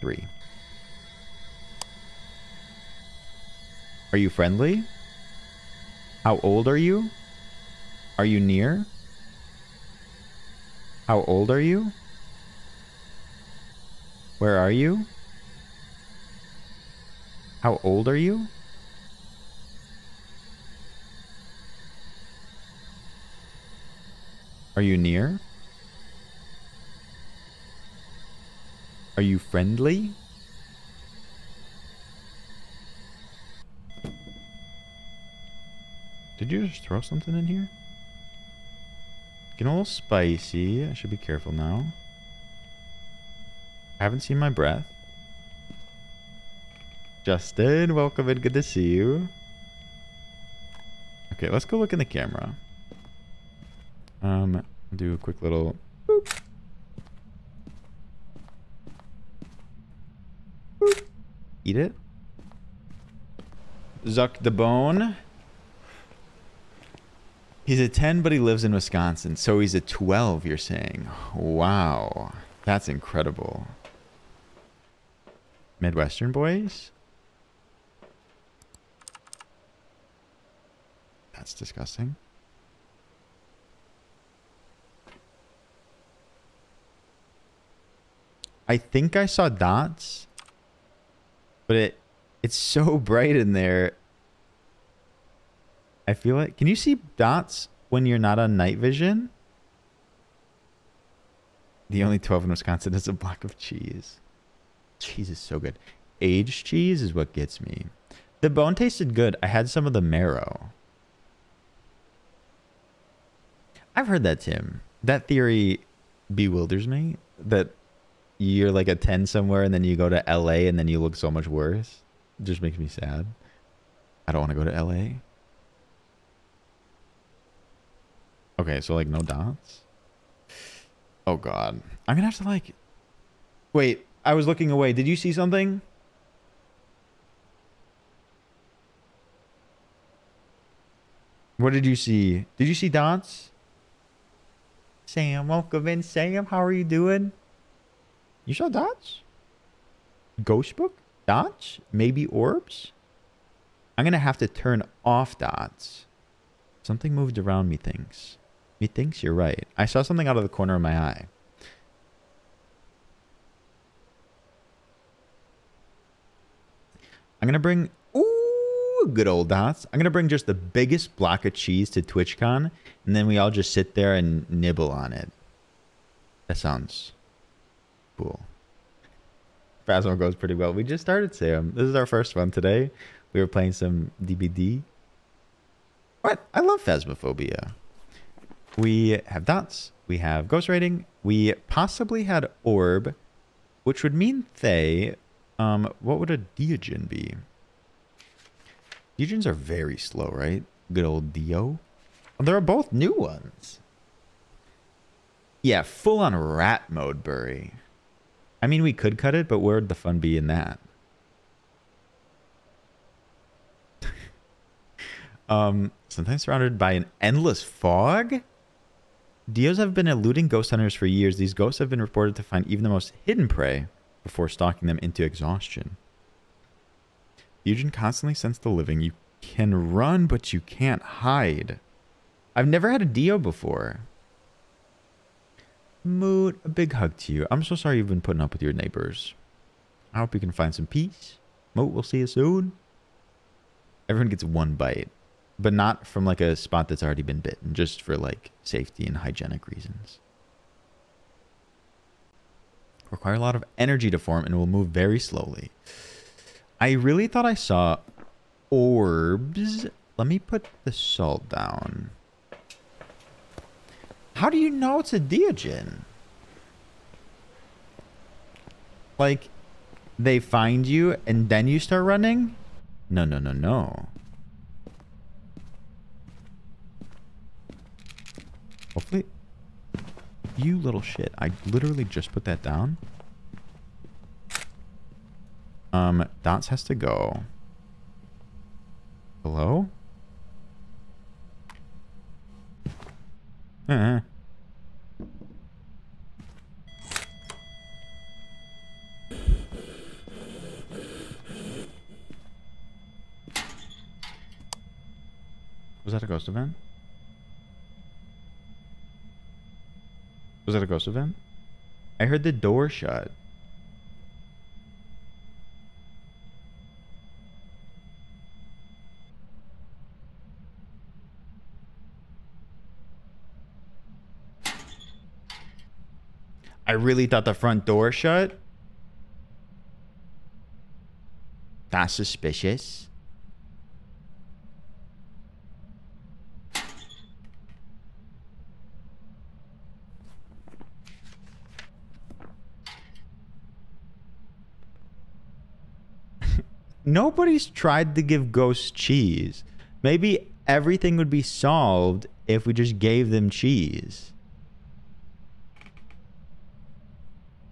Three. Are you friendly? How old are you? Are you near? How old are you? Where are you? How old are you? Are you near? Are you friendly? Did you just throw something in here? Getting a little spicy. I should be careful now. I haven't seen my breath. Justin, welcome in. Good to see you. Okay, let's go look in the camera. Um, do a quick little boop. Boop. Eat it. Zuck the bone. He's a 10, but he lives in Wisconsin. So he's a 12, you're saying. Wow. That's incredible. Midwestern boys? That's disgusting. I think I saw dots, but it it's so bright in there. I feel like can you see dots when you're not on night vision? The only 12 in Wisconsin is a block of cheese. Cheese is so good. Aged cheese is what gets me. The bone tasted good. I had some of the marrow. I've heard that, Tim. That theory bewilders me. That you're like a 10 somewhere and then you go to LA and then you look so much worse. It just makes me sad. I don't want to go to LA. Okay, so like no dots. Oh god. I'm gonna have to like Wait, I was looking away. Did you see something? What did you see? Did you see dots? Sam, welcome in. Sam, how are you doing? You saw dots? Ghost book? Dots? Maybe orbs? I'm gonna have to turn off dots. Something moved around me thinks. Me thinks you're right. I saw something out of the corner of my eye. I'm gonna bring ooh good old dots. I'm gonna bring just the biggest block of cheese to TwitchCon, and then we all just sit there and nibble on it. That sounds cool. Phasmo goes pretty well. We just started Sam. This is our first one today. We were playing some DBD. What? I love Phasmophobia. We have dots. We have ghost rating. We possibly had orb, which would mean Thaye. Um, what would a Deogen be? Deogens are very slow, right? Good old Dio. Oh, they're both new ones. Yeah, full on rat mode, Burry. I mean, we could cut it, but where'd the fun be in that? um, sometimes surrounded by an endless fog? Dios have been eluding ghost hunters for years. These ghosts have been reported to find even the most hidden prey before stalking them into exhaustion. Fusion constantly sense the living. You can run, but you can't hide. I've never had a Dio before. Moot, a big hug to you. I'm so sorry you've been putting up with your neighbors. I hope you can find some peace. Moot, we'll see you soon. Everyone gets one bite, but not from like a spot that's already been bitten, just for like safety and hygienic reasons. Require a lot of energy to form and will move very slowly. I really thought I saw orbs. Let me put the salt down. How do you know it's a Deogen? Like, they find you and then you start running? No, no, no, no. Hopefully... You little shit. I literally just put that down. Um, Dots has to go. Hello? Uh. -huh. Was that a ghost event? Was that a ghost event? I heard the door shut. I really thought the front door shut. That's suspicious. Nobody's tried to give ghosts cheese. Maybe everything would be solved if we just gave them cheese.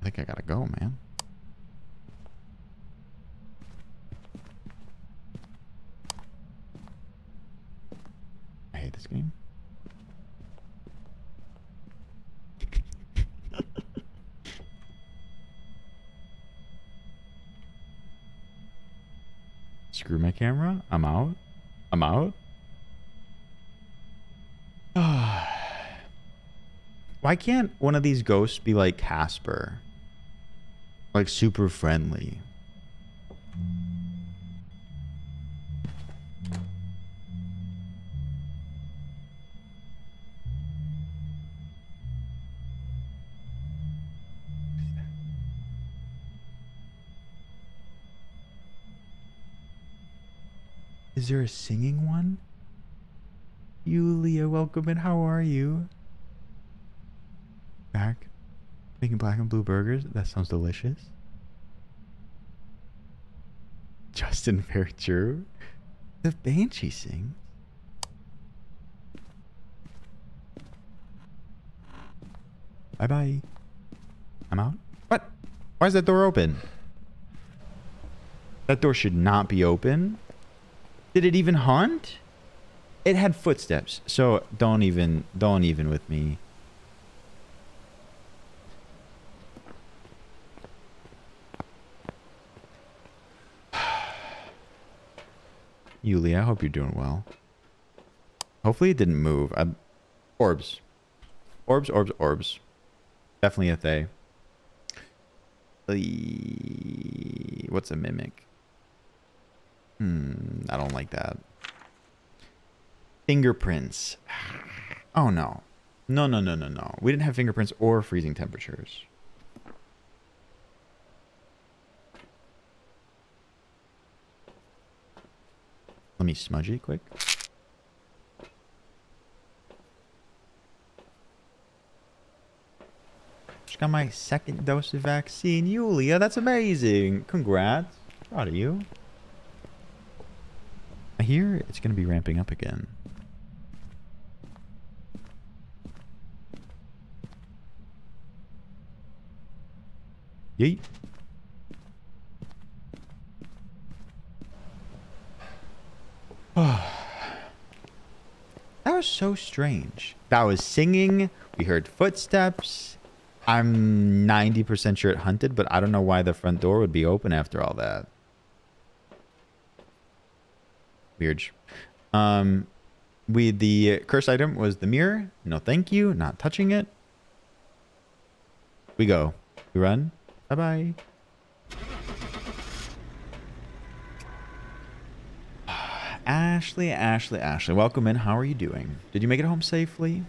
I think I gotta go, man. I hate this game. Screw my camera. I'm out. I'm out. Why can't one of these ghosts be like Casper? Like super friendly. Is there a singing one? Yulia, welcome and how are you? Back. Making black and blue burgers? That sounds delicious. Justin, very true. The Banshee sings. Bye bye. I'm out. What? Why is that door open? That door should not be open. Did it even hunt? It had footsteps, so don't even don't even with me. Yuli, I hope you're doing well. Hopefully it didn't move. I, orbs. Orbs, orbs, orbs. Definitely a Thaye. The- What's a mimic? Hmm, I don't like that. Fingerprints. Oh no. No, no, no, no, no. We didn't have fingerprints or freezing temperatures. Let me smudge it quick. Just got my second dose of vaccine. Yulia, that's amazing. Congrats. Proud of you. Hear it's going to be ramping up again. Yeet. That was so strange. That was singing. We heard footsteps. I'm 90% sure it hunted, but I don't know why the front door would be open after all that. Weird. Um, we the curse item was the mirror. No, thank you. Not touching it. We go. We run. Bye bye. Ashley, Ashley, Ashley, welcome in. How are you doing? Did you make it home safely?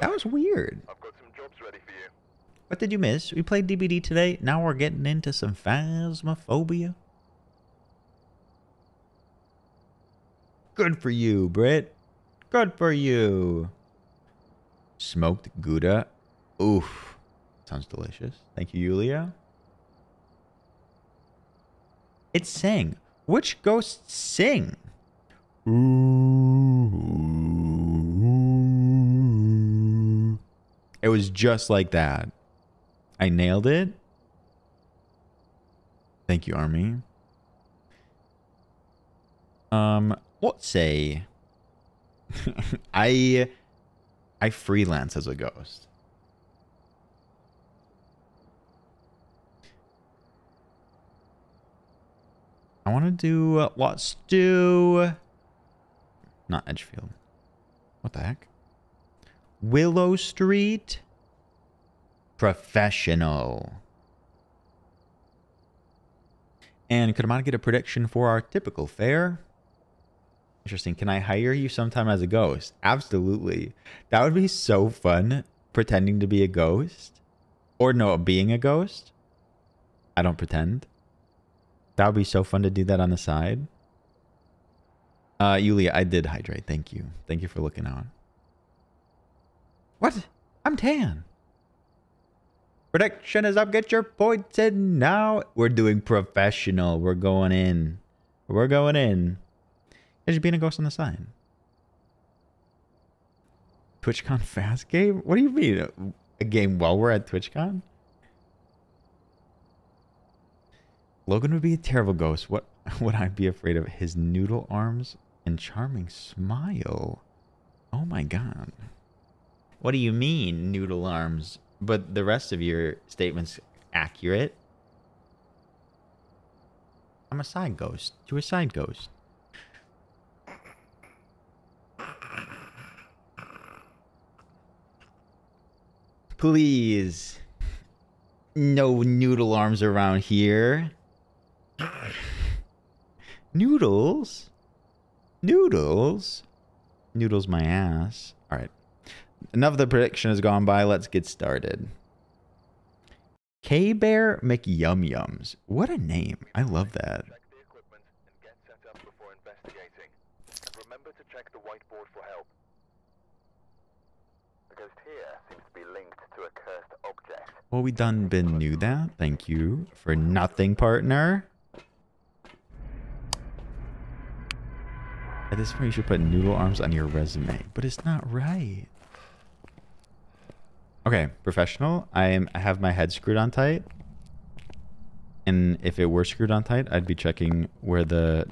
That was weird.
I've got some jobs ready for you.
What did you miss? We played DBD today. Now we're getting into some phasmophobia. Good for you, Britt. Good for you. Smoked Gouda. Oof. Sounds delicious. Thank you, Yulia. It sang. Which ghosts sing? It was just like that. I nailed it. Thank you, Army. Um, let's say I I freelance as a ghost. I want to do uh, let's do not Edgefield. What the heck? Willow Street Professional. And could I get a prediction for our typical fare? Interesting. Can I hire you sometime as a ghost? Absolutely. That would be so fun pretending to be a ghost. Or no, being a ghost. I don't pretend. That would be so fun to do that on the side. Uh, Yulia, I did hydrate. Thank you. Thank you for looking out. What? I'm tan. Prediction is up. Get your points in now. We're doing professional. We're going in. We're going in. There's being a ghost on the side. TwitchCon fast game? What do you mean? A game while we're at TwitchCon? Logan would be a terrible ghost. What would I be afraid of? His noodle arms and charming smile. Oh my god. What do you mean, noodle arms? But the rest of your statement's accurate. I'm a side ghost. To a side ghost. Please. No noodle arms around here. Noodles? Noodles? Noodles my ass. Alright. Enough of the prediction has gone by. Let's get started. K-Bear McYum Yums. What a name. I love that.
Check the equipment and get set up before investigating. And remember to check the whiteboard for help. The ghost here seems to be linked to a cursed object.
Well, we done been knew that. Thank you for nothing, partner. At this point, you should put noodle arms on your resume, but it's not right. Okay, professional. I am. I have my head screwed on tight, and if it were screwed on tight, I'd be checking where the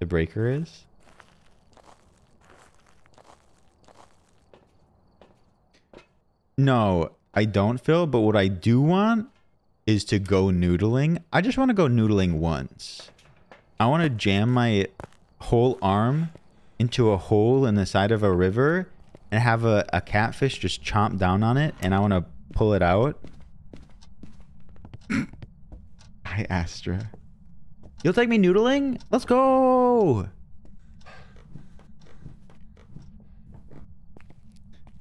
the breaker is. No, I don't, feel, But what I do want is to go noodling. I just want to go noodling once. I want to jam my whole arm into a hole in the side of a river and have a, a catfish just chomp down on it. And I want to pull it out. Hi, Astra. You'll take me noodling? Let's go.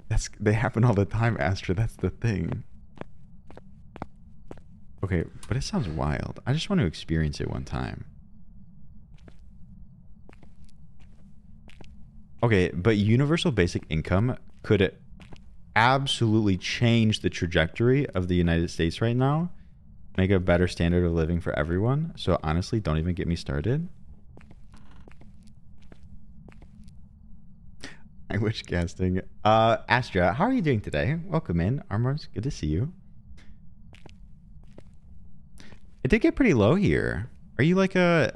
That's they happen all the time, Astra. That's the thing. Okay, but it sounds wild. I just want to experience it one time. Okay, but universal basic income could absolutely change the trajectory of the United States right now. Make a better standard of living for everyone. So honestly, don't even get me started. I wish casting. Uh, Astra, how are you doing today? Welcome in. Armors, good to see you. It did get pretty low here. Are you like a...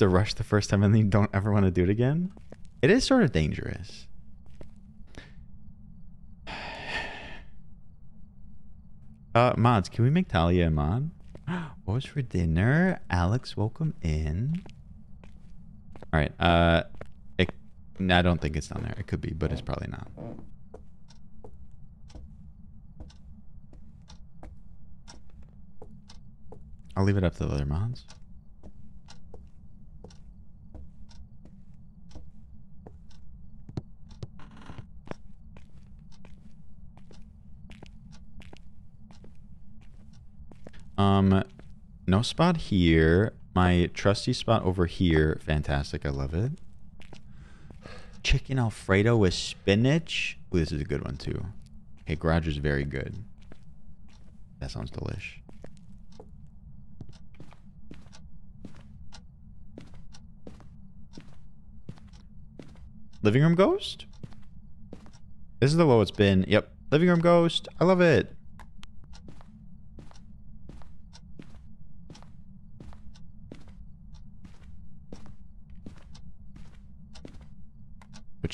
A rush the first time and then you don't ever want to do it again? It is sort of dangerous. Uh, mods, can we make Talia a mod? What was for dinner? Alex, welcome in. All right. Uh, it, I don't think it's down there. It could be, but it's probably not. I'll leave it up to the other mods. Um, no spot here. My trusty spot over here. Fantastic. I love it. Chicken Alfredo with spinach. Ooh, this is a good one too. Okay, garage is very good. That sounds delish. Living room ghost? This is the low it's been. Yep. Living room ghost. I love it.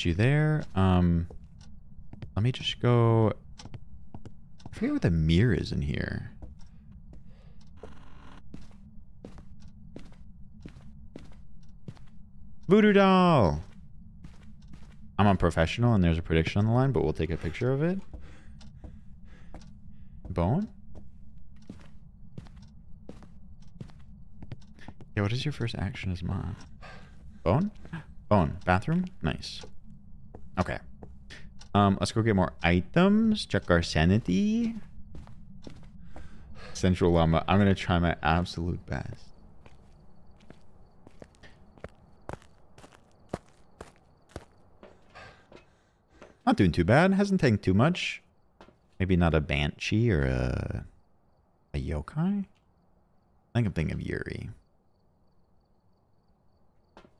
You there. Um, let me just go. I forget what the mirror is in here. Voodoo doll. I'm a professional and there's a prediction on the line, but we'll take a picture of it. Bone? Yeah, what is your first action as mom? Bone? Bone. Bathroom? Nice. Okay. Um, let's go get more items. Check our sanity. Central Llama. I'm going to try my absolute best. Not doing too bad. Hasn't taken too much. Maybe not a Banshee or a, a Yokai? I think I'm thinking of Yurei.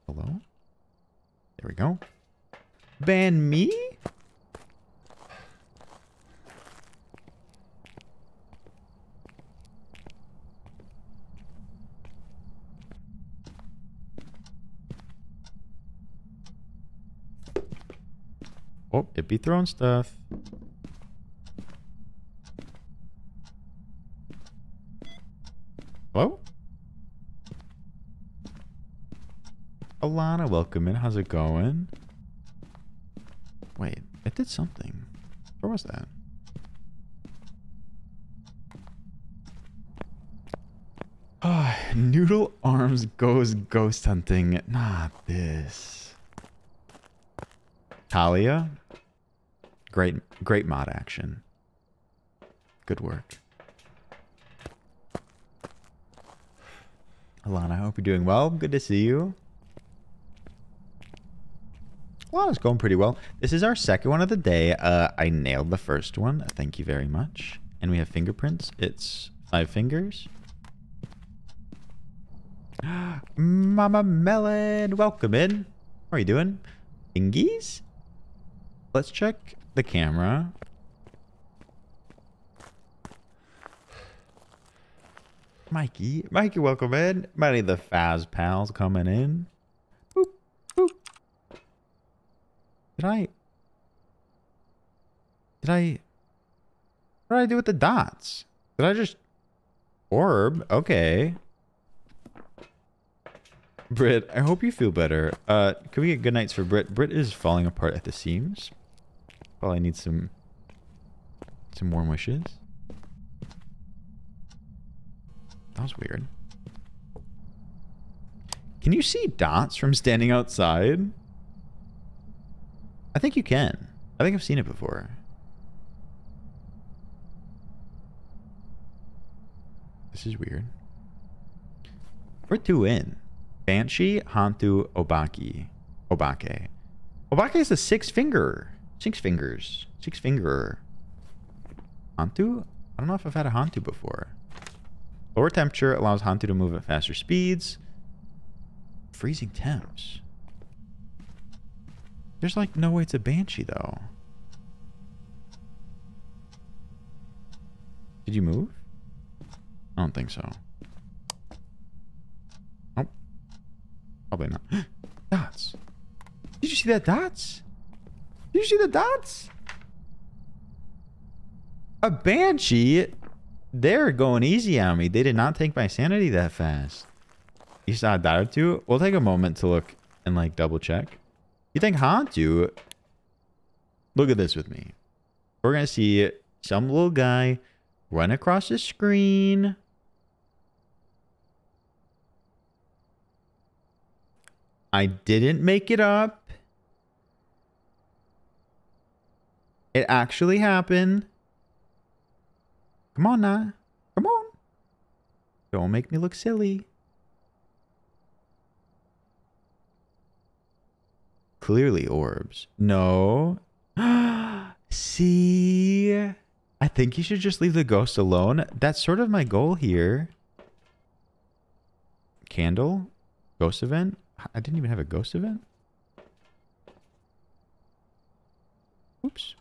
Hello? There we go. Ban me? Oh, it be throwing stuff. Hello? Alana, welcome in. How's it going? Did something. Where was that? Ah, Noodle Arms goes ghost hunting. Not this. Talia. Great, great mod action. Good work. Alana, I hope you're doing well. Good to see you. Well, it's going pretty well. This is our second one of the day. Uh, I nailed the first one. Thank you very much. And we have fingerprints. It's five fingers. Mama Melon, welcome in. How are you doing? Fingies? Let's check the camera. Mikey, Mikey, welcome in. Many of the Faz pals coming in. Boop, boop. Did I? Did I? What did I do with the dots? Did I just orb? Okay. Britt, I hope you feel better. Uh, can we get good nights for Britt? Britt is falling apart at the seams. Probably need some some warm wishes. That was weird. Can you see dots from standing outside? I think you can. I think I've seen it before. This is weird. We're two in. Banshee, Hantu, Obaki. Obake. Obake is a six finger. Six fingers. Six finger. Hantu? I don't know if I've had a Hantu before. Lower temperature allows Hantu to move at faster speeds. Freezing temps. There's like no way it's a Banshee though. Did you move? I don't think so. Nope. Probably not. dots. Did you see that dots? Did you see the dots? A Banshee? They're going easy on me. They did not take my sanity that fast. You saw a dot or two? We'll take a moment to look and like double check. You think Hantu? Look at this with me. We're going to see some little guy run across the screen. I didn't make it up. It actually happened. Come on now. Come on. Don't make me look silly. Clearly orbs. No. See? I think you should just leave the ghost alone. That's sort of my goal here. Candle? Ghost event? I didn't even have a ghost event? Oops.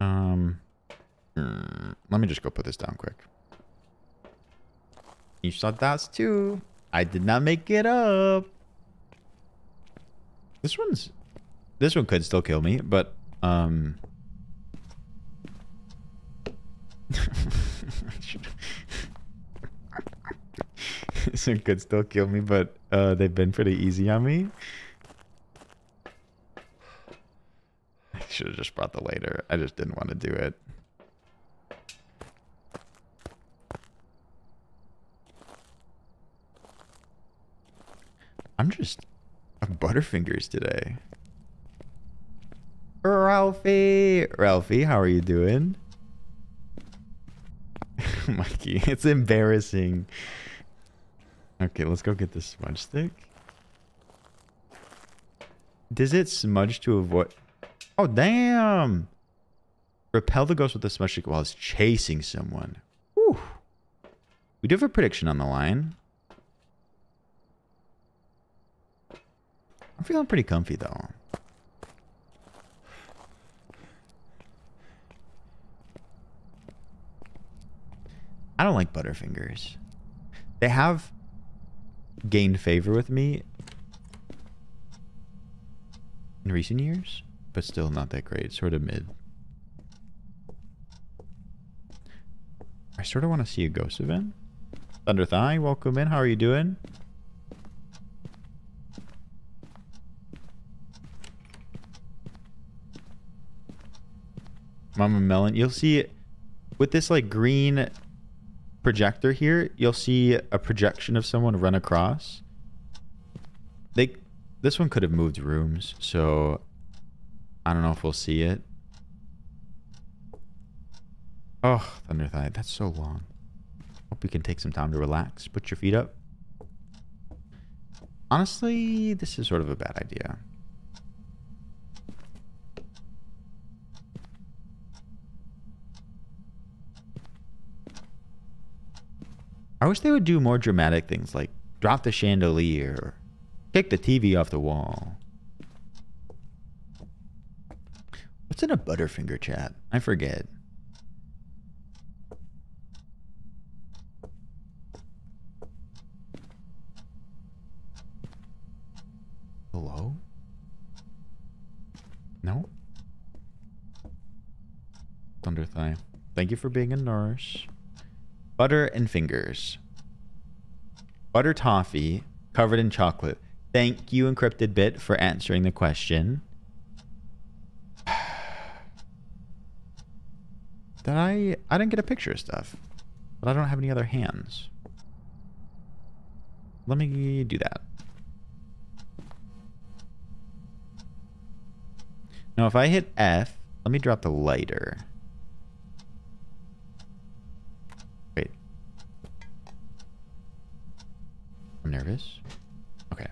Um, mm, let me just go put this down quick. You saw dots too. I did not make it up. This one's, this one could still kill me, but um. this one could still kill me, but uh, they've been pretty easy on me. I should have just brought the later. I just didn't want to do it. I'm just butterfingers today. Ralphie, Ralphie, how are you doing? Mikey, it's embarrassing. Okay, let's go get the smudge stick. Does it smudge to avoid? Oh, damn! Repel the ghost with the smudge stick while it's chasing someone. Whew. We do have a prediction on the line. I'm feeling pretty comfy though. I don't like Butterfingers. They have gained favor with me in recent years, but still not that great. Sort of mid. I sort of want to see a ghost event. Thunder Thigh, welcome in. How are you doing? Mama Melon. You'll see with this like green projector here, you'll see a projection of someone run across. They this one could have moved rooms, so I don't know if we'll see it. Oh, Thunder Thigh, that's so long. Hope you can take some time to relax. Put your feet up. Honestly, this is sort of a bad idea. I wish they would do more dramatic things like drop the chandelier, kick the TV off the wall. What's in a Butterfinger chat? I forget. Hello? No? Thunder Thigh. Thank you for being a nurse. Butter and fingers. Butter toffee covered in chocolate. Thank you, Encrypted Bit, for answering the question. Did I... I didn't get a picture of stuff. But I don't have any other hands. Let me do that. Now, if I hit F, let me drop the lighter. I'm nervous. Okay.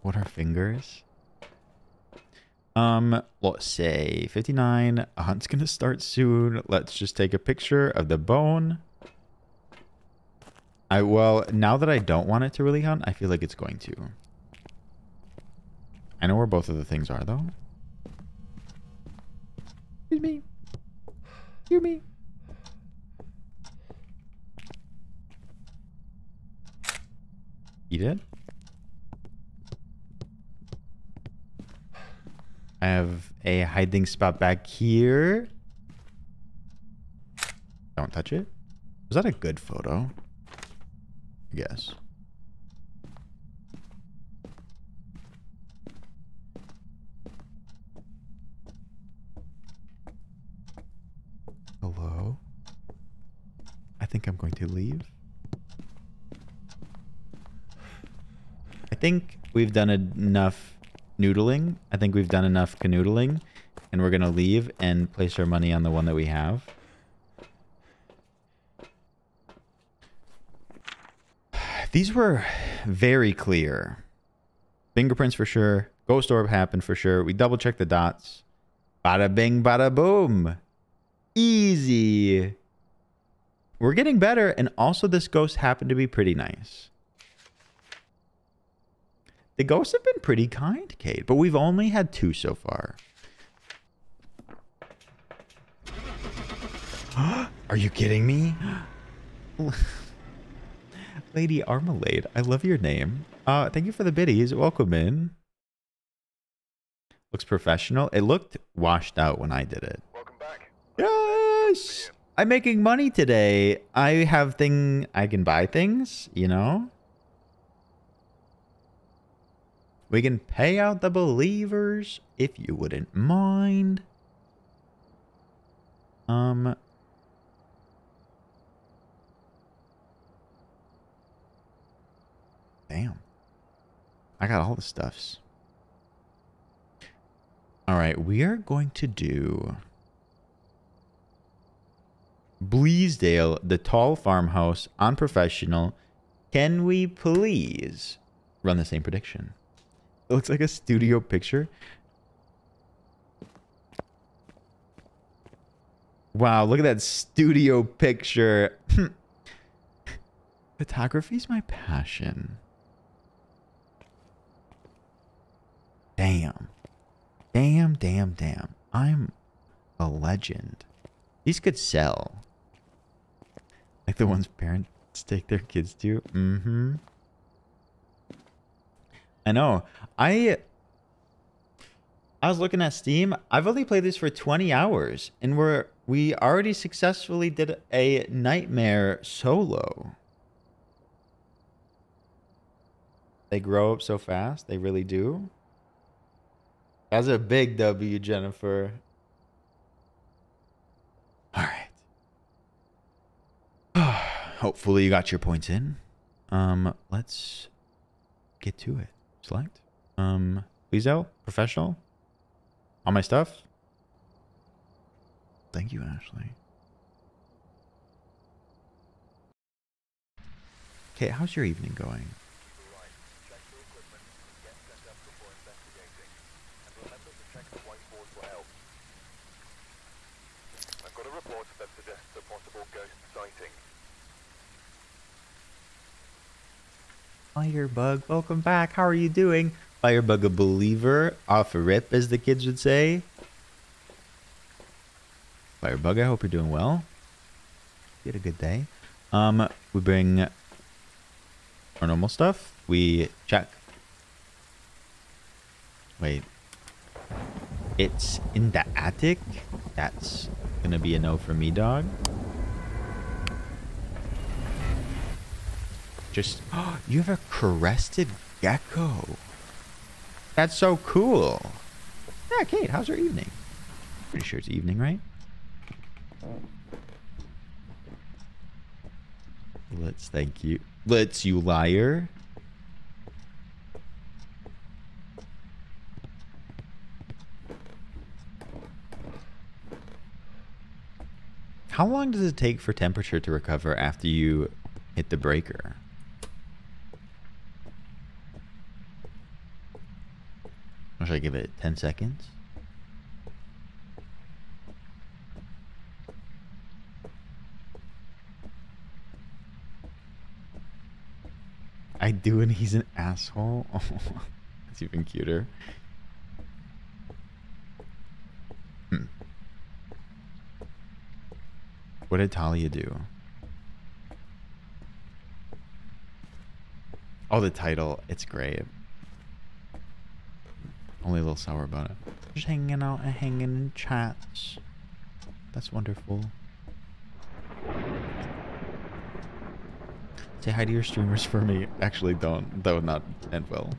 What are fingers? Um, let's say 59. A hunt's gonna start soon. Let's just take a picture of the bone. I well, now that I don't want it to really hunt, I feel like it's going to. I know where both of the things are though. Excuse me. Excuse me. Eat it. I have a hiding spot back here. Don't touch it. Was that a good photo? I guess. Hello? I think I'm going to leave. I think we've done enough noodling. I think we've done enough canoodling. And we're going to leave and place our money on the one that we have. These were very clear. Fingerprints for sure. Ghost orb happened for sure. We double checked the dots. Bada bing, bada boom. Easy. We're getting better. And also this ghost happened to be pretty nice. The ghosts have been pretty kind, Kate, but we've only had two so far. Are you kidding me? Lady Armalade, I love your name. Uh, thank you for the biddies. Welcome in. Looks professional. It looked washed out when I did it.
Welcome back.
Yes! I'm making money today. I have thing I can buy things, you know? We can pay out the believers if you wouldn't mind. Um Damn. I got all the stuffs. All right, we are going to do Bleasdale, the tall farmhouse, unprofessional. Can we please run the same prediction? It looks like a studio picture. Wow, look at that studio picture. Photography's my passion. Damn. Damn, damn, damn. I'm a legend. These could sell. Like the ones parents take their kids to. Mm-hmm. I know. I I was looking at Steam. I've only played this for 20 hours and we're we already successfully did a nightmare solo. They grow up so fast. They really do. That's a big W, Jennifer. All right. Hopefully you got your points in. Um, let's get to it. Select. Um, Weezo, professional. All my stuff. Thank you, Ashley. Okay, how's your evening going?
Right. Check the equipment, get set up before investigating. And remember to check the whiteboard for help. I've got a report that suggests a possible ghost sighting.
Firebug, welcome back. How are you doing? Firebug, a believer, off a rip, as the kids would say. Firebug, I hope you're doing well. You had a good day. Um, we bring our normal stuff. We check. Wait. It's in the attic. That's gonna be a no for me, dog. Just oh, you have a crested gecko. That's so cool. Yeah, Kate, how's your evening? Pretty sure it's evening, right? Let's thank you. Let's you liar. How long does it take for temperature to recover after you hit the breaker? Or should I give it 10 seconds? I do and he's an asshole. That's even cuter. Hmm. What did Talia do? Oh, the title. It's great. Only a little sour about it. Just hanging out and hanging in chats. That's wonderful. Say hi to your streamers for me. Actually, don't. That would not end well.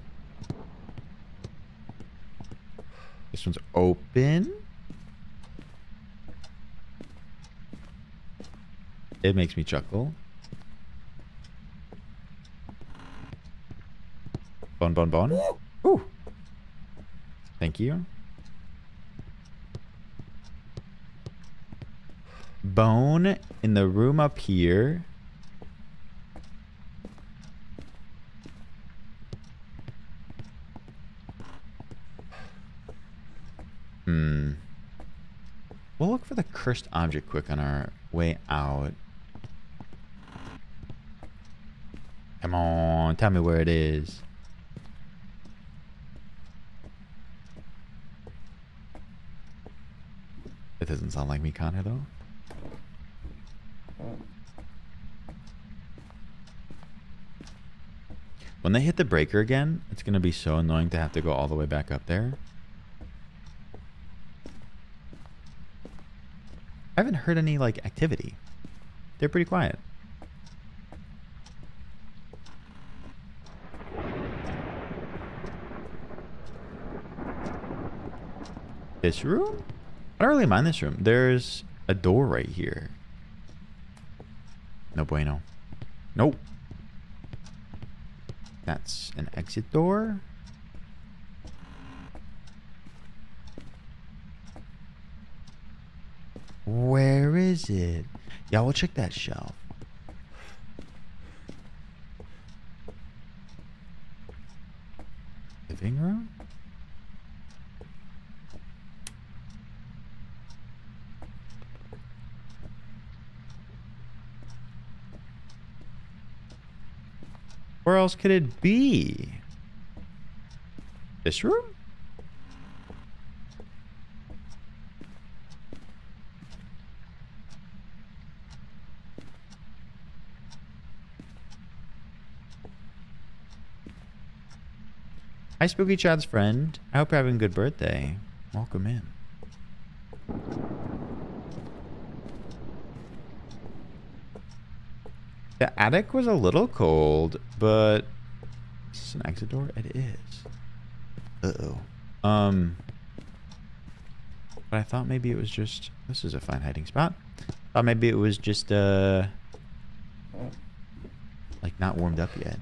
This one's open. It makes me chuckle. Bon bon bon. Ooh. Thank you. Bone in the room up here. Hmm. We'll look for the cursed object quick on our way out. Come on, tell me where it is. It doesn't sound like me, Connor, though. When they hit the breaker again, it's going to be so annoying to have to go all the way back up there. I haven't heard any, like, activity. They're pretty quiet. This room? I don't really mind this room. There's a door right here. No bueno. Nope. That's an exit door. Where is it? Yeah, we'll check that shelf. Living room? Where else could it be? This room? Hi, Spooky Chad's friend. I hope you're having a good birthday. Welcome in. The attic was a little cold, but is an exit door? It is. Uh-oh. Um, but I thought maybe it was just, this is a fine hiding spot. Thought maybe it was just, uh, like not warmed up yet.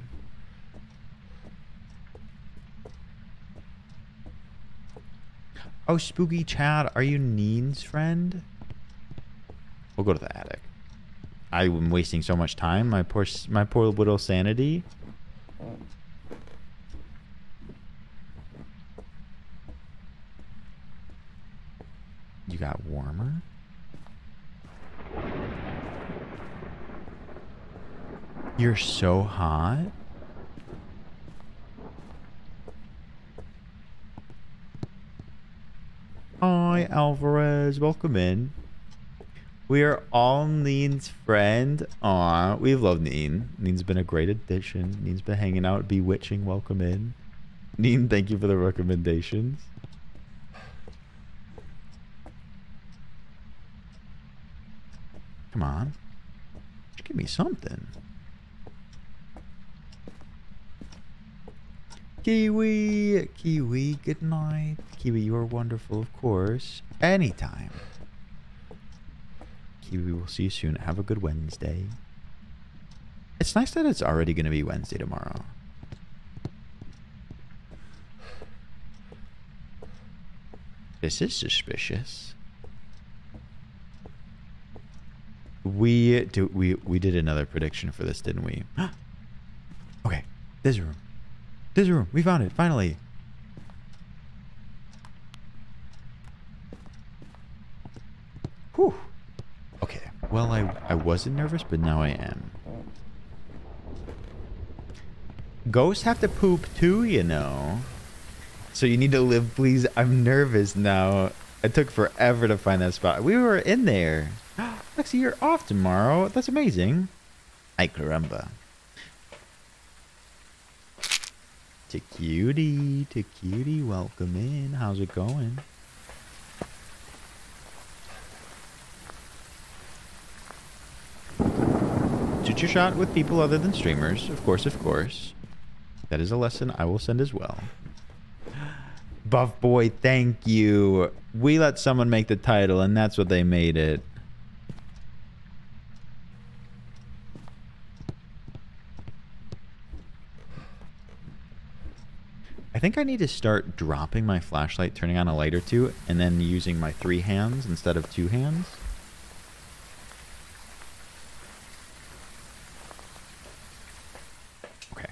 Oh, Spooky Chad, are you Neen's friend? We'll go to the attic. I'm wasting so much time. My poor, my poor little sanity. You got warmer? You're so hot. Hi, Alvarez. Welcome in. We are all Neen's friend. Aw, we love Neen. Neen's been a great addition. Neen's been hanging out, bewitching. Welcome in. Neen, thank you for the recommendations. Come on. Just give me something. Kiwi, Kiwi, good night. Kiwi, you are wonderful, of course. Anytime. Kiwi, we'll see you soon. Have a good Wednesday. It's nice that it's already going to be Wednesday tomorrow. This is suspicious. We do we we did another prediction for this, didn't we? okay, this room. This room. We found it finally. Whew. Well, I I wasn't nervous, but now I am. Ghosts have to poop too, you know. So you need to live, please. I'm nervous now. It took forever to find that spot. We were in there. Lexi, you're off tomorrow. That's amazing. Ay caramba. To cutie, to cutie, welcome in. How's it going? Shoot your shot with people other than streamers. Of course, of course. That is a lesson I will send as well. Buff Boy, thank you. We let someone make the title, and that's what they made it. I think I need to start dropping my flashlight, turning on a light or two, and then using my three hands instead of two hands. Okay.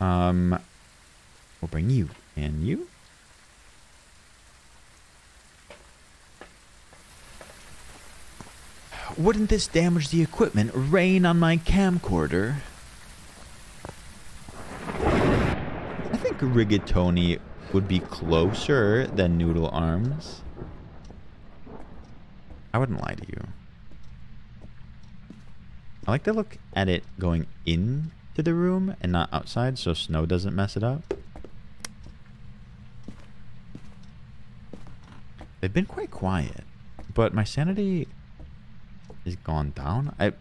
Um, we'll bring you and you. Wouldn't this damage the equipment? Rain on my camcorder. I think rigatoni would be closer than noodle arms. I wouldn't lie to you. I like to look at it going into the room and not outside so snow doesn't mess it up. They've been quite quiet, but my sanity is gone down. I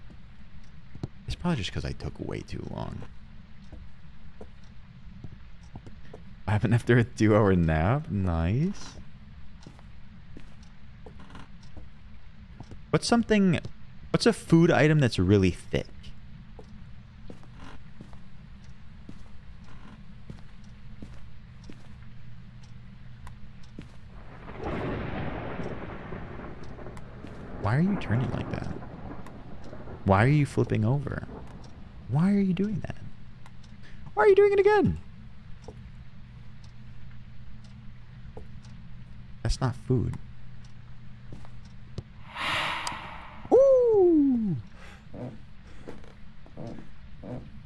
It's probably just because I took way too long. What happened after a two-hour nap? Nice. What's something... What's a food item that's really thick? Why are you turning like that? Why are you flipping over? Why are you doing that? Why are you doing it again? That's not food. Ooh!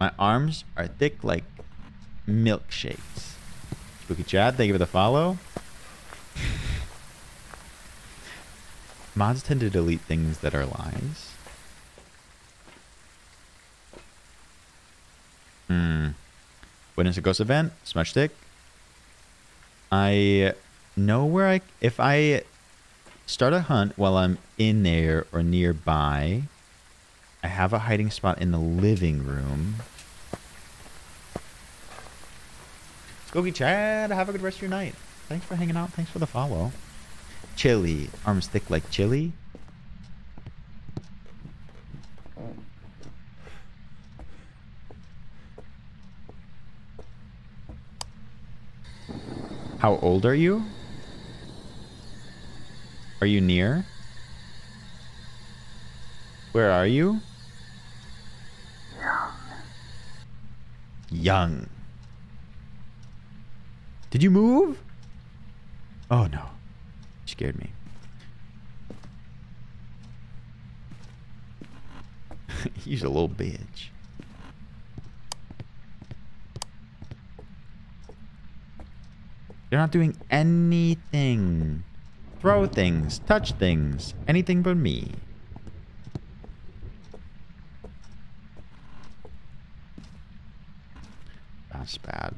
My arms are thick like milkshakes. Spooky Chad, thank you for the follow. Mods tend to delete things that are lies. Hmm. Witness a ghost event? Smudge stick? I know where I... If I start a hunt while I'm in there or nearby, I have a hiding spot in the living room. Spooky Chad, have a good rest of your night. Thanks for hanging out. Thanks for the follow. Chili. Arms thick like chili. How old are you? Are you near? Where are you? Young. Young. Did you move? Oh no. Scared me. He's a little bitch. You're not doing anything. Throw things, touch things, anything but me. That's bad.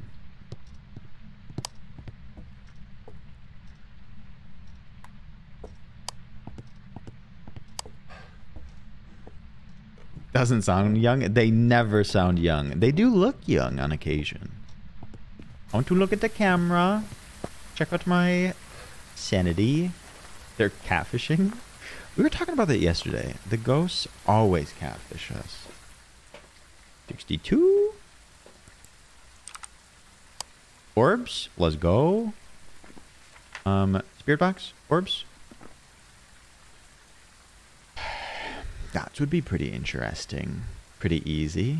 Doesn't sound young. They never sound young. They do look young on occasion. I want to look at the camera. Check out my sanity. They're catfishing. We were talking about that yesterday. The ghosts always catfish us. 62. Orbs. Let's go. Um, spirit box. Orbs. That would be pretty interesting. Pretty easy.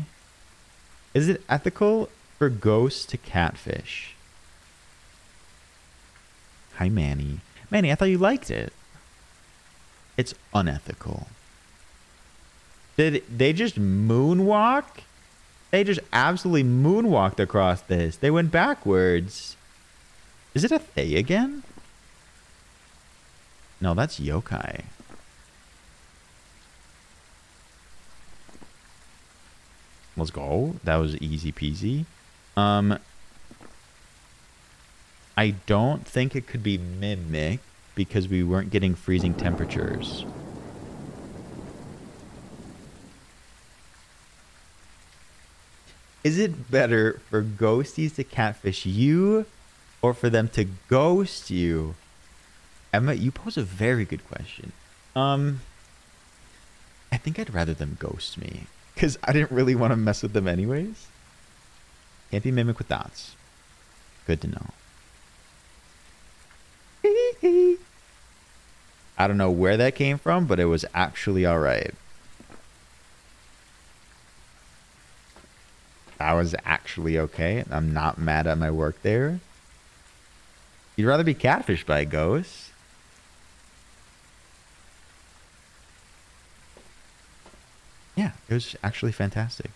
Is it ethical for ghosts to catfish? Hi, Manny. Manny, I thought you liked it. It's unethical. Did they just moonwalk? They just absolutely moonwalked across this. They went backwards. Is it a Thaye again? No, that's yokai. Let's go. That was easy peasy. Um, I don't think it could be Mimic because we weren't getting freezing temperatures. Is it better for ghosties to catfish you or for them to ghost you? Emma, you pose a very good question. Um, I think I'd rather them ghost me because I didn't really want to mess with them anyways. Can't be mimic with dots. Good to know. I don't know where that came from, but it was actually all right. That was actually okay. I'm not mad at my work there. You'd rather be catfished by a ghost. Yeah, it was actually fantastic.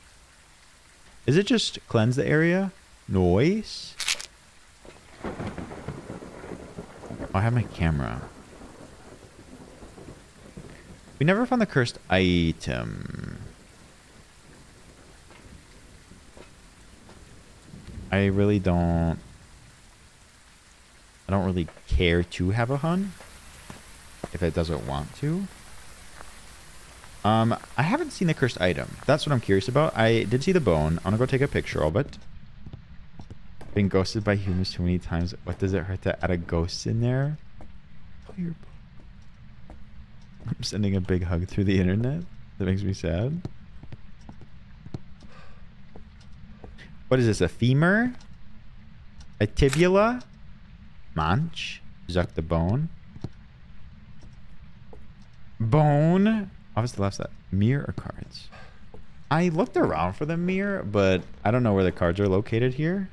Is it just cleanse the area? Noise? Oh, I have my camera. We never found the cursed item. I really don't... I don't really care to have a hun. If it doesn't want to. Um, I haven't seen the cursed item. That's what I'm curious about. I did see the bone. I'm gonna go take a picture of it. Been ghosted by humans too many times. What does it hurt to add a ghost in there? I'm sending a big hug through the internet. That makes me sad. What is this? A femur? A tibula? Manch? Zuck the bone? Bone? Obviously left that. Mirror or cards? I looked around for the mirror, but I don't know where the cards are located here.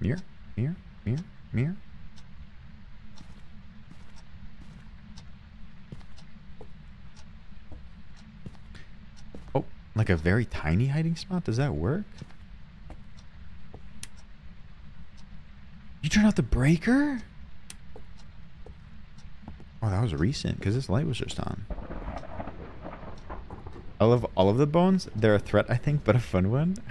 Mirror, mirror, mirror, mirror. Oh, like a very tiny hiding spot? Does that work? You turn off the breaker? Oh, that was recent because this light was just on. I love all of the bones. They're a threat, I think, but a fun one.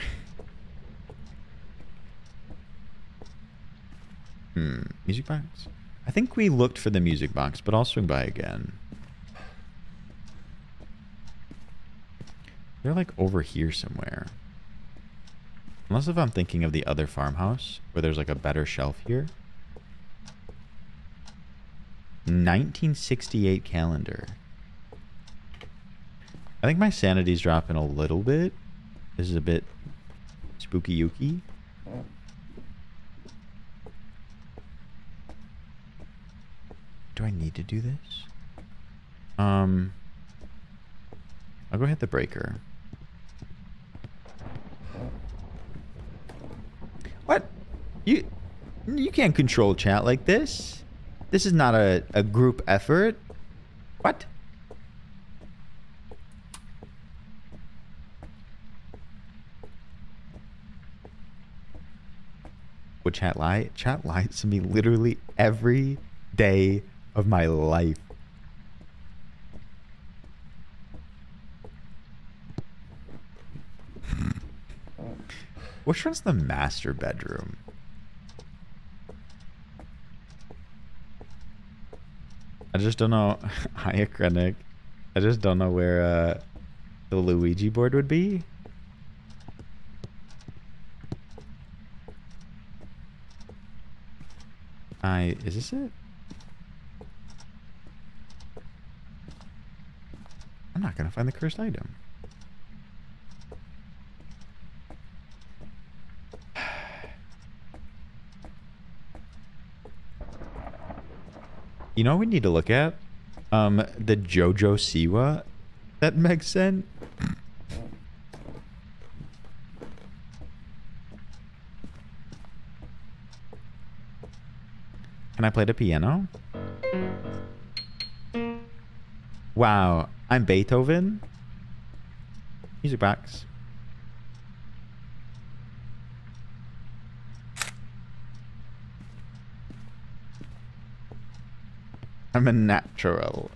hmm. Music box? I think we looked for the music box, but I'll swing by again. They're like over here somewhere. Unless if I'm thinking of the other farmhouse, where there's like a better shelf here. 1968 calendar. I think my sanity's dropping a little bit. This is a bit spooky yuki. Do I need to do this? Um, I'll go hit the breaker. What? You you can't control chat like this. This is not a, a group effort. What? Would chat lie? Chat lies to me literally every day of my life. Which one's the master bedroom? I just don't know. Hi, Krennic. I just don't know where uh, the Luigi board would be. I is this it? I'm not gonna find the cursed item. You know we need to look at? Um, the Jojo Siwa that Meg sent. Can I play the piano? Wow, I'm Beethoven. Music box. I'm a natural.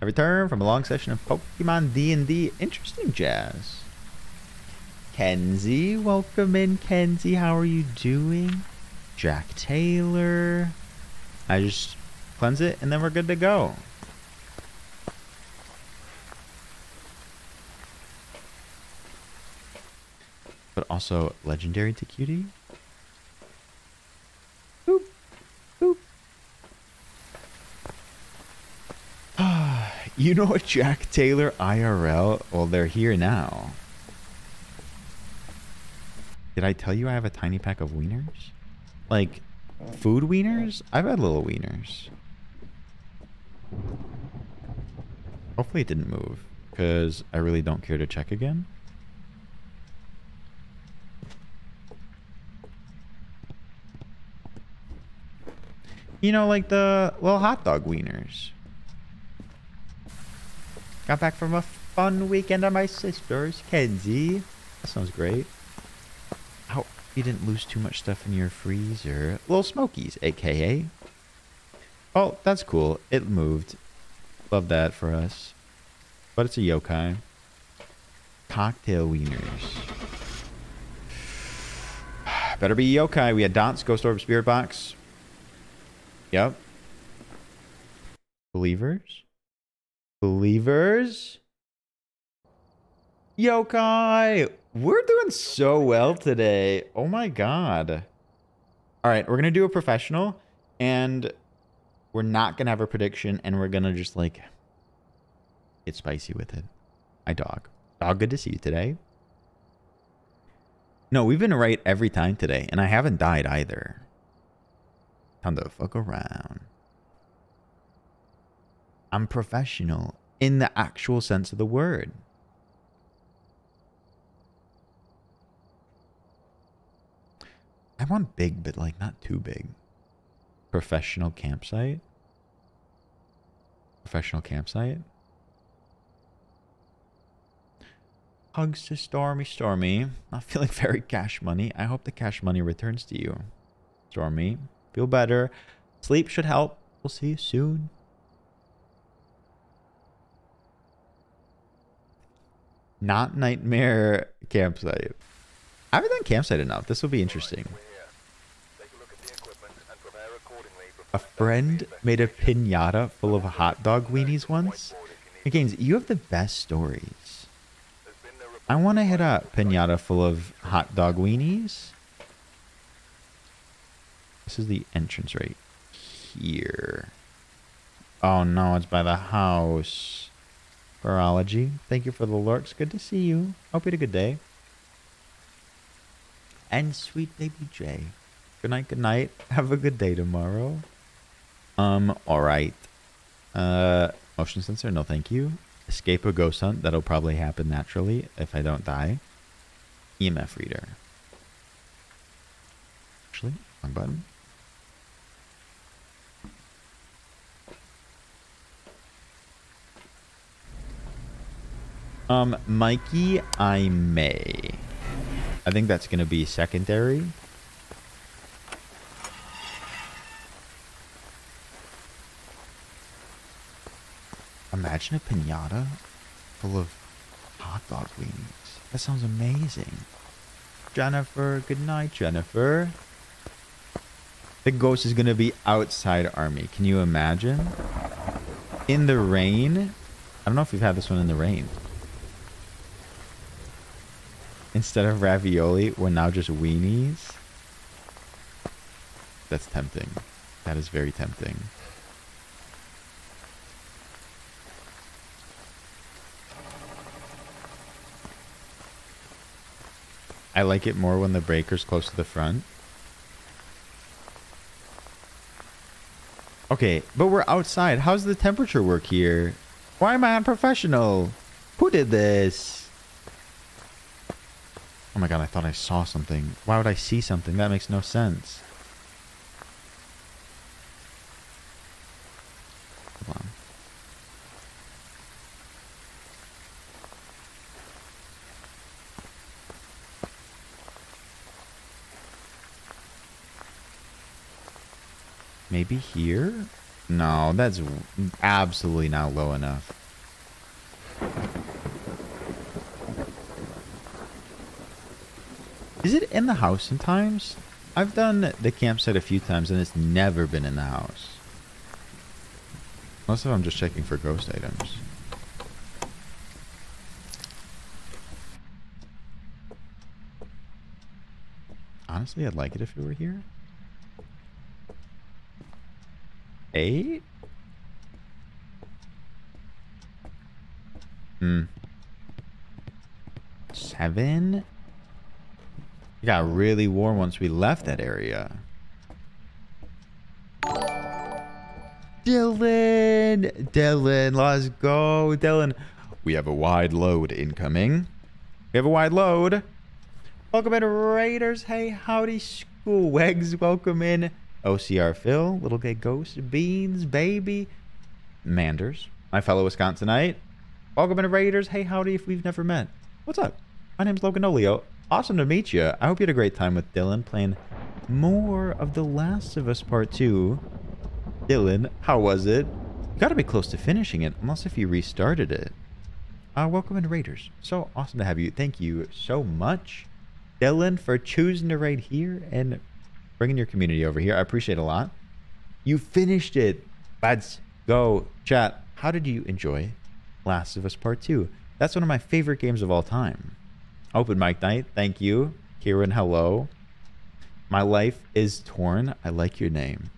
I return from a long session of Pokemon D&D. Interesting jazz. Kenzie, welcome in, Kenzie. How are you doing? Jack Taylor. I just cleanse it and then we're good to go. But also legendary to cutie. Boop. Boop. You know what Jack Taylor IRL? Well, they're here now. Did I tell you I have a tiny pack of wieners? Like, food wieners? I've had little wieners. Hopefully it didn't move, because I really don't care to check again. You know, like the little hot dog wieners. Got back from a fun weekend at my sister's, Kenzie. That sounds great. How you didn't lose too much stuff in your freezer? Little Smokies, aka. Oh, that's cool. It moved. Love that for us. But it's a yokai. Cocktail wieners. Better be yokai. We had Dots, Ghost Orb, Spirit Box. Yep. Believers? Believers? Yokai! We're doing so well today. Oh my god. All right, we're going to do a professional and we're not going to have a prediction and we're going to just like get spicy with it. Hi, dog. Dog, good to see you today. No, we've been right every time today and I haven't died either. Time to fuck around. I'm professional in the actual sense of the word. I want big, but like not too big. Professional campsite. Professional campsite. Hugs to Stormy. Stormy. Not feeling very cash money. I hope the cash money returns to you. Stormy. Feel better. Sleep should help. We'll see you soon. Not nightmare campsite. I haven't done campsite enough. This will be interesting.
A
friend made a pinata full of hot dog weenies once. Again, you have the best stories. I want to hit a pinata full of hot dog weenies. This is the entrance right here. Oh no, it's by the house. Virology, thank you for the lurks. Good to see you. Hope you had a good day. And sweet baby J. Good night, good night. Have a good day tomorrow. Um, alright. Uh, motion sensor, no thank you. Escape a ghost hunt, that'll probably happen naturally if I don't die. EMF reader. Actually, wrong button. Um, Mikey, I may. I think that's going to be secondary. Imagine a pinata full of hot dog wings. That sounds amazing. Jennifer, good night, Jennifer. The ghost is going to be outside army. Can you imagine? In the rain. I don't know if we've had this one in the rain. Instead of ravioli, we're now just weenies. That's tempting. That is very tempting. I like it more when the breaker's close to the front. Okay, but we're outside. How's the temperature work here? Why am I unprofessional? Who did this? Oh my god, I thought I saw something. Why would I see something? That makes no sense. Hold on. Maybe here? No, that's absolutely not low enough. Is it in the house sometimes? I've done the campsite a few times and it's never been in the house. Most of I'm just checking for ghost items. Honestly, I'd like it if it were here. Eight? Hmm. Seven? It got really warm once we left that area. Dylan! Dylan, let's go. Dylan, we have a wide load incoming. We have a wide load. Welcome in, Raiders. Hey, howdy, school wags. Welcome in. OCR Phil, Little Gay Ghost, Beans, Baby, Manders, my fellow Wisconsinite. Welcome in, Raiders. Hey, howdy, if we've never met. What's up? My name's Loganolio. Awesome to meet you. I hope you had a great time with Dylan playing more of The Last of Us Part 2. Dylan, how was it? You gotta be close to finishing it, unless if you restarted it. Uh, welcome in, Raiders. So awesome to have you. Thank you so much, Dylan, for choosing to raid here and bringing your community over here. I appreciate a lot. You finished it. Let's go. Chat, how did you enjoy Last of Us Part 2? That's one of my favorite games of all time. Open Mic Night, thank you. Kieran, hello. My life is torn. I like your name.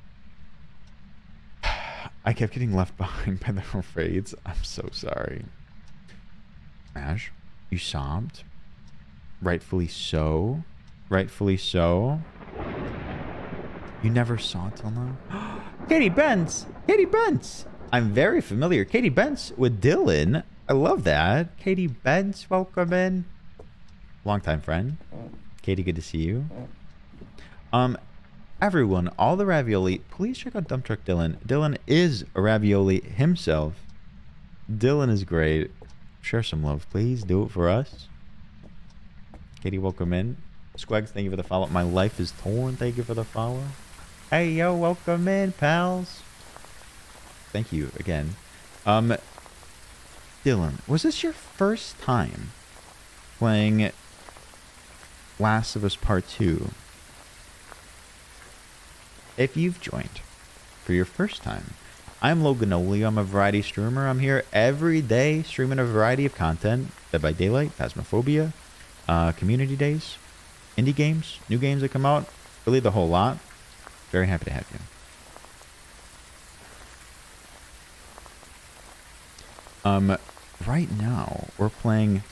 I kept getting left behind by the raids. I'm so sorry. Ash, you sobbed. Rightfully so. Rightfully so. You never saw till now? Katie Benz! Katie Benz! I'm very familiar. Katie Benz with Dylan. I love that. Katie Benz, welcome in. Longtime friend. Katie, good to see you. Um, everyone, all the ravioli, please check out Dump Truck Dylan. Dylan is a ravioli himself. Dylan is great. Share some love, please. Do it for us. Katie, welcome in. Squags, thank you for the follow. My life is torn. Thank you for the follow. Hey, yo, welcome in, pals. Thank you again. Um, Dylan, was this your first time playing Last of Us Part 2? If you've joined for your first time, I'm Loganolio. I'm a variety streamer. I'm here every day streaming a variety of content. Dead by Daylight, Phasmophobia, uh, community days, indie games, new games that come out, really the whole lot. Very happy to have you. Um, right now we're playing.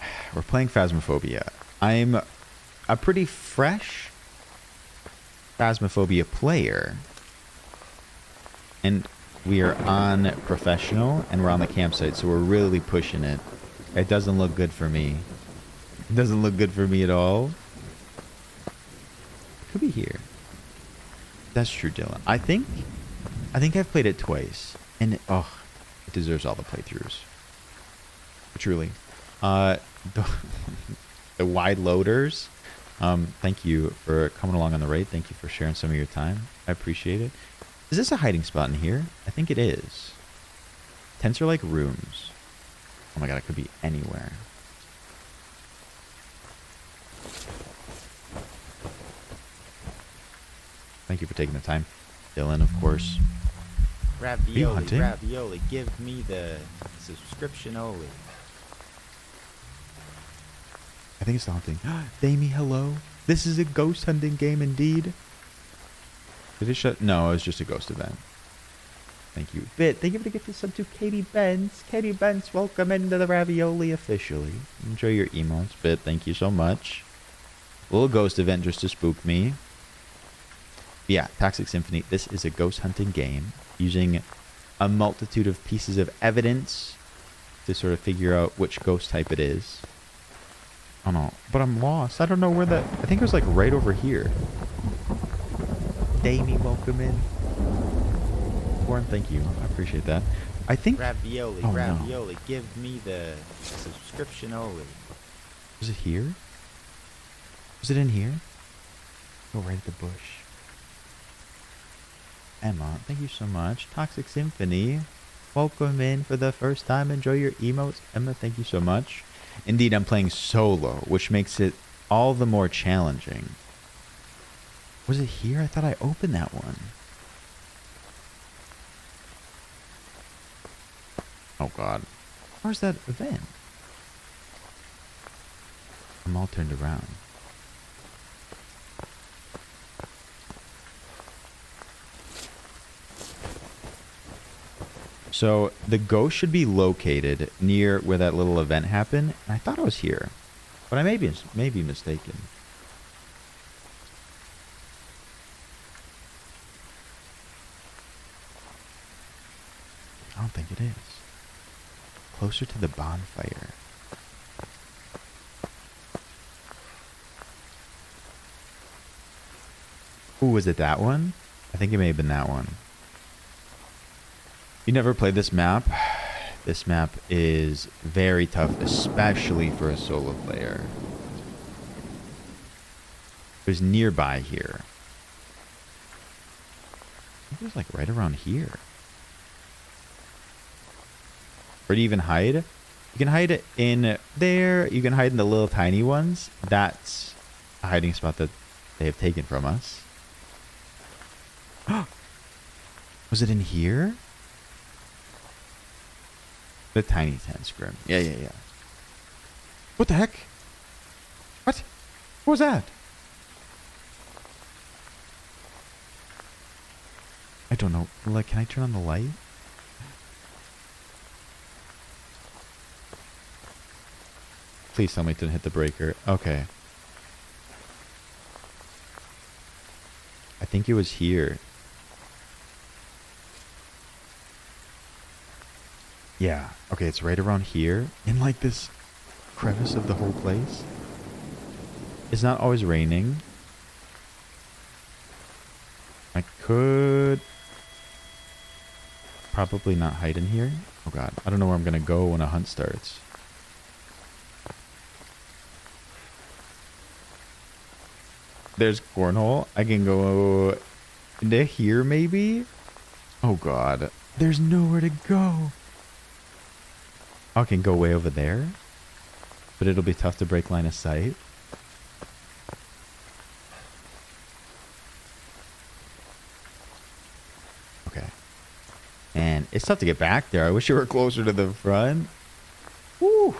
We're playing Phasmophobia. I'm a pretty fresh Phasmophobia player. and we are on professional, and we're on the campsite, so we're really pushing it. It doesn't look good for me. It doesn't look good for me at all. Could be here. That's true, Dylan. I think, I think I've played it twice, and it, oh, it deserves all the playthroughs. Truly, uh, the, the wide loaders. Um, thank you for coming along on the raid. Thank you for sharing some of your time. I appreciate it. Is this a hiding spot in here? I think it is. Tents are like rooms. Oh my god, it could be anywhere. Thank you for taking the time. Dylan, of course.
Ravioli, ravioli, give me the subscription only.
I think it's the hunting. Damie, hello. This is a ghost hunting game indeed. Did it shut? No, it was just a ghost event. Thank you. Bit, thank you for the gift of sub to Katie Benz. Katie Benz, welcome into the ravioli officially. Enjoy your emotes. Bit, thank you so much. Little ghost event just to spook me. Yeah, Toxic Symphony. This is a ghost hunting game using a multitude of pieces of evidence to sort of figure out which ghost type it is. Oh no, but I'm lost. I don't know where that... I think it was like right over here. Damie, welcome in. Warren, thank you. I appreciate that. I think.
Ravioli,
Oh, no.
ravioli, give me the subscription only.
Was it here? Was it in here? Go right at the bush. Emma, thank you so much. Toxic Symphony, welcome in for the first time. Enjoy your emotes. Emma, thank you so much. Indeed, I'm playing solo, which makes it all the more challenging. Was it here? I thought I opened that one. Oh god. Where's that event? I'm all turned around. So the ghost should be located near where that little event happened. And I thought it was here, but I may be may be mistaken. I don't think it is. Closer to the bonfire. Ooh, was it that one? I think it may have been that one. You never played this map? This map is very tough, especially for a solo player. Was nearby here. It was like right around here. Where do you even hide? You can hide it in there. You can hide in the little tiny ones. That's a hiding spot that they have taken from us. Was it in here? The tiny tent scrim. Yeah, yeah, yeah. What the heck? What? What was that? I don't know. Like, can I turn on the light? Please tell me it didn't hit the breaker. Okay. I think it was here. Yeah. Okay, it's right around here. In like this crevice of the whole place. It's not always raining. I could probably not hide in here. Oh god. I don't know where I'm gonna go when a hunt starts. There's cornhole. I can go into here maybe? Oh god. There's nowhere to go. I can go way over there. But it'll be tough to break line of sight. Okay. And it's tough to get back there. I wish you were closer to the front. Woo.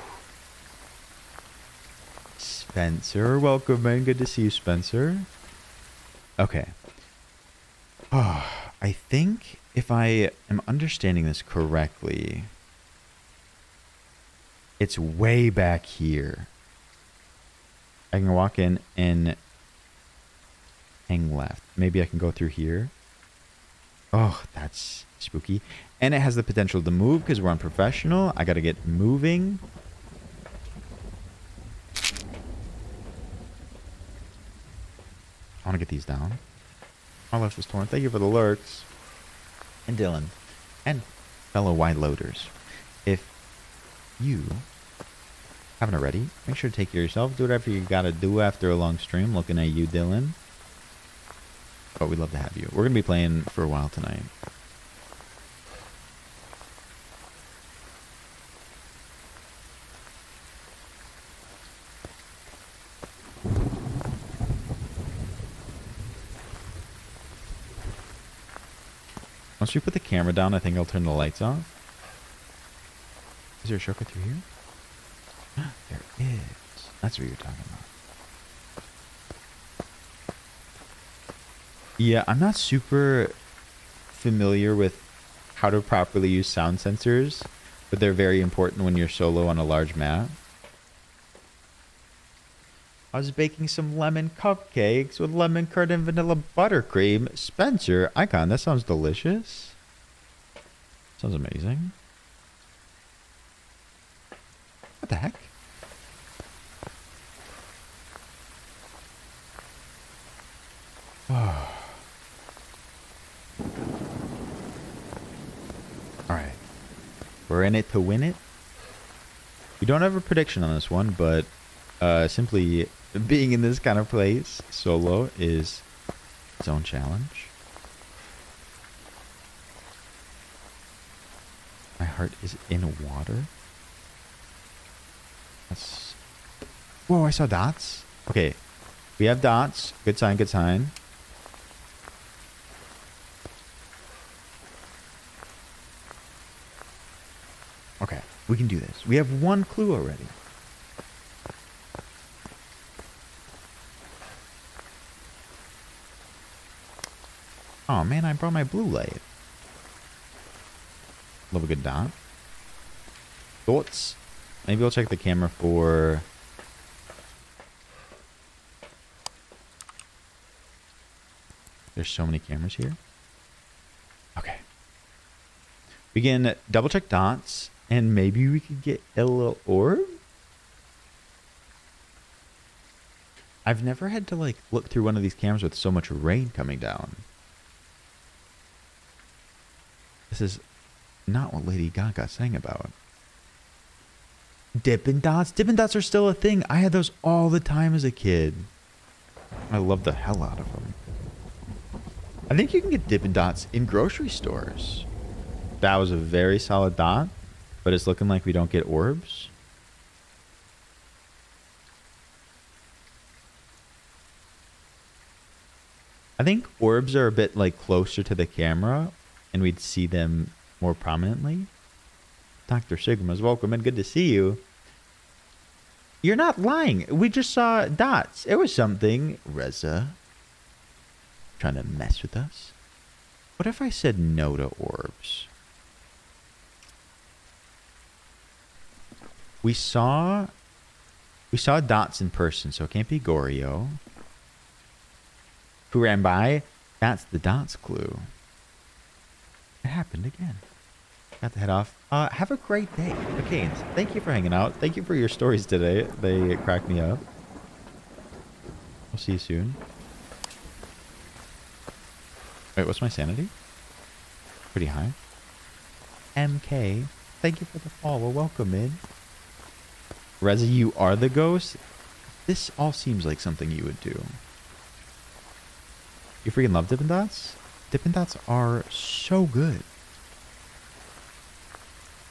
Spencer, welcome in. Good to see you, Spencer. Okay. Oh, I think if I am understanding this correctly, it's way back here. I can walk in and hang left. Maybe I can go through here. Oh, that's spooky. And it has the potential to move because we're on professional. I got to get moving. I want to get these down. My left was torn. Thank you for the lurks. And Dylan. And fellow wide loaders. If you haven't already, make sure to take care of yourself. Do whatever you got to do after a long stream. Looking at you, Dylan. But we'd love to have you. We're to be playing for a while tonight. Once you put the camera down, I think I'll turn the lights off. Is there a shortcut through here? There is. That's what you're talking about. Yeah, I'm not super familiar with how to properly use sound sensors, but they're very important when you're solo on a large map. I was baking some lemon cupcakes with lemon curd and vanilla buttercream. Spencer, icon, that sounds delicious. Sounds amazing. What the heck? Alright. We're in it to win it. We don't have a prediction on this one, but uh, simply being in this kind of place solo is its own challenge. My heart is in water. That's. Whoa, I saw dots. Okay. We have dots. Good sign, good sign. Okay, we can do this. We have one clue already. Oh man, I brought my blue light. Love a good dot. Thoughts? Maybe I'll check the camera for... There's so many cameras here. Okay. We can double check dots and maybe we could get a little orb? I've never had to like look through one of these cameras with so much rain coming down. This is not what Lady Gaga sang about. Dippin' Dots? Dippin' Dots are still a thing. I had those all the time as a kid. I love the hell out of them. I think you can get Dippin' Dots in grocery stores. That was a very solid dot, but it's looking like we don't get orbs. I think orbs are a bit like closer to the camera and we'd see them more prominently. Dr. Sigma's welcome and good to see you. You're not lying. We just saw dots. It was something. Reza. Trying to mess with us. What if I said no to orbs? We saw we saw dots in person, so it can't be Goryo. Who ran by? That's the dots clue. It happened again. Got to head off. Uh, have a great day. McCain's, thank you for hanging out. Thank you for your stories today. They cracked me up. We'll see you soon. Wait, what's my sanity? Pretty high. MK, thank you for the follow. Welcome in. Reza, you are the ghost? This all seems like something you would do. You freaking love Dippin' Dots? Dippin' Dots are so good.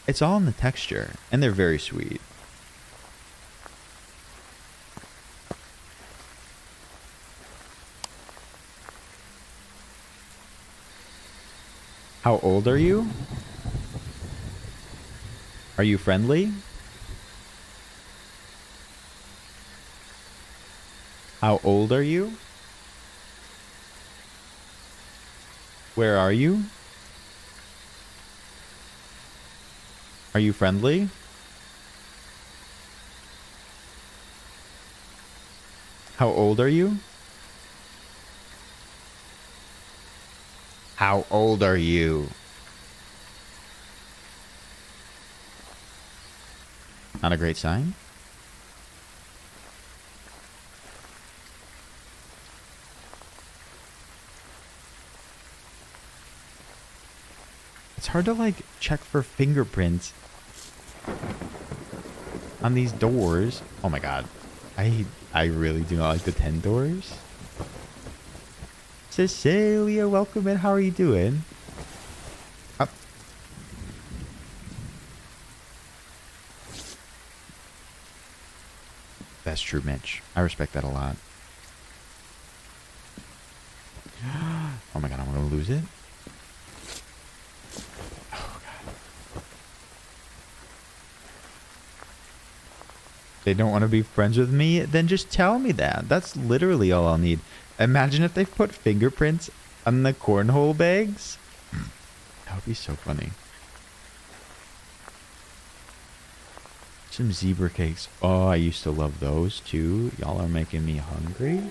It's all in the texture, and they're very sweet. How old are you? Are you friendly? How old are you? Where are you? Are you friendly? How old are you? How old are you? Not a great sign. Hard to like check for fingerprints on these doors. Oh my god. I I really do not like the 10 doors. Cecilia, welcome in. How are you doing? That's true, Mitch. I respect that a lot. Oh my god, I'm gonna lose it. They don't want to be friends with me, then just tell me that. That's literally all I'll need. Imagine if they put fingerprints on the cornhole bags. Hmm, that would be so funny. Some zebra cakes. Oh, I used to love those too. Y'all are making me hungry.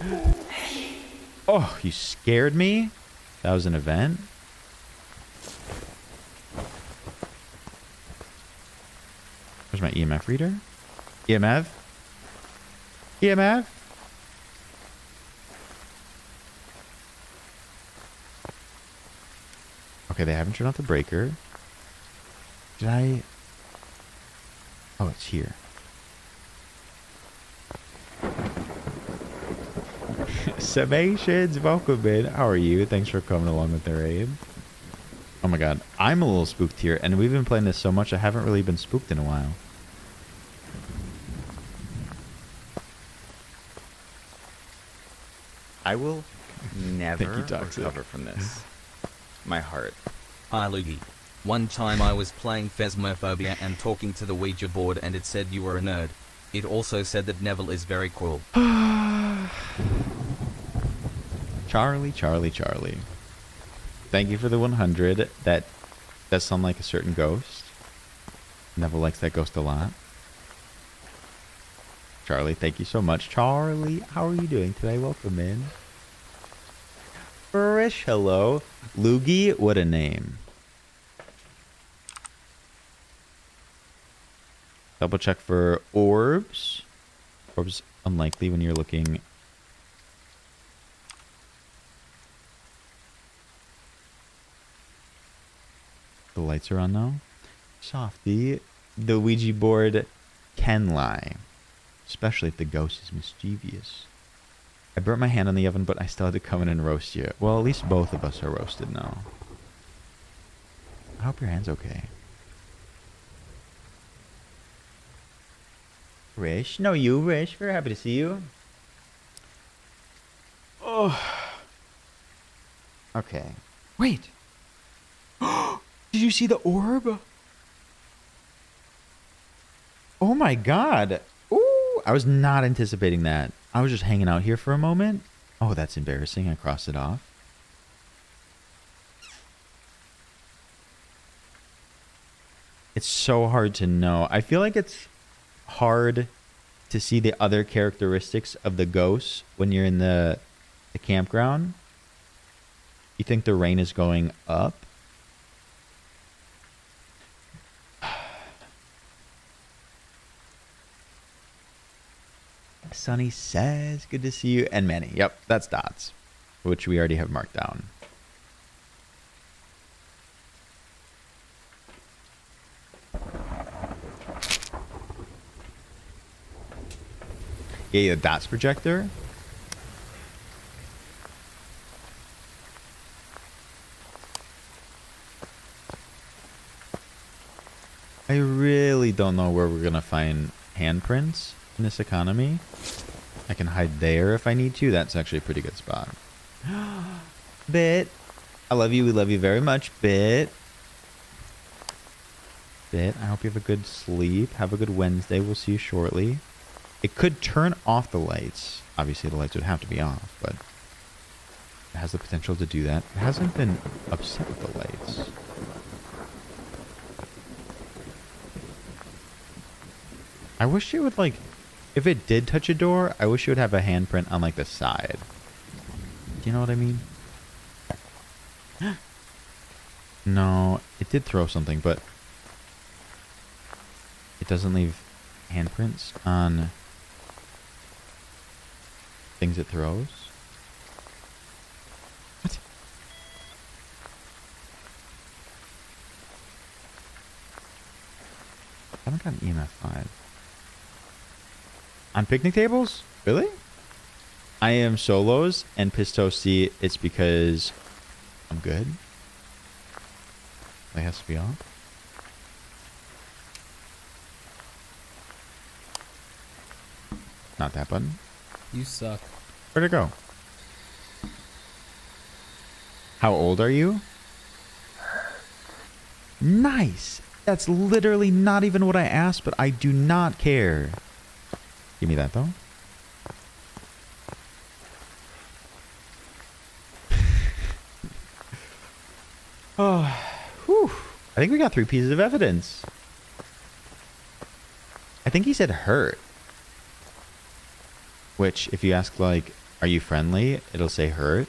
Oh, you scared me? That was an event? Where's my EMF reader? E EMF? EMF? Okay, they haven't turned off the breaker. Did I... Oh, it's here. Savations, welcome in. How are you? Thanks for coming along with the raid. Oh my god, I'm a little spooked here, and we've been playing this so much I haven't really been spooked in a while.
Will never
you, Toxic.
recover from this. My heart.
Hi Luigi. One time I was playing Phasmophobia and talking to the Ouija board and it said you were a nerd. It also said that Neville is very cool.
Charlie, Charlie, Charlie. Thank you for the 100. That does sound like a certain ghost. Neville likes that ghost a lot. Charlie, thank you so much. Charlie, how are you doing today? Welcome in. Frisch, hello. Loogie, what a name. Double check for orbs. Orbs unlikely when you're looking The lights are on now. Softy, the Ouija board can lie, especially if the ghost is mischievous. I burnt my hand on the oven, but I still had to come in and roast you. Well, at least both of us are roasted now. I hope your hand's okay. Rish? No, you, Rish. Very happy to see you. Oh. Okay. Wait. Did you see the orb? Oh my god. Ooh, I was not anticipating that. I was just hanging out here for a moment. Oh, that's embarrassing. I crossed it off. It's so hard to know. I feel like it's hard to see the other characteristics of the ghosts when you're in the the campground. You think the rain is going up? Sunny says, good to see you. And Manny. Yep, that's dots, which we already have marked down. Yeah, yeah, dots projector. I really don't know where we're gonna find handprints in this economy. I can hide there if I need to. That's actually a pretty good spot. Bit. I love you. We love you very much, Bit. Bit. I hope you have a good sleep. Have a good Wednesday. We'll see you shortly. It could turn off the lights. Obviously, the lights would have to be off, but it has the potential to do that. It hasn't been upset with the lights. I wish it would like, if it did touch a door, I wish it would have a handprint on like the side. Do you know what I mean? No, it did throw something, but it doesn't leave handprints on things it throws. What? I haven't gotten EMF 5. On picnic tables? Really? I am solos and Pistosy. It's because I'm good. That has to be on. Not that button.
You suck.
Where'd it go? How old are you? Nice. That's literally not even what I asked, but I do not care. Give me that though. oh, whew. I think we got three pieces of evidence. I think he said hurt. Which, if you ask, like, are you friendly? It'll say hurt.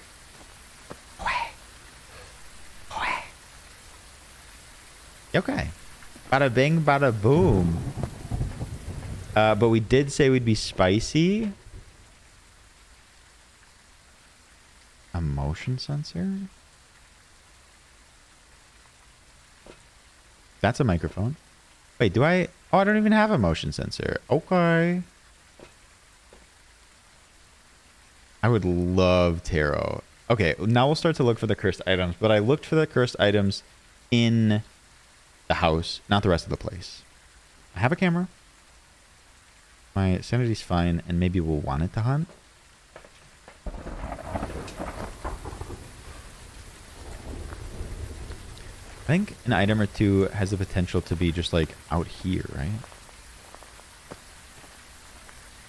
Okay. Bada bing, bada boom. Uh, but we did say we'd be spicy. A motion sensor? That's a microphone. Wait, do I? Oh, I don't even have a motion sensor. Okay. I would love tarot. Okay, now we'll start to look for the cursed items, but I looked for the cursed items in the house, not the rest of the place. I have a camera. My sanity's fine, and maybe we'll want it to hunt. I think an item or two has the potential to be just like out here, right?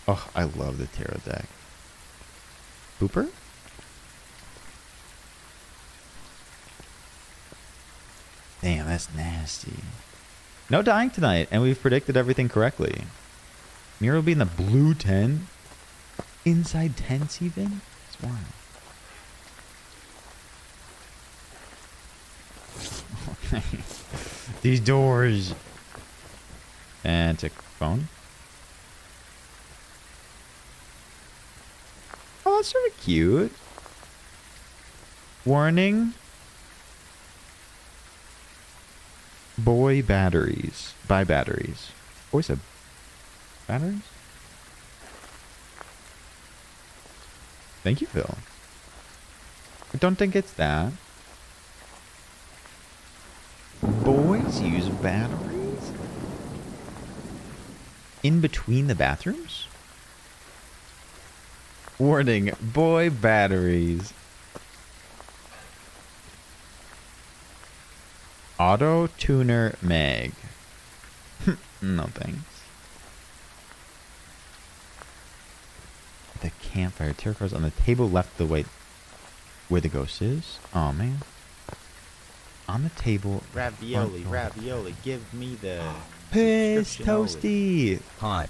Oh, I love the tarot deck. Pooper? Damn, that's nasty. No dying tonight, and we've predicted everything correctly. Mira will be in the blue tent. Inside tents, even? It's wild. These doors. And a phone. Oh, that's sort of cute. Warning. Boy batteries. Buy batteries. Boy said batteries? Thank you, Phil. I don't think it's that. Boys use batteries? In between the bathrooms? Warning, boy batteries. Auto tuner mag. no The campfire tarot cards on the table left the way where the ghost is. Oh man. On the table.
Ravioli,
front
ravioli, give me the
Piss
subscription
toasty.
Hi.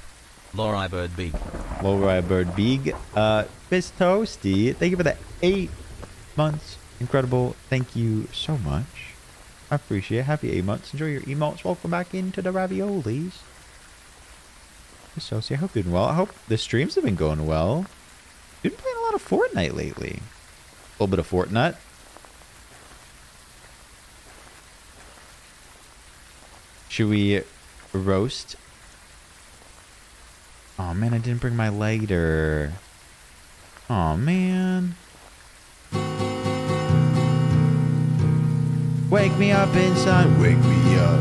Laura Bird Big.
Laura Bird Big. Uh, Piss toasty. Thank you for the eight months. Incredible. Thank you so much. I appreciate it. Happy eight months. Enjoy your emotes. Welcome back into the raviolis. Piss toasty. I hope you're doing well. I hope the streams have been going well. Been playing a lot of Fortnite lately. A little bit of Fortnite. Should we roast? Oh man, I didn't bring my lighter. Oh man. Wake me up inside. Wake me up.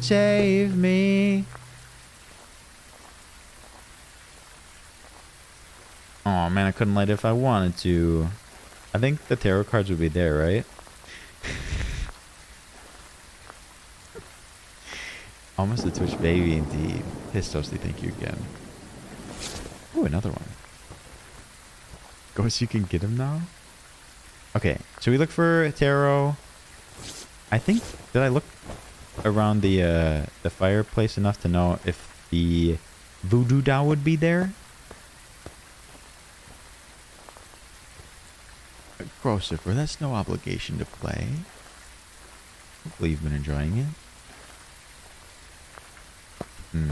Save me. Oh man, I couldn't light it if I wanted to. I think the tarot cards would be there, right? Almost a Twitch baby indeed. Piss thank you again. Oh, another one. Ghost, you can get him now? Okay, so we look for tarot. I think, did I look around the uh, the fireplace enough to know if the voodoo doll would be there? Grosser, that's no obligation to play. Hopefully you've been enjoying it. Hmm.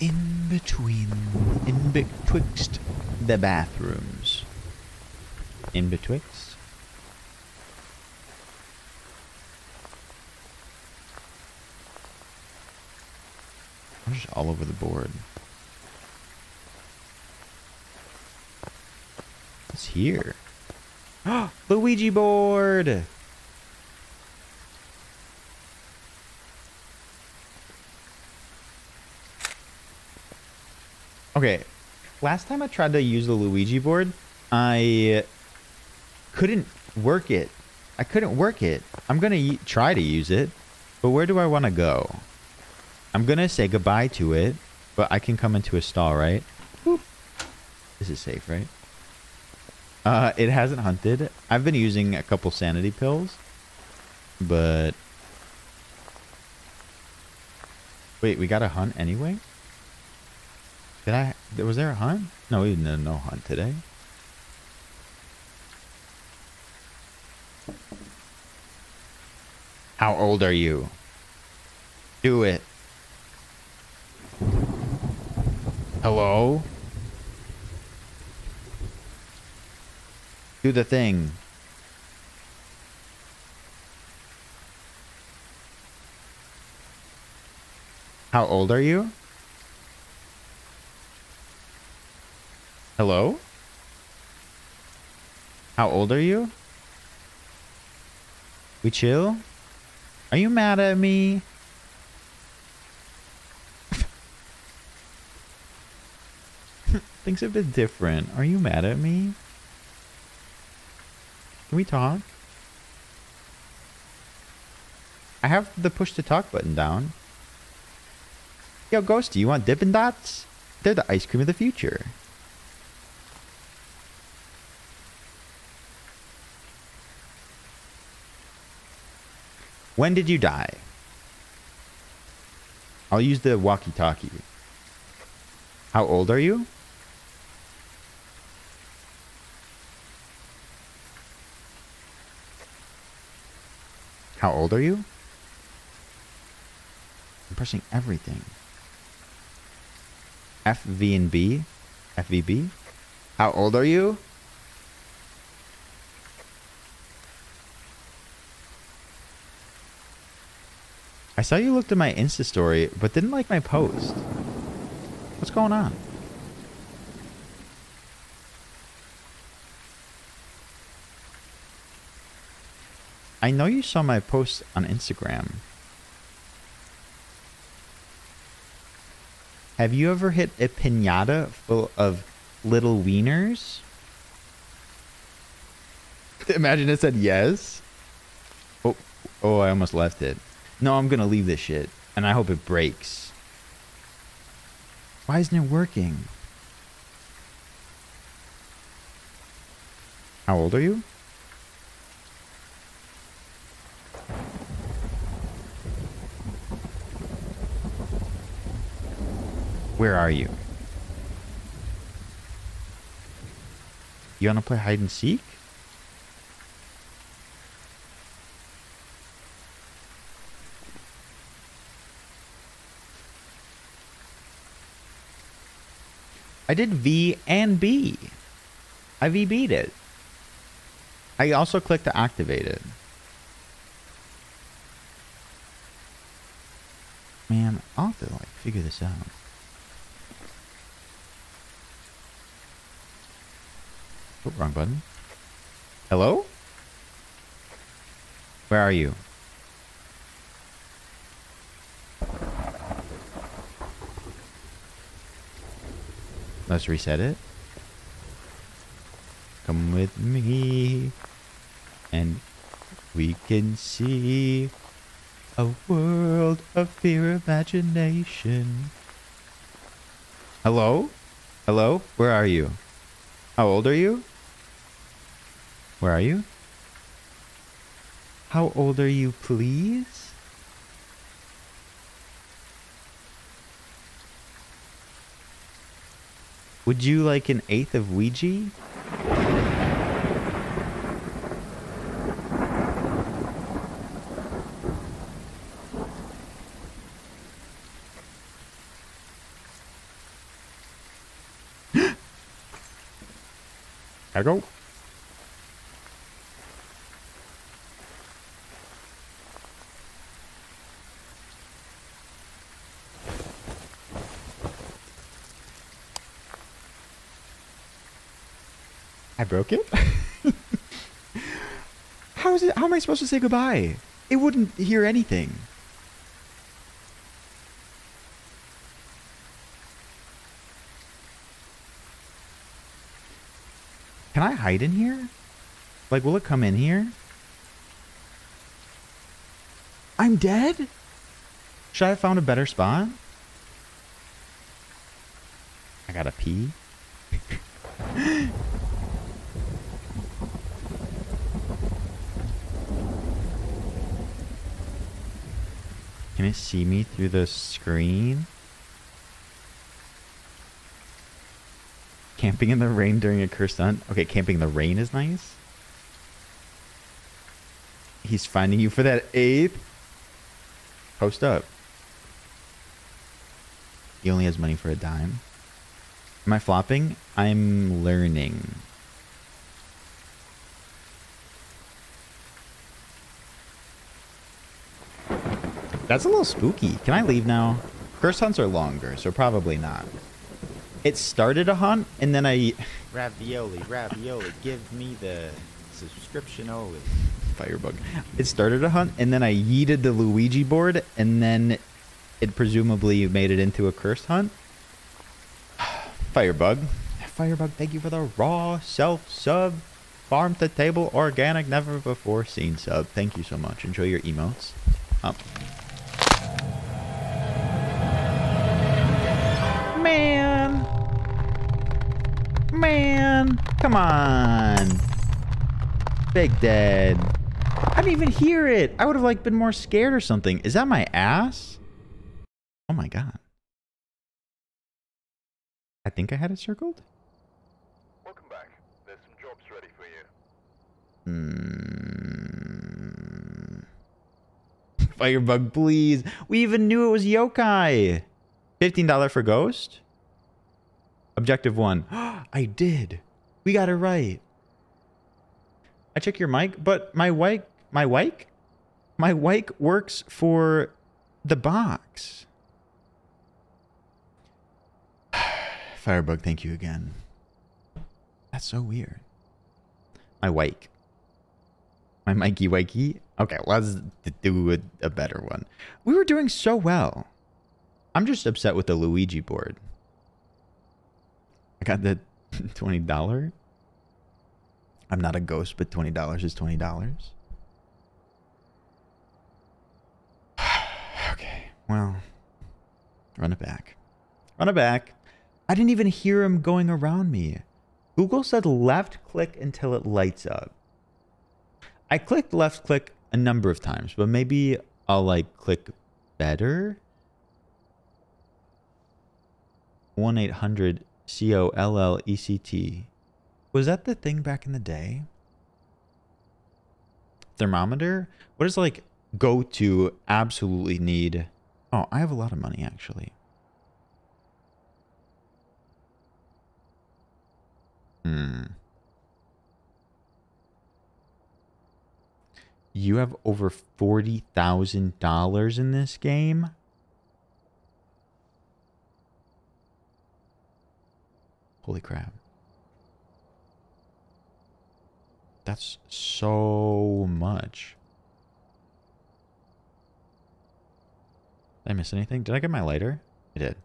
In between, in betwixt the bathrooms. In betwixt? Just all over the board. What's here? Luigi board! Okay, last time I tried to use the Luigi board, I couldn't work it. I couldn't work it. I'm gonna try to use it, but where do I want to go? I'm gonna say goodbye to it, but I can come into a stall, right? This is safe, right? Uh, it hasn't hunted. I've been using a couple sanity pills, but wait, we got a hunt anyway. Did I? Was there a hunt? No, we didn't. No hunt today. How old are you? Do it. Hello? Do the thing. How old are you? Hello? How old are you? We chill? Are you mad at me? Things have been different. Are you mad at me? Can we talk? I have the push to talk button down. Yo, Ghost, do you want Dippin' Dots? They're the ice cream of the future. When did you die? I'll use the walkie-talkie. How old are you? How old are you? I'm pressing everything. F, V, and B? FVB? How old are you? I saw you looked at my Insta story, but didn't like my post. What's going on? I know you saw my post on Instagram. Have you ever hit a pinata full of little wieners? Imagine it said yes. Oh, oh, I almost left it. No, I'm gonna leave this shit, and I hope it breaks. Why isn't it working? How old are you? Where are you? You wanna play hide and seek? I did V and B. I VB'd it. I also clicked to activate it. Man, I'll have to like figure this out. Oh, wrong button. Hello? Where are you? Let's reset it. Come with me, and we can see a world of pure imagination. Hello? Hello? Where are you? How old are you? Where are you? How old are you, please? Would you like an eighth of Ouija? I broke it? how is it how am I supposed to say goodbye? It wouldn't hear anything. Can I hide in here? Like will it come in here? I'm dead? Should I have found a better spot? I gotta pee. Can it see me through the screen? Camping in the rain during a cursed hunt? Okay, camping in the rain is nice. He's finding you for that eighth. Post up. He only has money for a dime. Am I flopping? I'm learning. That's a little spooky. Can I leave now? Curse hunts are longer, so probably not. It started a hunt, and then I...
Ravioli, ravioli, give me the subscription only.
Firebug. It started a hunt, and then I yeeted the Luigi board, and then it presumably made it into a cursed hunt. Firebug. Firebug, thank you for the raw self sub. Farm to table organic, never before seen sub. Thank you so much. Enjoy your emotes. Up. Come on. Big Dead. I didn't even hear it. I would have like been more scared or something. Is that my ass? Oh my god. I think I had it circled.
Welcome back. There's some jobs ready for you.
Hmm. Firebug, please. We even knew it was yokai. $15 for ghost? Objective one. I did. We got it right. I check your mic, but my wike, my wike, my wike works for the box. Firebug, thank you again. That's so weird. My wike. My Mikey Wakey. Okay, let's do a better one. We were doing so well. I'm just upset with the Luigi board. I got the $20. I'm not a ghost, but $20 is $20. okay, well, run it back. Run it back. I didn't even hear him going around me. Google said left click until it lights up. I clicked left click a number of times, but maybe I'll like click better. 1 800 C O L L E C T. Was that the thing back in the day? Thermometer? What is like go to absolutely need? Oh, I have a lot of money actually. Hmm. You have over $40,000 in this game? Holy crap. That's so much. Did I miss anything? Did I get my lighter? I did.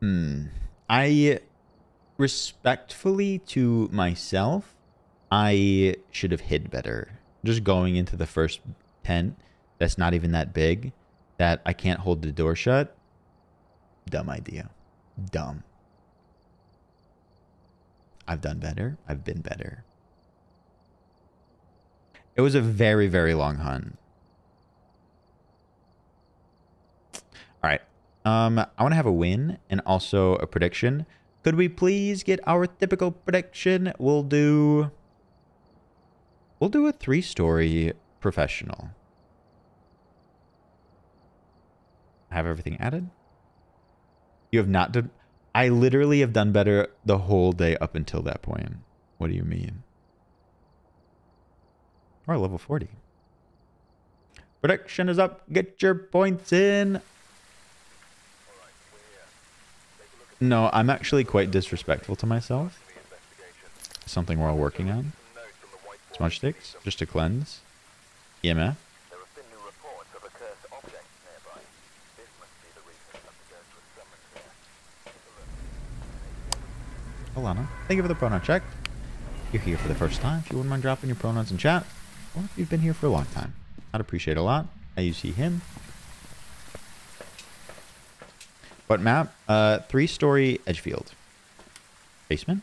Hmm. I respectfully to myself, I should have hid better. Just going into the first tent that's not even that big, that I can't hold the door shut. Dumb idea. Dumb. I've done better. I've been better. It was a very, very long hunt. All right. Um, I want to have a win and also a prediction. Could we please get our typical prediction? We'll do. We'll do a three-story professional. Have everything added. You have not done. I literally have done better the whole day up until that point. What do you mean? We're level 40. Prediction is up. Get your points in. No, I'm actually quite disrespectful to myself. Something we're all working on. Smudge sticks, just to cleanse. EMF.
There have been new reports of a cursed object nearby. This must be the reason some ghost was summoned here.
Alana, thank you for the pronoun check. You're here for the first time. If you wouldn't mind dropping your pronouns in chat, or if you've been here for a long time, I'd appreciate a lot. Now you see him. What map? Uh, three-story Edgefield. Basement.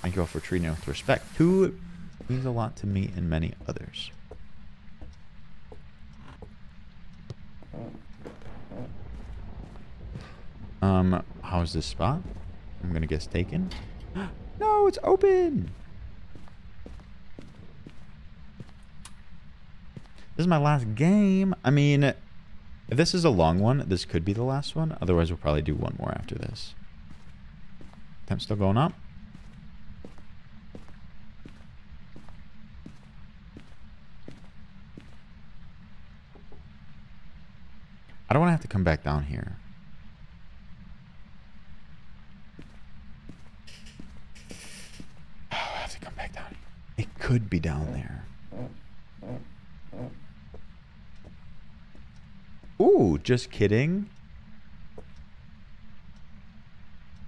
Thank you all for treating us with respect. Two means a lot to me and many others. Um, how's this spot? I'm gonna guess taken. no, it's open. This is my last game. I mean, if this is a long one, this could be the last one. Otherwise, we'll probably do one more after this. Temp still going up. I don't want to have to come back down here. Oh, I have to come back down here. It could be down there. Ooh, just kidding.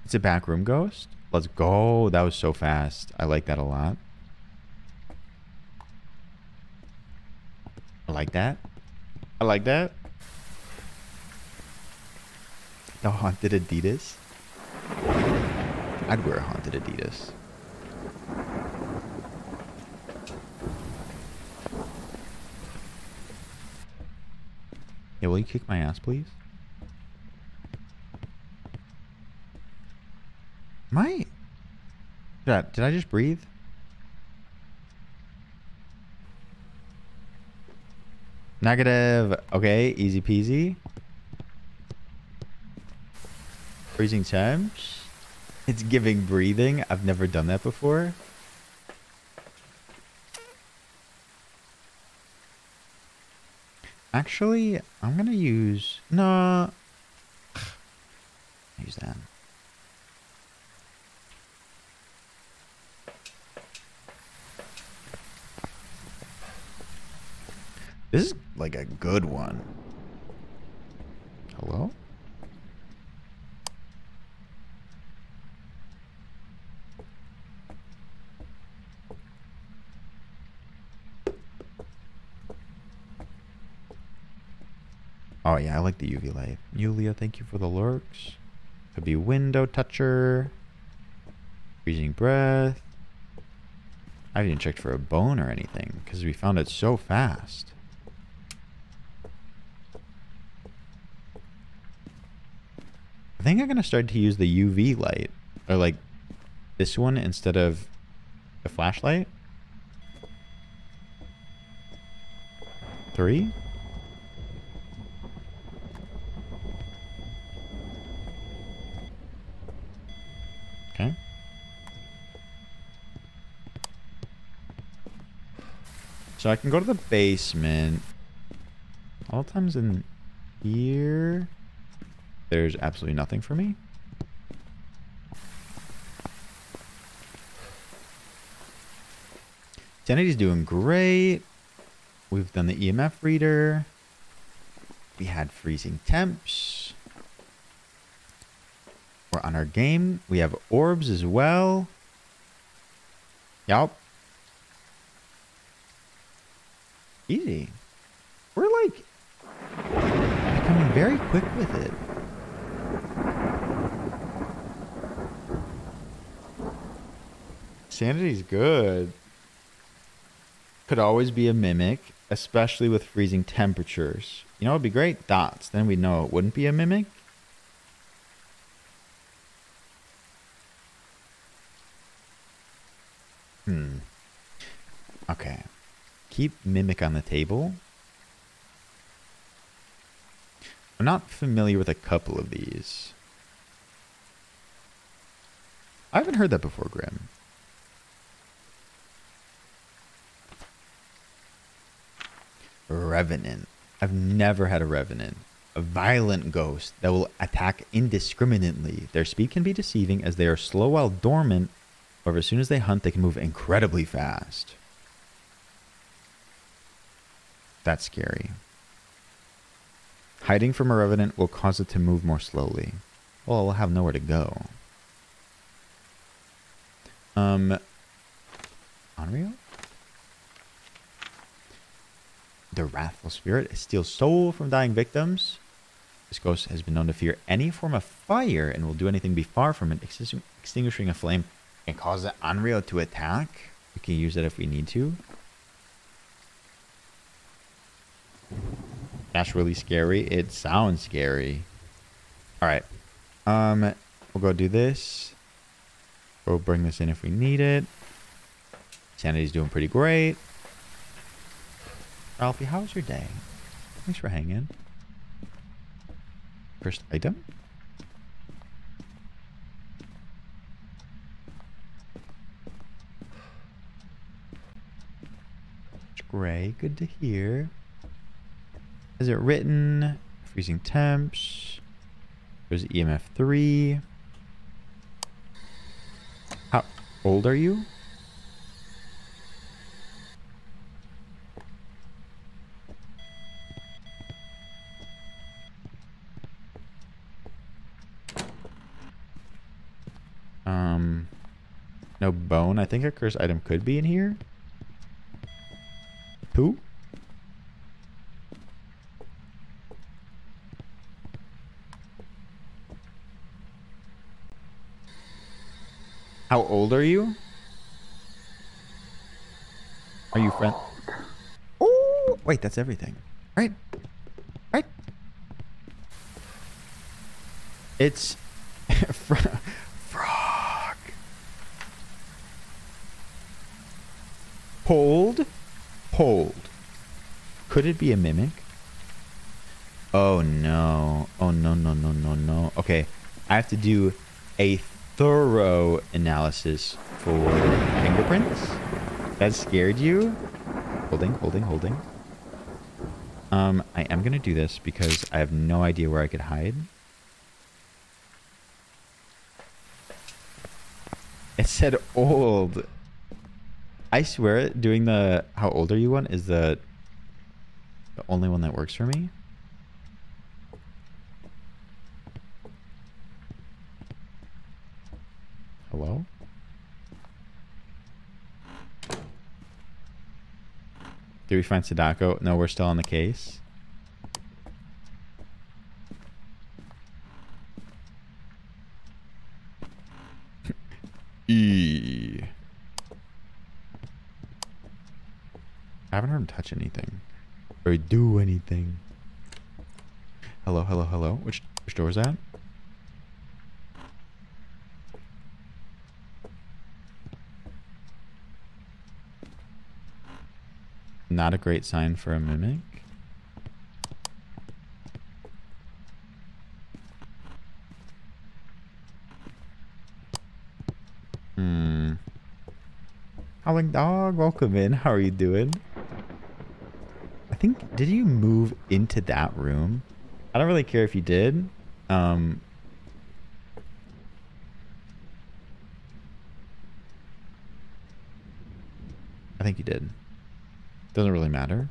It's a backroom ghost. Let's go. That was so fast. I like that a lot. I like that. I like that. The haunted Adidas. I'd wear a haunted Adidas. Yeah, will you kick my ass, please? Am I... Did I, did I just breathe? Negative. Okay, easy peasy. Freezing temps. It's giving breathing. I've never done that before. Actually, I'm gonna use no. Use that. This is like a good one. Hello? Oh yeah, I like the UV light. Yulia, thank you for the lurks. Could be window toucher. Freezing breath. I haven't even checked for a bone or anything because we found it so fast. I think I'm gonna start to use the UV light or like this one instead of the flashlight. Three. Okay. So I can go to the basement. All times in here, there's absolutely nothing for me. Sanity's doing great. We've done the EMF reader. We had freezing temps. We're on our game. We have orbs as well. Yup. Easy. We're like becoming very quick with it. Sanity's good. Could always be a mimic, especially with freezing temperatures. You know, it'd be great. Dots. Then we'd know it wouldn't be a mimic. Hmm. Okay. Keep mimic on the table. I'm not familiar with a couple of these. I haven't heard that before, Grim. Revenant. I've never had a revenant. A violent ghost that will attack indiscriminately. Their speed can be deceiving as they are slow while dormant. However, as soon as they hunt, they can move incredibly fast. That's scary. Hiding from a revenant will cause it to move more slowly. Well, it will have nowhere to go. Um, Onryo? The Wrathful Spirit steals soul from dying victims. This ghost has been known to fear any form of fire and will do anything be far from it, extingu- extinguishing a flame and cause the Onryo to attack. We can use it if we need to. That's really scary. It sounds scary. All right. Um, we'll go do this. We'll bring this in if we need it. Sanity's doing pretty great. Ralphie, how's your day? Thanks for hanging. First item. It's Gray, good to hear. Is it written? Freezing temps. There's EMF 3. How old are you? Um, no bone. I think a cursed item could be in here. Poo? How old are you? Are you friend? Oh, wait, that's everything. Right? Right? It's fro- frog. Hold. Hold. Could it be a mimic? Oh no. Oh no, no, no, no, no. Okay. I have to do a thorough analysis for fingerprints. That scared you? Holding, holding, holding. Um, I am gonna do this because I have no idea where I could hide. It said old. I swear, doing the how old are you one is the the only one that works for me. Hello? Did we find Sadako? No, we're still on the case. e. I haven't heard him touch anything or do anything. Hello, hello, hello. Which which door is that? Not a great sign for a mimic. Hmm. Howling dog, welcome in. How are you doing? I think did you move into that room? I don't really care if you did. Um I think you did. Doesn't really matter.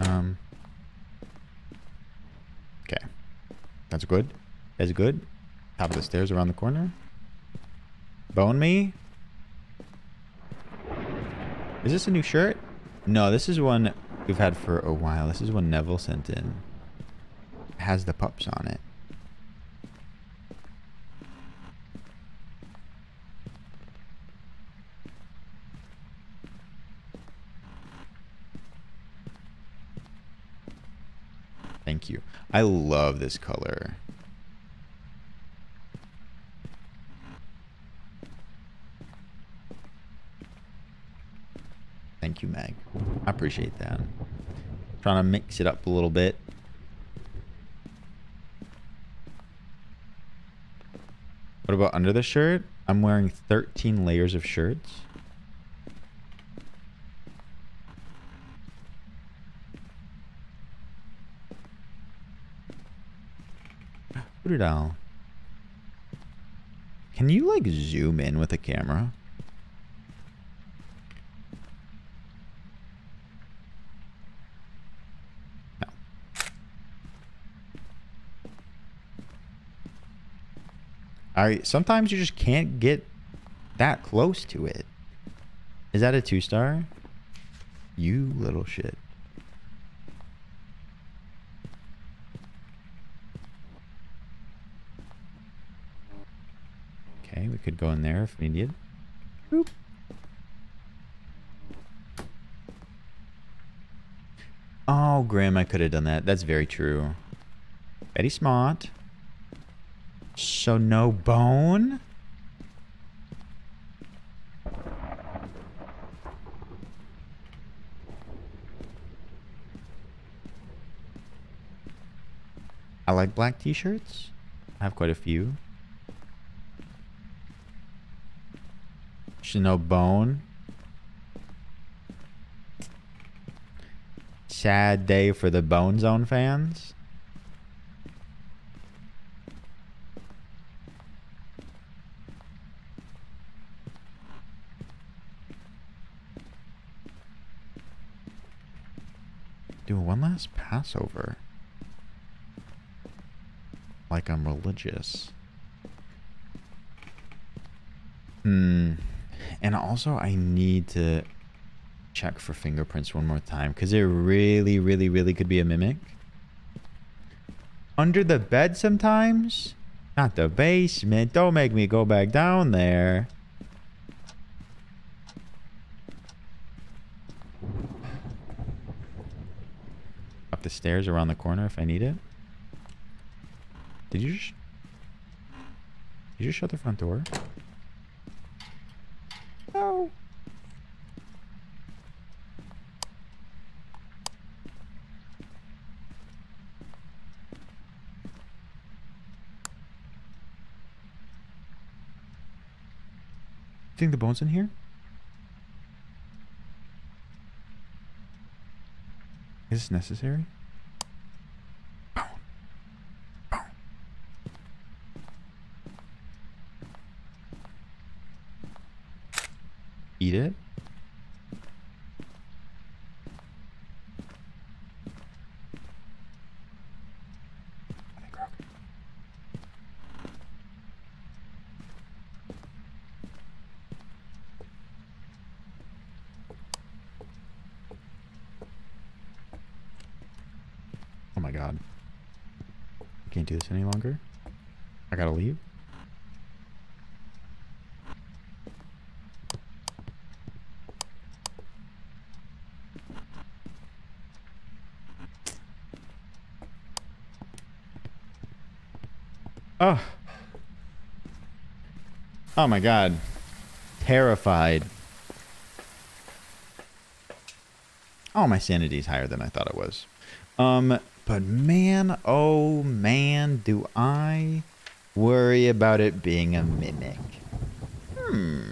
Um. Okay. That's good. That's good. Top of the stairs around the corner. Bone me. Is this a new shirt? No, this is one we've had for a while. This is one Neville sent in. It has the pups on it. Thank you. I love this color. Thank you, Meg. I appreciate that. Trying to mix it up a little bit. What about under the shirt? I'm wearing 13 layers of shirts. Doodle. Can you like zoom in with a camera? No. I sometimes you just can't get that close to it. Is that a two star? You little shit. Okay, we could go in there if needed. Boop. Oh, Graham, I could have done that. That's very true. Very smart. So no bone? I like black t-shirts. I have quite a few. Should no bone. Sad day for the Bone Zone fans. Do one last Passover. Like I'm religious. Hmm. And also, I need to check for fingerprints one more time because it really, really, really could be a mimic. Under the bed sometimes? Not the basement. Don't make me go back down there. Up the stairs around the corner if I need it. Did you just... Did you just shut the front door? No. Think bone's in here? Is this necessary? Bone. Bone. Eat it? I think we're okay. Oh my god. I can't do this any longer. I gotta leave. Oh. Oh my god. Terrified. Oh, my sanity's higher than I thought it was. Um, but man, oh man, do I worry about it being a mimic. Hmm.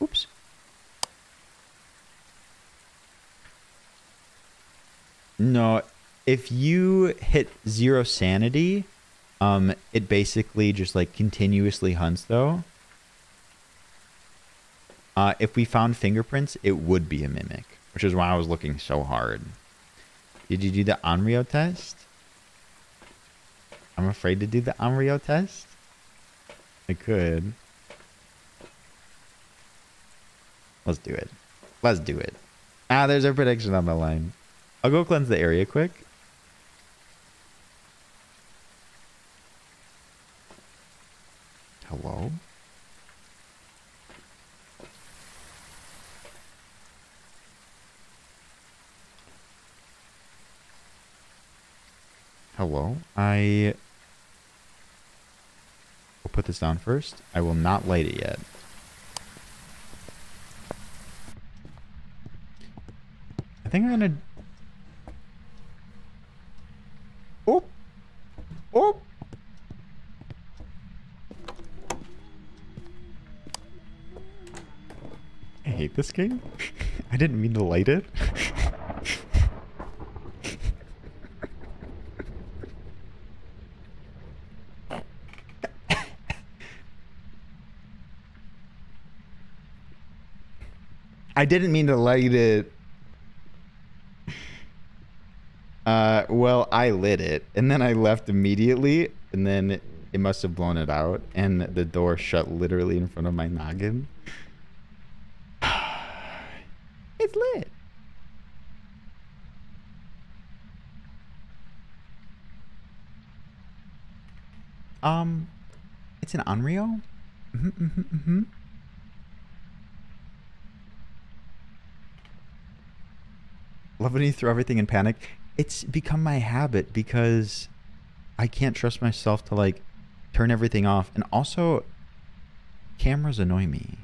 Oops. No, if you hit zero sanity, um, it basically just like continuously hunts though. Uh, if we found fingerprints, it would be a mimic, which is why I was looking so hard. Did you do the Onryo test? I'm afraid to do the Onryo test. I could. Let's do it. Let's do it. Ah, there's our prediction on the line. I'll go cleanse the area quick. Hello? Hello. I will put this down first. I will not light it yet. I think I'm gonna. Oh. Oh. I hate this game. I didn't mean to light it. I didn't mean to light it. Uh, well, I lit it, and then I left immediately, and then it, must have blown it out, and the door shut literally in front of my noggin. it's lit. Um, it's an Onryo. hmm hmm hmm Love when you throw everything in panic. It's become my habit because I can't trust myself to like turn everything off. And also, cameras annoy me.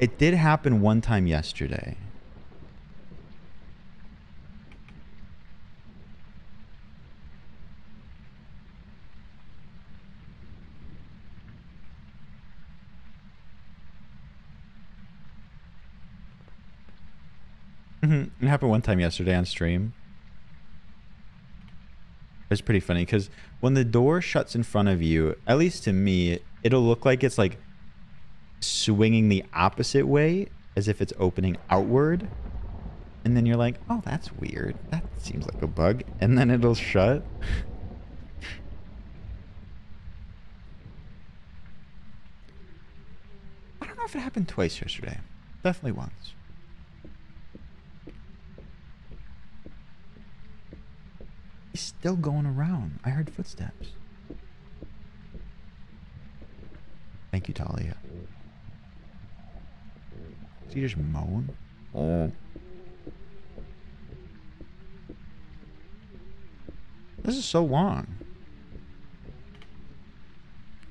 It did happen one time yesterday. Mhm. It happened one time yesterday on stream. It's pretty funny because when the door shuts in front of you, at least to me, it'll look like it's like swinging the opposite way as if it's opening outward. And then you're like, oh, that's weird. That seems like a bug. And then it'll shut. I don't know if it happened twice yesterday. Definitely once. He's still going around. I heard footsteps. Thank you, Talia. Does he just moan? Oh. This is so long.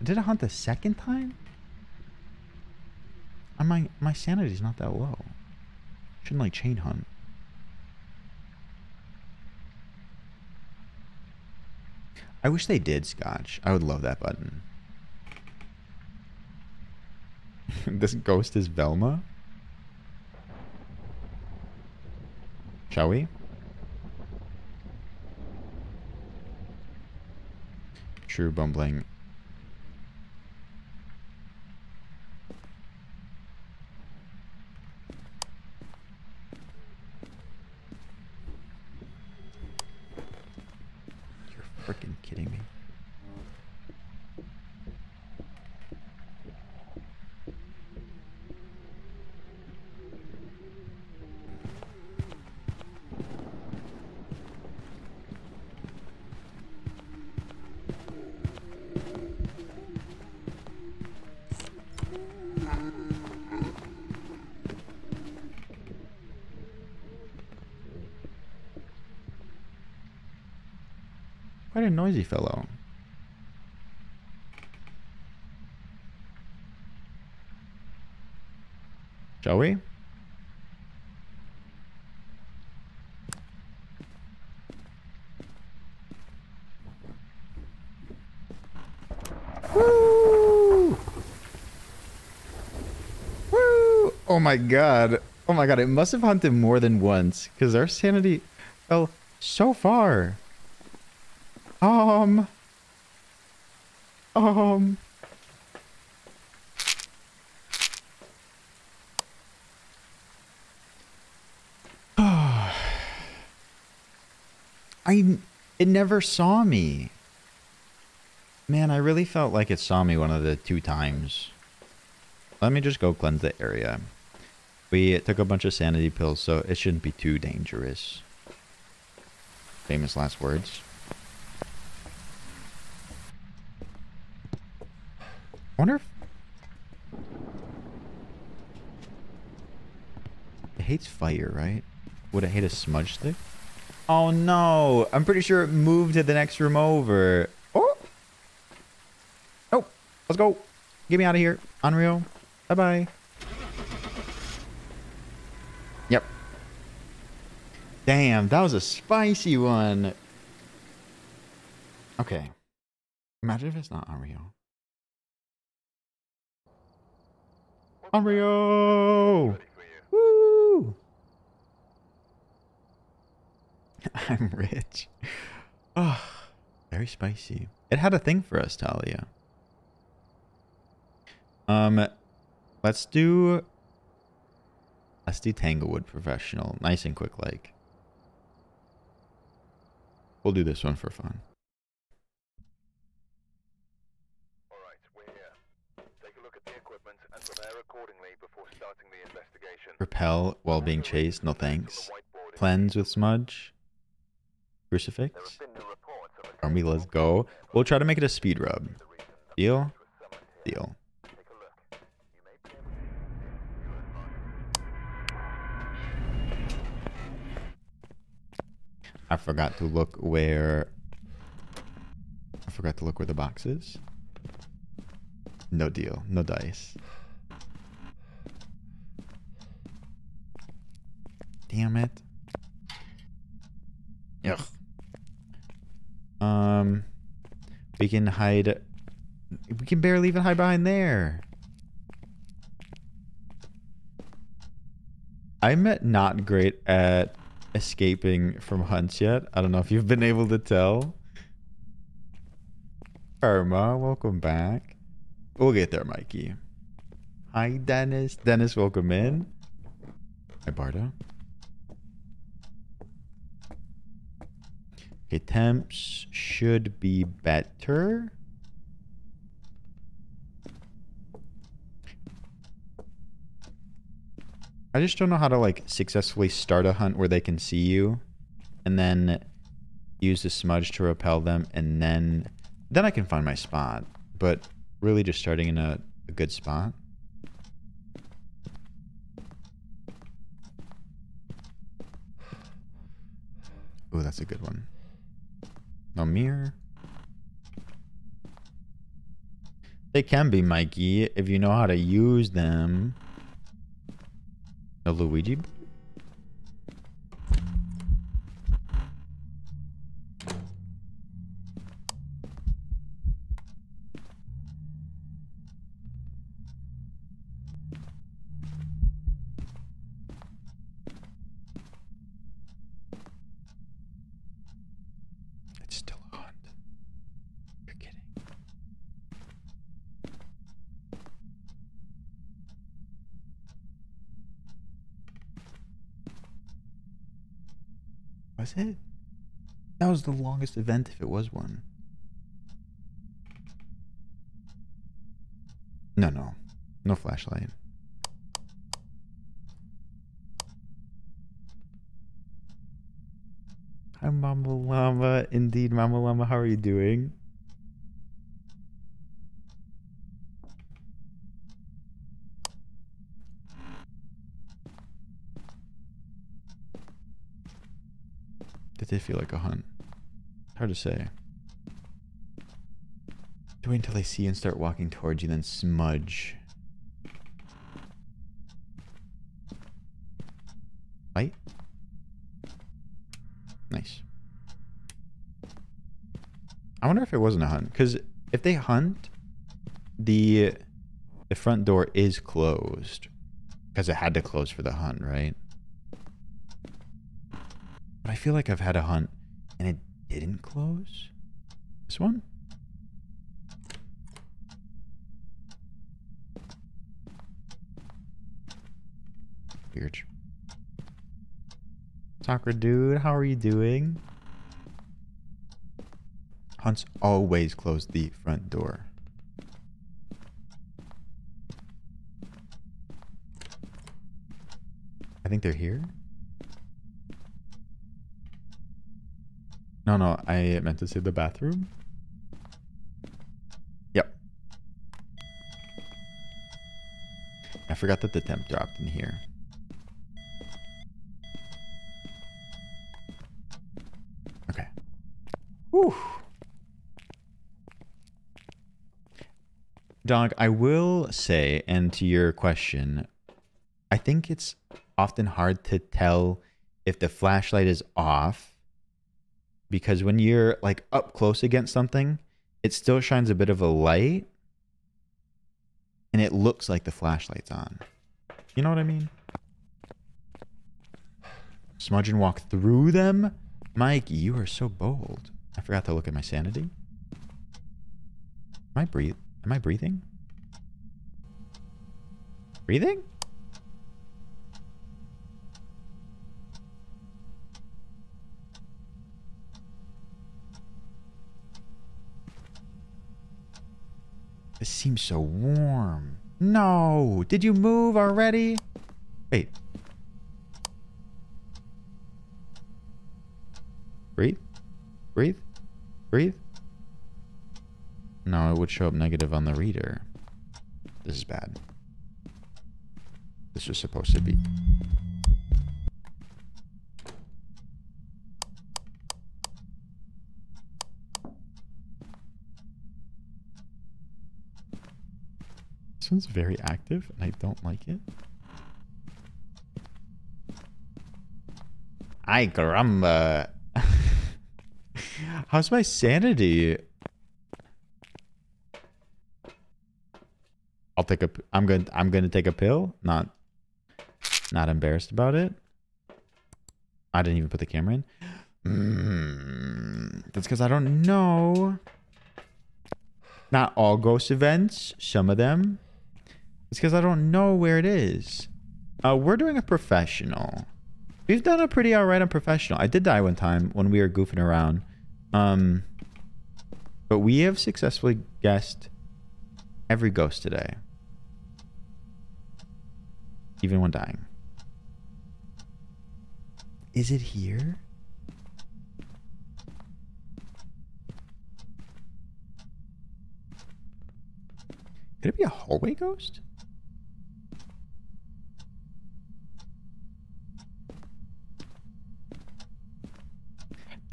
Did I hunt the second time? My my sanity's not that low. Shouldn't like chain hunt. I wish they did Scotch. I would love that button. this ghost is Velma. Shall we? True bumbling. Noisy fellow. Shall we? Oh my god. Oh my god, it must have hunted more than once because our sanity fell so far. Um. Um. I. It never saw me. Man, I really felt like it saw me one of the two times. Let me just go cleanse the area. We took a bunch of sanity pills, so it shouldn't be too dangerous. Famous last words. Wonder if... It hates fire, right? Would it hate a smudge stick? Oh no! I'm pretty sure it moved to the next room over. Oh! Oh! Let's go! Get me out of here, Onryo. Bye bye. Yep. Damn, that was a spicy one. Okay. Imagine if it's not Onryo. Onryo! Woo! I'm rich. Oh, very spicy. It had a thing for us, Talia. Um, let's do. Let's do Tanglewood Professional, nice and quick, like. We'll do this one for fun.
Alright, we're here. Take a look at the equipment and prepare accordingly before starting the investigation.
Repel while being chased, no thanks. Cleanse with smudge. Crucifix. Army, let's go. We'll try to make it a speed rub. Deal? Deal. I forgot to look where. I forgot to look where the box is. No deal. No dice. Damn it. Ugh. Um, we can hide. We can barely even hide behind there. I'm not great at escaping from hunts yet. I don't know if you've been able to tell. Karma, welcome back. We'll get there, Mikey. Hi, Dennis. Dennis, welcome in. Hi, Bardo. Okay, temps should be better. I just don't know how to like successfully start a hunt where they can see you and then use the smudge to repel them and then then I can find my spot. But really just starting in a, a good spot. Oh, that's a good one. No mirror. They can be, Mikey, if you know how to use them. A Luigi? It's still a hunt. You're kidding. Was it? That was the longest event if it was one. No, no. No flashlight. Hi, Mama Llama. Indeed, Mama Llama, how are you doing? Did they feel like a hunt? Hard to say. Wait until they see you and start walking towards you, then smudge. Light? Nice. I wonder if it wasn't a hunt. Because if they hunt, the the front door is closed. Because it had to close for the hunt, right? But I feel like I've had a hunt and it didn't close. This one? Weird. Soccer dude, how are you doing? Hunts always close the front door. I think they're here. No, no, I meant to say the bathroom. Yep. I forgot that the temp dropped in here. Okay. Whew. Dog, I will say, and to your question, I think it's often hard to tell if the flashlight is off because when you're like up close against something, it still shines a bit of a light and it looks like the flashlight's on. You know what I mean? Smudge and walk through them? Mike, you are so bold. I forgot to look at my sanity. Am I breathe? Am I breathing? Breathing? This seems so warm. No! Did you move already? Wait. Breathe. Breathe. Breathe. No, it would show up negative on the reader. This is bad. This was supposed to be. This one's very active and I don't like it. I caramba. How's my sanity? I'll take a. I'm going. I'm going to take a pill. Not. Not embarrassed about it. I didn't even put the camera in. Mm, that's because I don't know. Not all ghost events. Some of them. It's because I don't know where it is. Uh, we're doing a professional. We've done a pretty alright on professional. I did die one time when we were goofing around. Um, but we have successfully guessed every ghost today. Even when dying. Is it here? Could it be a hallway ghost?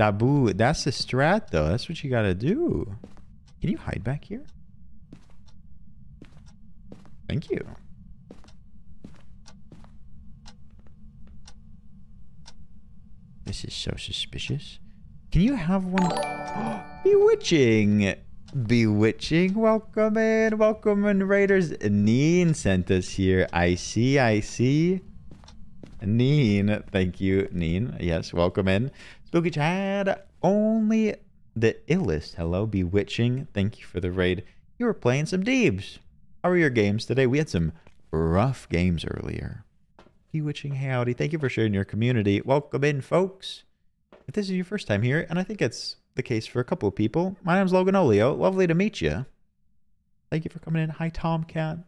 Dabu, that's the strat though. That's what you gotta do. Can you hide back here? Thank you. This is so suspicious. Can you have one? Bewitching! Bewitching, welcome in, welcome in, Raiders. Neen sent us here. I see, I see. Neen, thank you, Neen. Yes, welcome in. Spooky Chad, only the illest. Hello, Bewitching. Thank you for the raid. You were playing some Deebs. How are your games today? We had some rough games earlier. Bewitching howdy. Thank you for sharing your community. Welcome in, folks. If this is your first time here, and I think it's the case for a couple of people, my name's Loganolio. Lovely to meet you. Thank you for coming in. Hi, Tomcat.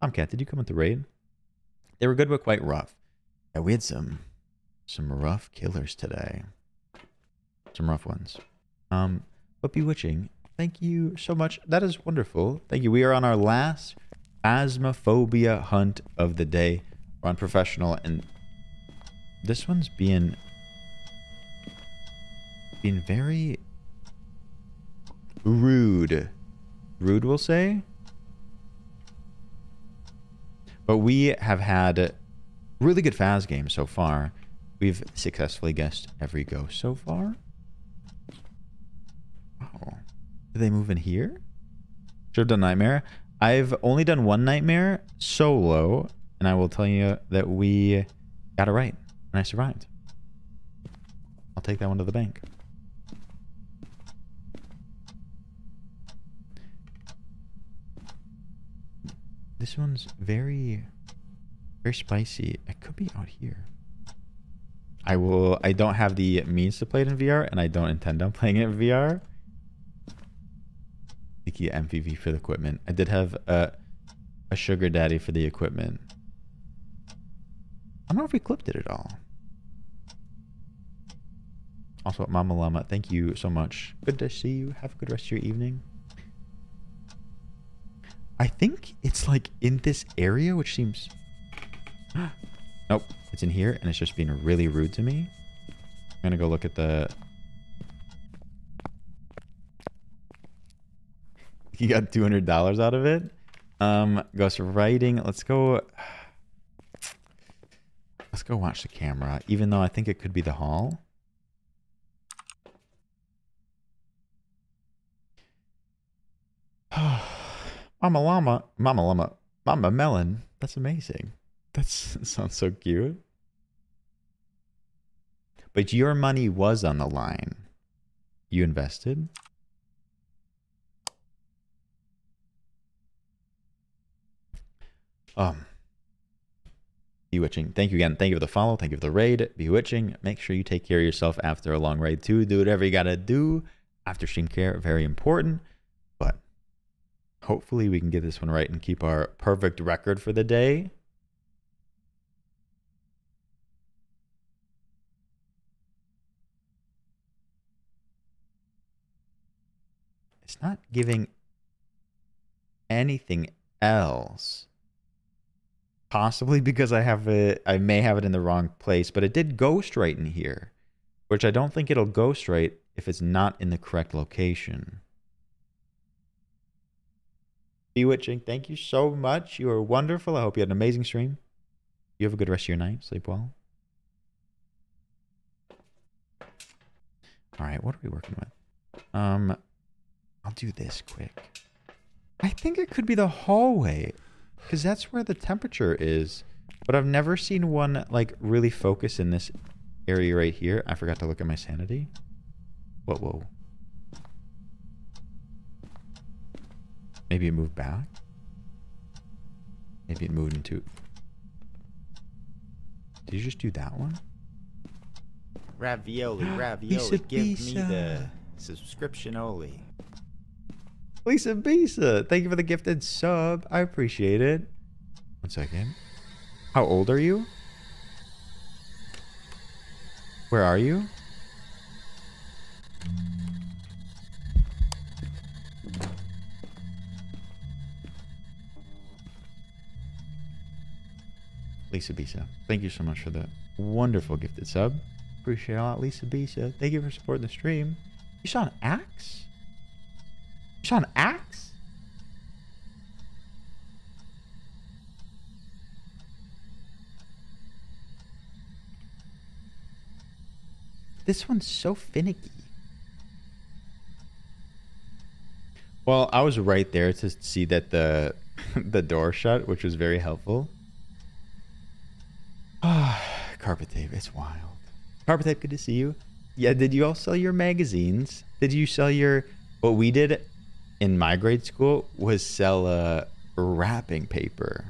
Tomcat, did you come with the raid? They were good but quite rough. Yeah, we had some some rough killers today. Some rough ones. Um, but bewitching, thank you so much. That is wonderful. Thank you. We are on our last phasmophobia hunt of the day. We're on professional, and this one's being being very rude. Rude, we'll say. But we have had really good Phas games so far. We've successfully guessed every ghost so far. Wow. Did they move in here? Should have done Nightmare. I've only done one Nightmare solo, and I will tell you that we got it right, and I survived. I'll take that one to the bank. This one's very, very spicy. It could be out here. I will. I don't have the means to play it in VR, and I don't intend on playing it in VR. Sticky MVV for the equipment. I did have a, a sugar daddy for the equipment. I don't know if we clipped it at all. Also, Mama Llama, thank you so much. Good to see you. Have a good rest of your evening. I think it's like in this area, which seems... nope, it's in here, and it's just being really rude to me. I'm gonna go look at the... he got two hundred dollars out of it. Um, ghost writing. Let's go. Let's go watch the camera. Even though I think it could be the hall. Mama llama, mama llama, mama melon. That's amazing. That's, that sounds so cute. But your money was on the line. You invested. Um, Bewitching. Thank you again. Thank you for the follow. Thank you for the raid. Bewitching. Make sure you take care of yourself after a long raid too. Do whatever you gotta do. After stream care, very important. But hopefully we can get this one right and keep our perfect record for the day. It's not giving anything else. Possibly because I have it, I may have it in the wrong place, but it did ghost right in here, which I don't think it'll ghost right if it's not in the correct location. Bewitching, thank you so much. You are wonderful. I hope you had an amazing stream. You have a good rest of your night. Sleep well. All right, what are we working with? Um, I'll do this quick. I think it could be the hallway because that's where the temperature is. But I've never seen one like really focus in this area right here. I forgot to look at my sanity. Whoa, whoa. Maybe it moved back. Maybe it moved into. Did you just do that one?
Ravioli, ravioli. Give me the subscription only.
Lisa Bisa, thank you for the gifted sub. I appreciate it. One second. How old are you? Where are you? Lisa Bisa, thank you so much for the wonderful gifted sub. Appreciate a lot, Lisa Bisa. Thank you for supporting the stream. You saw an axe? Saw an axe? This one's so finicky. Well, I was right there to see that the the door shut, which was very helpful. Ah, carpet tape, it's wild. Carpet tape, good to see you. Yeah, did you all sell your magazines? Did you sell your what we did in my grade school was sell uh wrapping paper.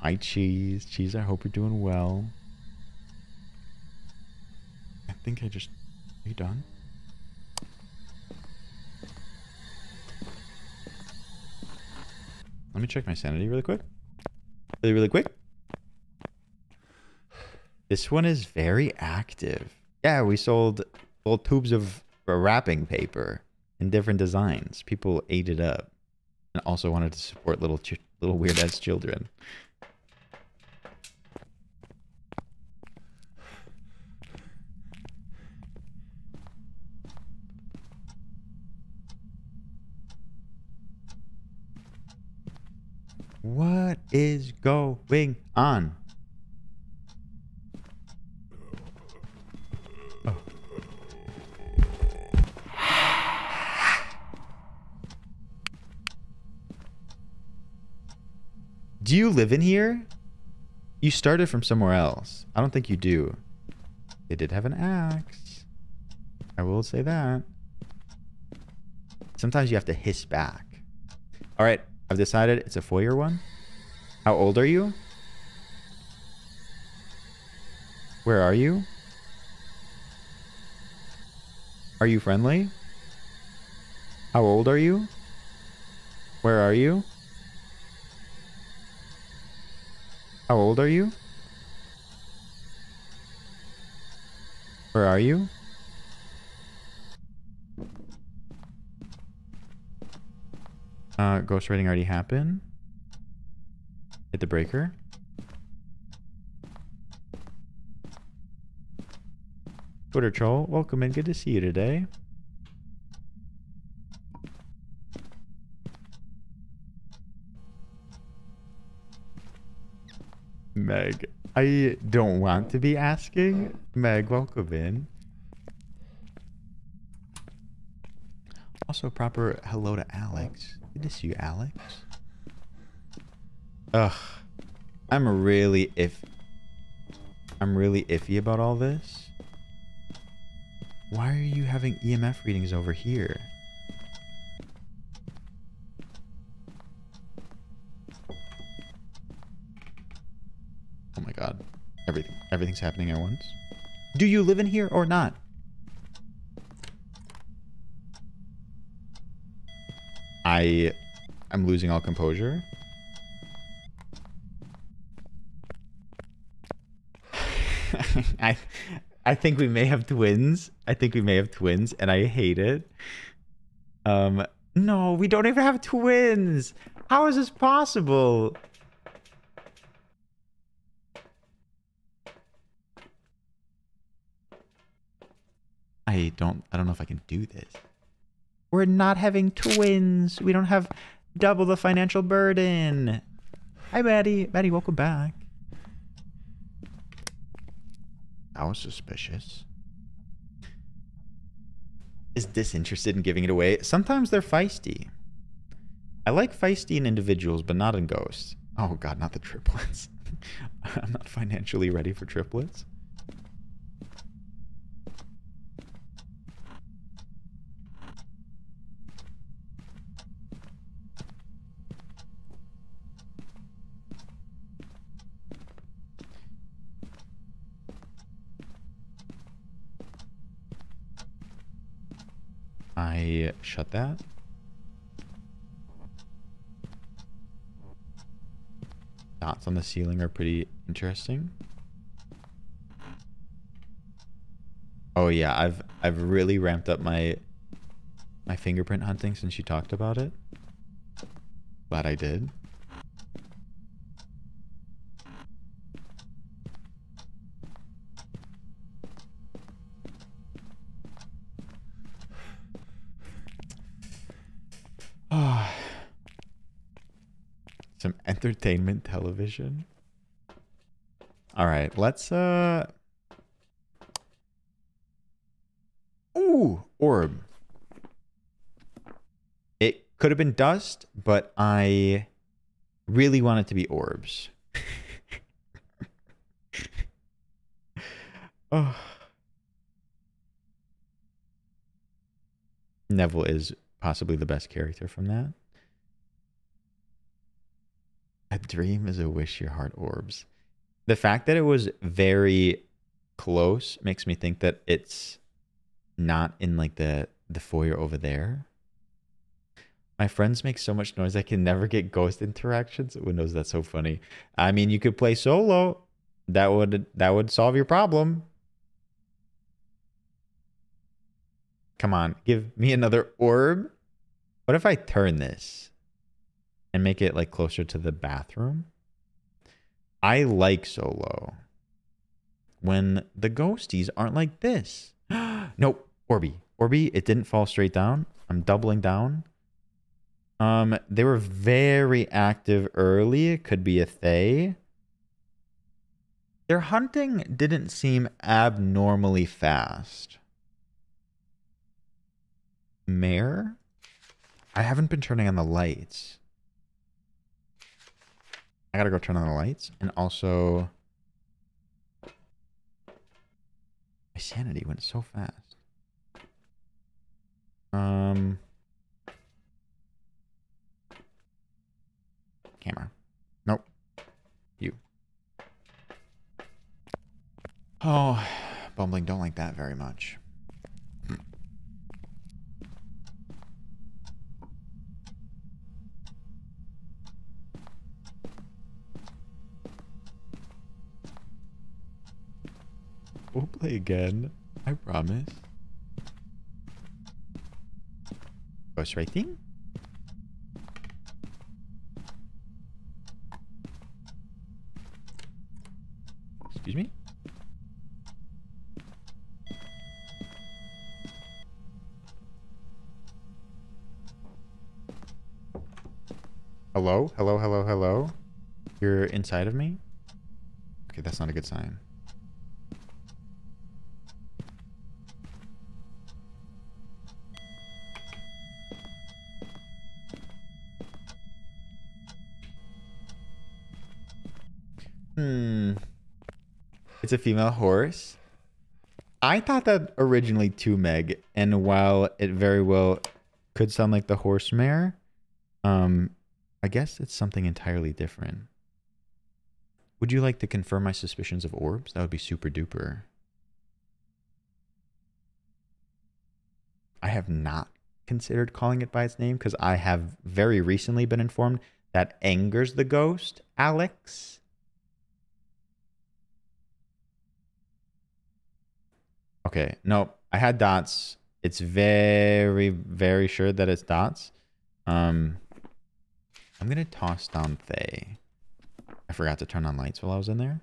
Hi cheese. Cheese, I hope you're doing well. I think I just are you done? Let me check my sanity really quick. Really, really quick. This one is very active. Yeah, we sold little tubes of wrapping paper in different designs. People ate it up, and also wanted to support little ch- little weird ass children. What is going on? Do you live in here? You started from somewhere else. I don't think you do. They did have an axe. I will say that. Sometimes you have to hiss back. All right, I've decided it's a four-year one. How old are you? Where are you? Are you friendly? How old are you? Where are you? How old are you? Where are you? Uh, ghost writing already happened. Hit the breaker. Twitter troll, welcome in. Good to see you today. Meg. I don't want to be asking. Meg, welcome in. Also, proper hello to Alex. Good to see you, Alex. Ugh. I'm really if I'm really iffy about all this. Why are you having EMF readings over here? Oh my god. Everything everything's happening at once. Do you live in here or not? I I'm losing all composure. I I think we may have twins. I think we may have twins and I hate it. Um no, we don't even have twins. How is this possible? I don't I don't know if I can do this. We're not having twins. We don't have double the financial burden. Hi Maddie. Maddie, welcome back. That was suspicious. Is disinterested in giving it away. Sometimes they're feisty. I like feisty in individuals, but not in ghosts. Oh god, not the triplets. I'm not financially ready for triplets. I shut that. Dots on the ceiling are pretty interesting. Oh yeah, I've I've really ramped up my my fingerprint hunting since you talked about it. Glad I did. Ah. Some entertainment television. All right, let's uh Ooh, orb. It could have been dust, but I really want it to be orbs. oh. Neville is possibly the best character from that. A dream is a wish your heart orbs. The fact that it was very close makes me think that it's not in like the the foyer over there. My friends make so much noise I can never get ghost interactions. Windows, that's so funny. I mean, you could play solo. That would that would solve your problem. Come on, give me another orb. What if I turn this and make it like closer to the bathroom? I like solo. When the ghosties aren't like this. nope. Orby. Orby, it didn't fall straight down. I'm doubling down. Um, they were very active early. It could be a Thaye. Their hunting didn't seem abnormally fast. Mare? I haven't been turning on the lights. I gotta go turn on the lights. And also... My sanity went so fast. Um... Camera. Nope. You. Oh, Bumbling don't like that very much. We'll play again. I promise. Ghost writing? Excuse me? Hello? Hello, hello, hello? You're inside of me? Okay, that's not a good sign. Hmm. It's a female horse. I thought that originally too, Meg. And while it very well could sound like the horse mare, um, I guess it's something entirely different. Would you like to confirm my suspicions of orbs? That would be super duper. I have not considered calling it by its name because I have very recently been informed that angers the ghost, Alex. Okay, no, I had dots. It's very, very sure that it's dots. Um, I'm gonna toss down Thaye. I forgot to turn on lights while I was in there.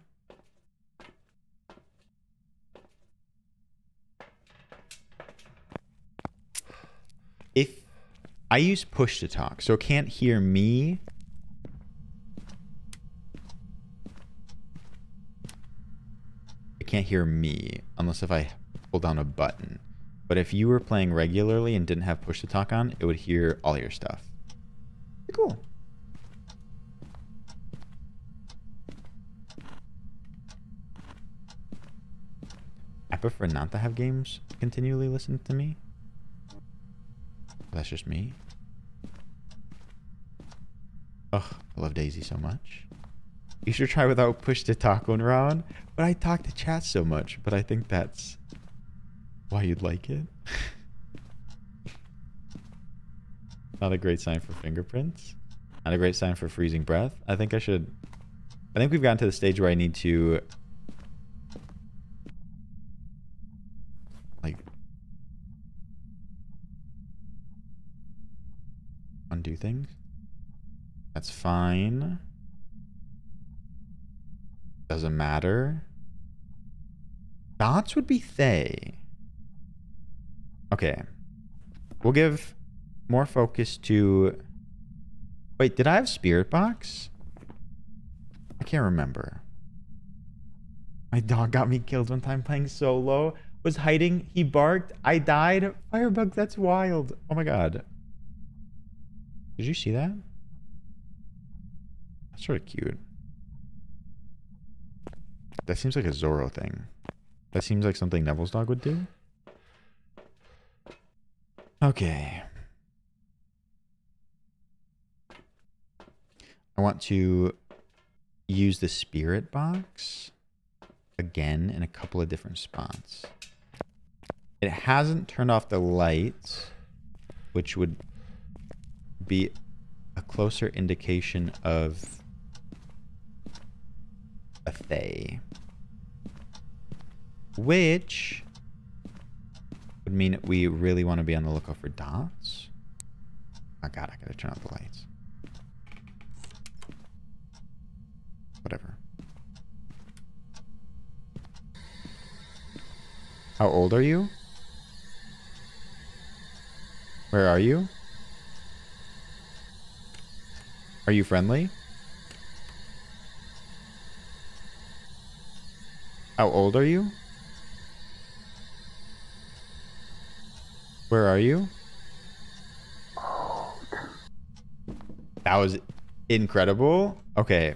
If I use push to talk, so it can't hear me. It can't hear me unless if I hold down a button. But if you were playing regularly and didn't have push to talk on, it would hear all your stuff. Cool. I prefer not to have games continually listen to me. That's just me. Ugh, I love Daisy so much. You should try without push to talk one round. But I talk to chat so much, but I think that's why you'd like it. Not a great sign for fingerprints. Not a great sign for freezing breath. I think I should... I think we've gotten to the stage where I need to... Like... Undo things. That's fine. Doesn't matter. Dots would be Thaye. Okay. We'll give more focus to... Wait, did I have Spirit Box? I can't remember. My dog got me killed one time playing solo. Was hiding. He barked. I died. Firebug, that's wild. Oh my god. Did you see that? That's sort of cute. That seems like a Zoro thing. That seems like something Neville's dog would do. Okay. I want to use the spirit box again in a couple of different spots. It hasn't turned off the lights, which would be a closer indication of a Thaye. Which would mean we really want to be on the lookout for dots. Oh god, I gotta turn off the lights. Whatever. How old are you? Where are you? Are you friendly? How old are you? Where are you? That was incredible. Okay.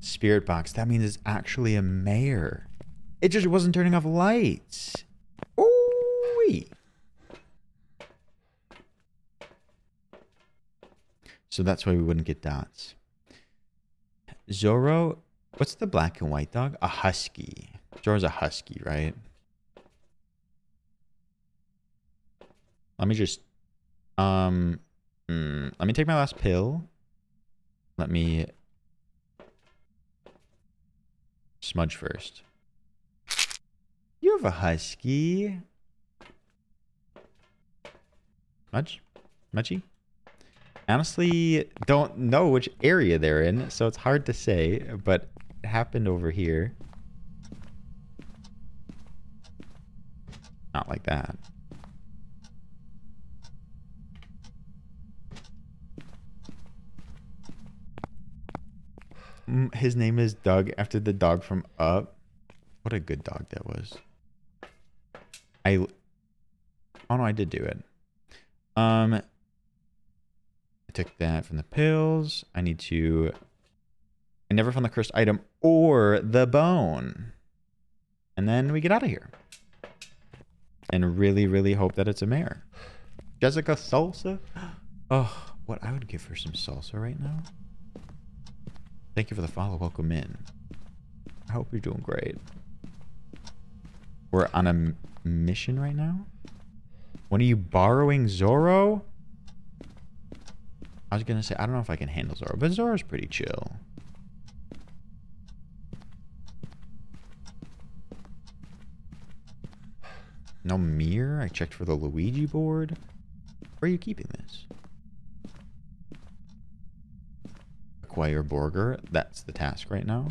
Spirit box. That means it's actually a Mare. It just wasn't turning off lights. Ooh. So that's why we wouldn't get dots. Zoro, what's the black and white dog? A husky. Zoro's a husky, right? Let me just um mm, let me take my last pill. Let me smudge first. You have a husky. Smudge? Smudgy? Honestly, don't know which area they're in, so it's hard to say, but it happened over here. Not like that. Mm, His name is Doug after the dog from Up. What a good dog that was. I. Oh no, I did do it. Um. I took that from the pills. I need to. I never found the cursed item or the bone. And then we get out of here. And really, really hope that it's a mare. Jessica Salsa? Oh, what I would give her some salsa right now. Thank you for the follow. Welcome in. I hope you're doing great. We're on a mission right now. When are you borrowing Zoro? I was gonna say I don't know if I can handle Zoro, but Zoro's pretty chill. No mirror. I checked for the Ouija board. Where are you keeping this? Acquire Borger. That's the task right now.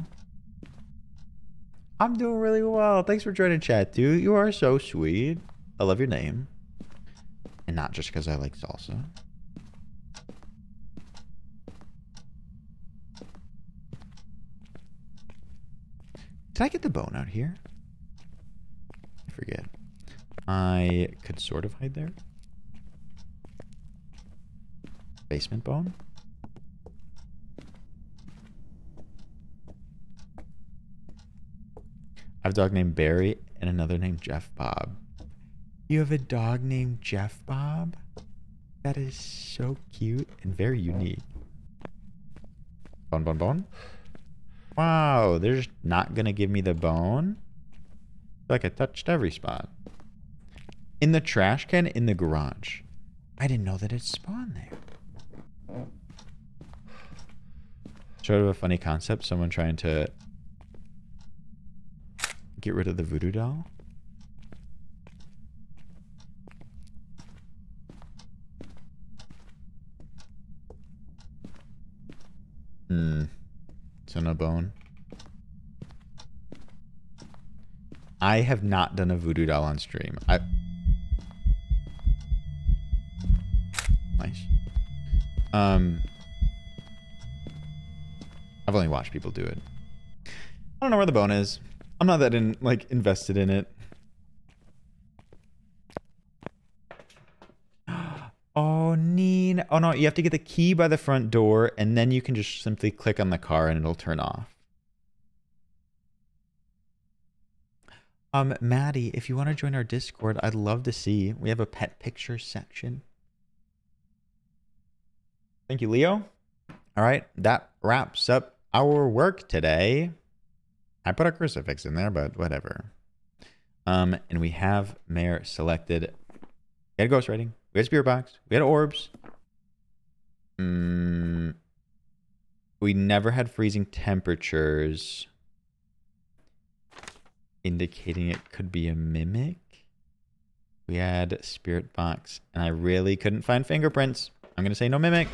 I'm doing really well. Thanks for joining chat, dude. You are so sweet. I love your name. And not just because I like salsa. Did I get the bone out here? I forget. I could sort of hide there. Basement bone? I have a dog named Barry and another named Jeff Bob. You have a dog named Jeff Bob? That is so cute and very unique. Bone, bone, bone. Wow, they're just not going to give me the bone? Like I touched every spot. In the trash can in the garage. I didn't know that it spawned there. Sort of a funny concept. Someone trying to get rid of the voodoo doll. Hmm. No bone. I have not done a voodoo doll on stream. I nice. Um, I've only watched people do it. I don't know where the bone is. I'm not that in like invested in it. Oh, Neen. Oh no, you have to get the key by the front door, and then you can just simply click on the car and it'll turn off. Um, Maddie, if you want to join our Discord, I'd love to see. We have a pet picture section. Thank you, Leo. All right, that wraps up our work today. I put a crucifix in there, but whatever. Um, and we have Mare selected. We had a ghost writing. We had a spirit box. We had orbs. Mm, we never had freezing temperatures, indicating it could be a mimic. We had spirit box, and I really couldn't find fingerprints. I'm gonna say no mimic.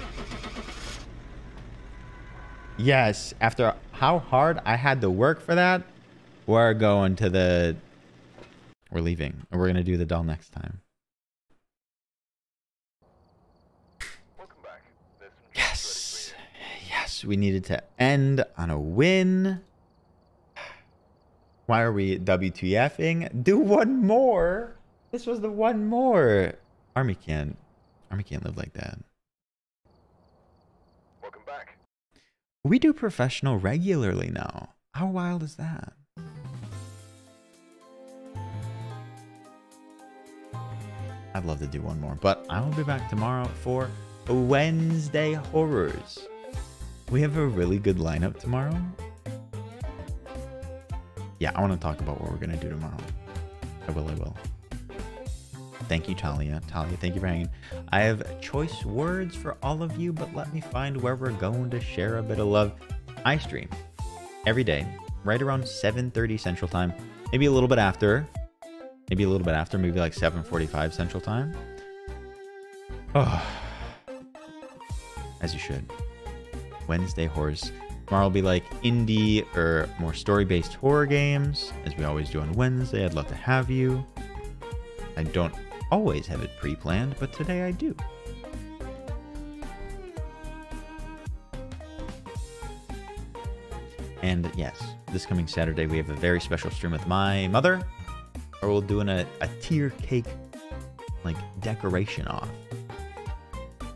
Yes, after how hard I had to work for that, we're going to the. We're leaving, and we're gonna do the doll next time.
Welcome back. Some
Yes, yes, we needed to end on a win. Why are we WTFing? Do one more. This was the one more. Army can't. Army can't live like that.
Welcome back.
We do professional regularly now. How wild is that? I'd love to do one more, but I will be back tomorrow for Wednesday Horrors. We have a really good lineup tomorrow. Yeah, I want to talk about what we're going to do tomorrow. I will, I will. Thank you, Talia. Talia, thank you for hanging. I have choice words for all of you, but let me find where we're going to share a bit of love. I stream every day, right around 7:30 Central Time, maybe a little bit after, maybe a little bit after, maybe like 7:45 Central Time. Oh, as you should. Wednesday horrors. Tomorrow will be like indie or more story-based horror games, as we always do on Wednesday. I'd love to have you. I don't always have it pre-planned, but today I do. And yes, this coming Saturday, we have a very special stream with my mother, or we'll doing a, a tier cake like decoration off.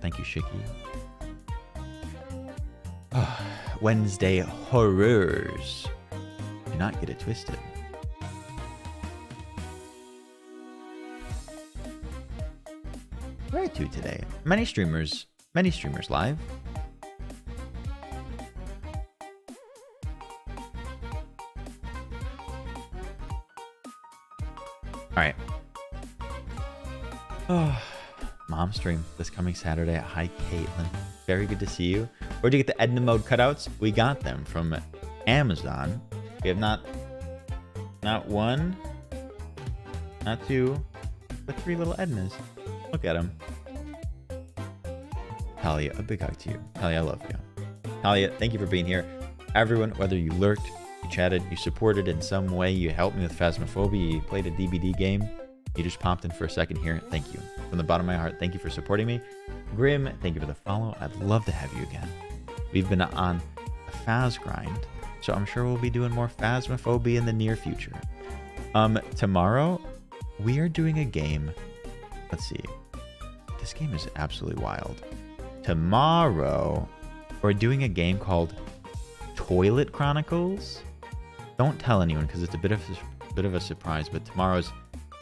Thank you, Shiki. Wednesday horrors. Do not get it twisted. Where to today? Many streamers, many streamers live. All right. Oh, mom stream this coming Saturday. Hi, Caitlin. Very good to see you. Where'd you get the Edna mode cutouts? We got them from Amazon. We have not, not one, not two, but three little Ednas. Look at him. Talia, a big hug to you. Talia, I love you. Talia, thank you for being here. Everyone, whether you lurked, you chatted, you supported in some way, you helped me with Phasmophobia, you played a DBD game, you just popped in for a second here. Thank you. From the bottom of my heart, thank you for supporting me. Grim, thank you for the follow. I'd love to have you again. We've been on a Phas grind, so I'm sure we'll be doing more Phasmophobia in the near future. Um, tomorrow, we are doing a game. Let's see. This game is absolutely wild. Tomorrow, we're doing a game called Toilet Chronicles. Don't tell anyone because it's a bit of a bit of a surprise. But tomorrow's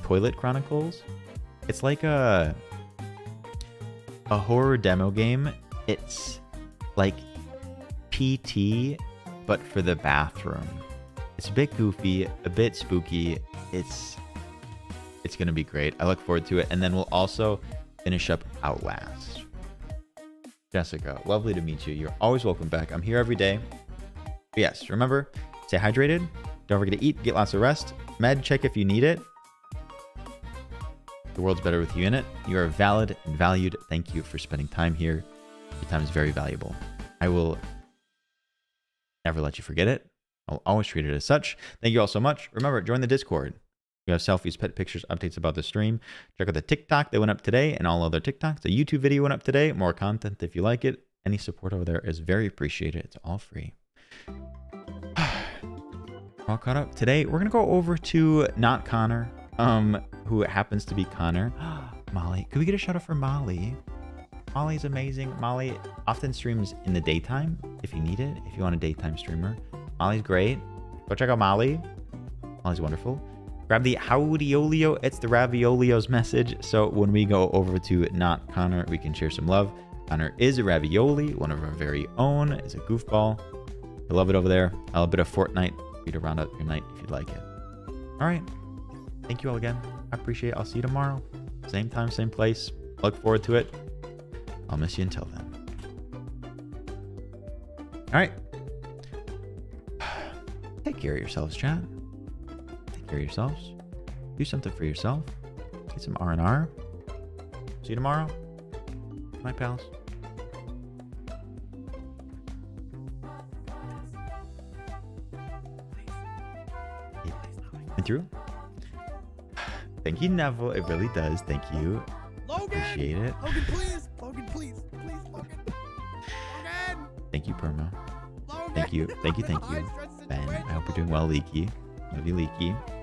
Toilet Chronicles. It's like a a horror demo game. It's like PT, but for the bathroom. It's a bit goofy, a bit spooky. It's it's gonna be great. I look forward to it. And then we'll also finish up Outlast. Jessica, lovely to meet you. You're always welcome back. I'm here every day. But yes, remember, stay hydrated. Don't forget to eat, get lots of rest. Med check if you need it. The world's better with you in it. You are valid and valued. Thank you for spending time here. Your time is very valuable. I will never let you forget it. I'll always treat it as such. Thank you all so much. Remember, join the Discord. We have selfies, pet pictures, updates about the stream. Check out the TikTok that went up today and all other TikToks. The YouTube video went up today. More content if you like it. Any support over there is very appreciated. It's all free. all caught up. Today, we're going to go over to not Connor, um, who happens to be Connor. Molly. Could we get a shout out for Molly? Molly's amazing. Molly often streams in the daytime if you need it, if you want a daytime streamer. Molly's great. Go check out Molly. Molly's wonderful. Grab the howdyolio. It's the raviolio's message. So when we go over to not Connor, we can share some love. Connor is a ravioli, one of our very own. Is a goofball. I love it over there. A little bit of Fortnite for you to round out your night if you'd like it. All right. Thank you all again. I appreciate it. I'll see you tomorrow. Same time, same place. Look forward to it. I'll miss you until then. All right. Take care of yourselves, chat. Take care of yourselves. Do something for yourself. Get some R&R. See you tomorrow. Night, pals. Through? Thank you, Neville. It really does. Thank you.
Logan!
Appreciate it.
Logan, please! Logan, please! Please, Logan! Logan!
Thank you, Permo.
Logan!
Thank you. Thank you. Thank you. Ben. I hope you're doing well, Leaky. Love you, Leaky. Good night.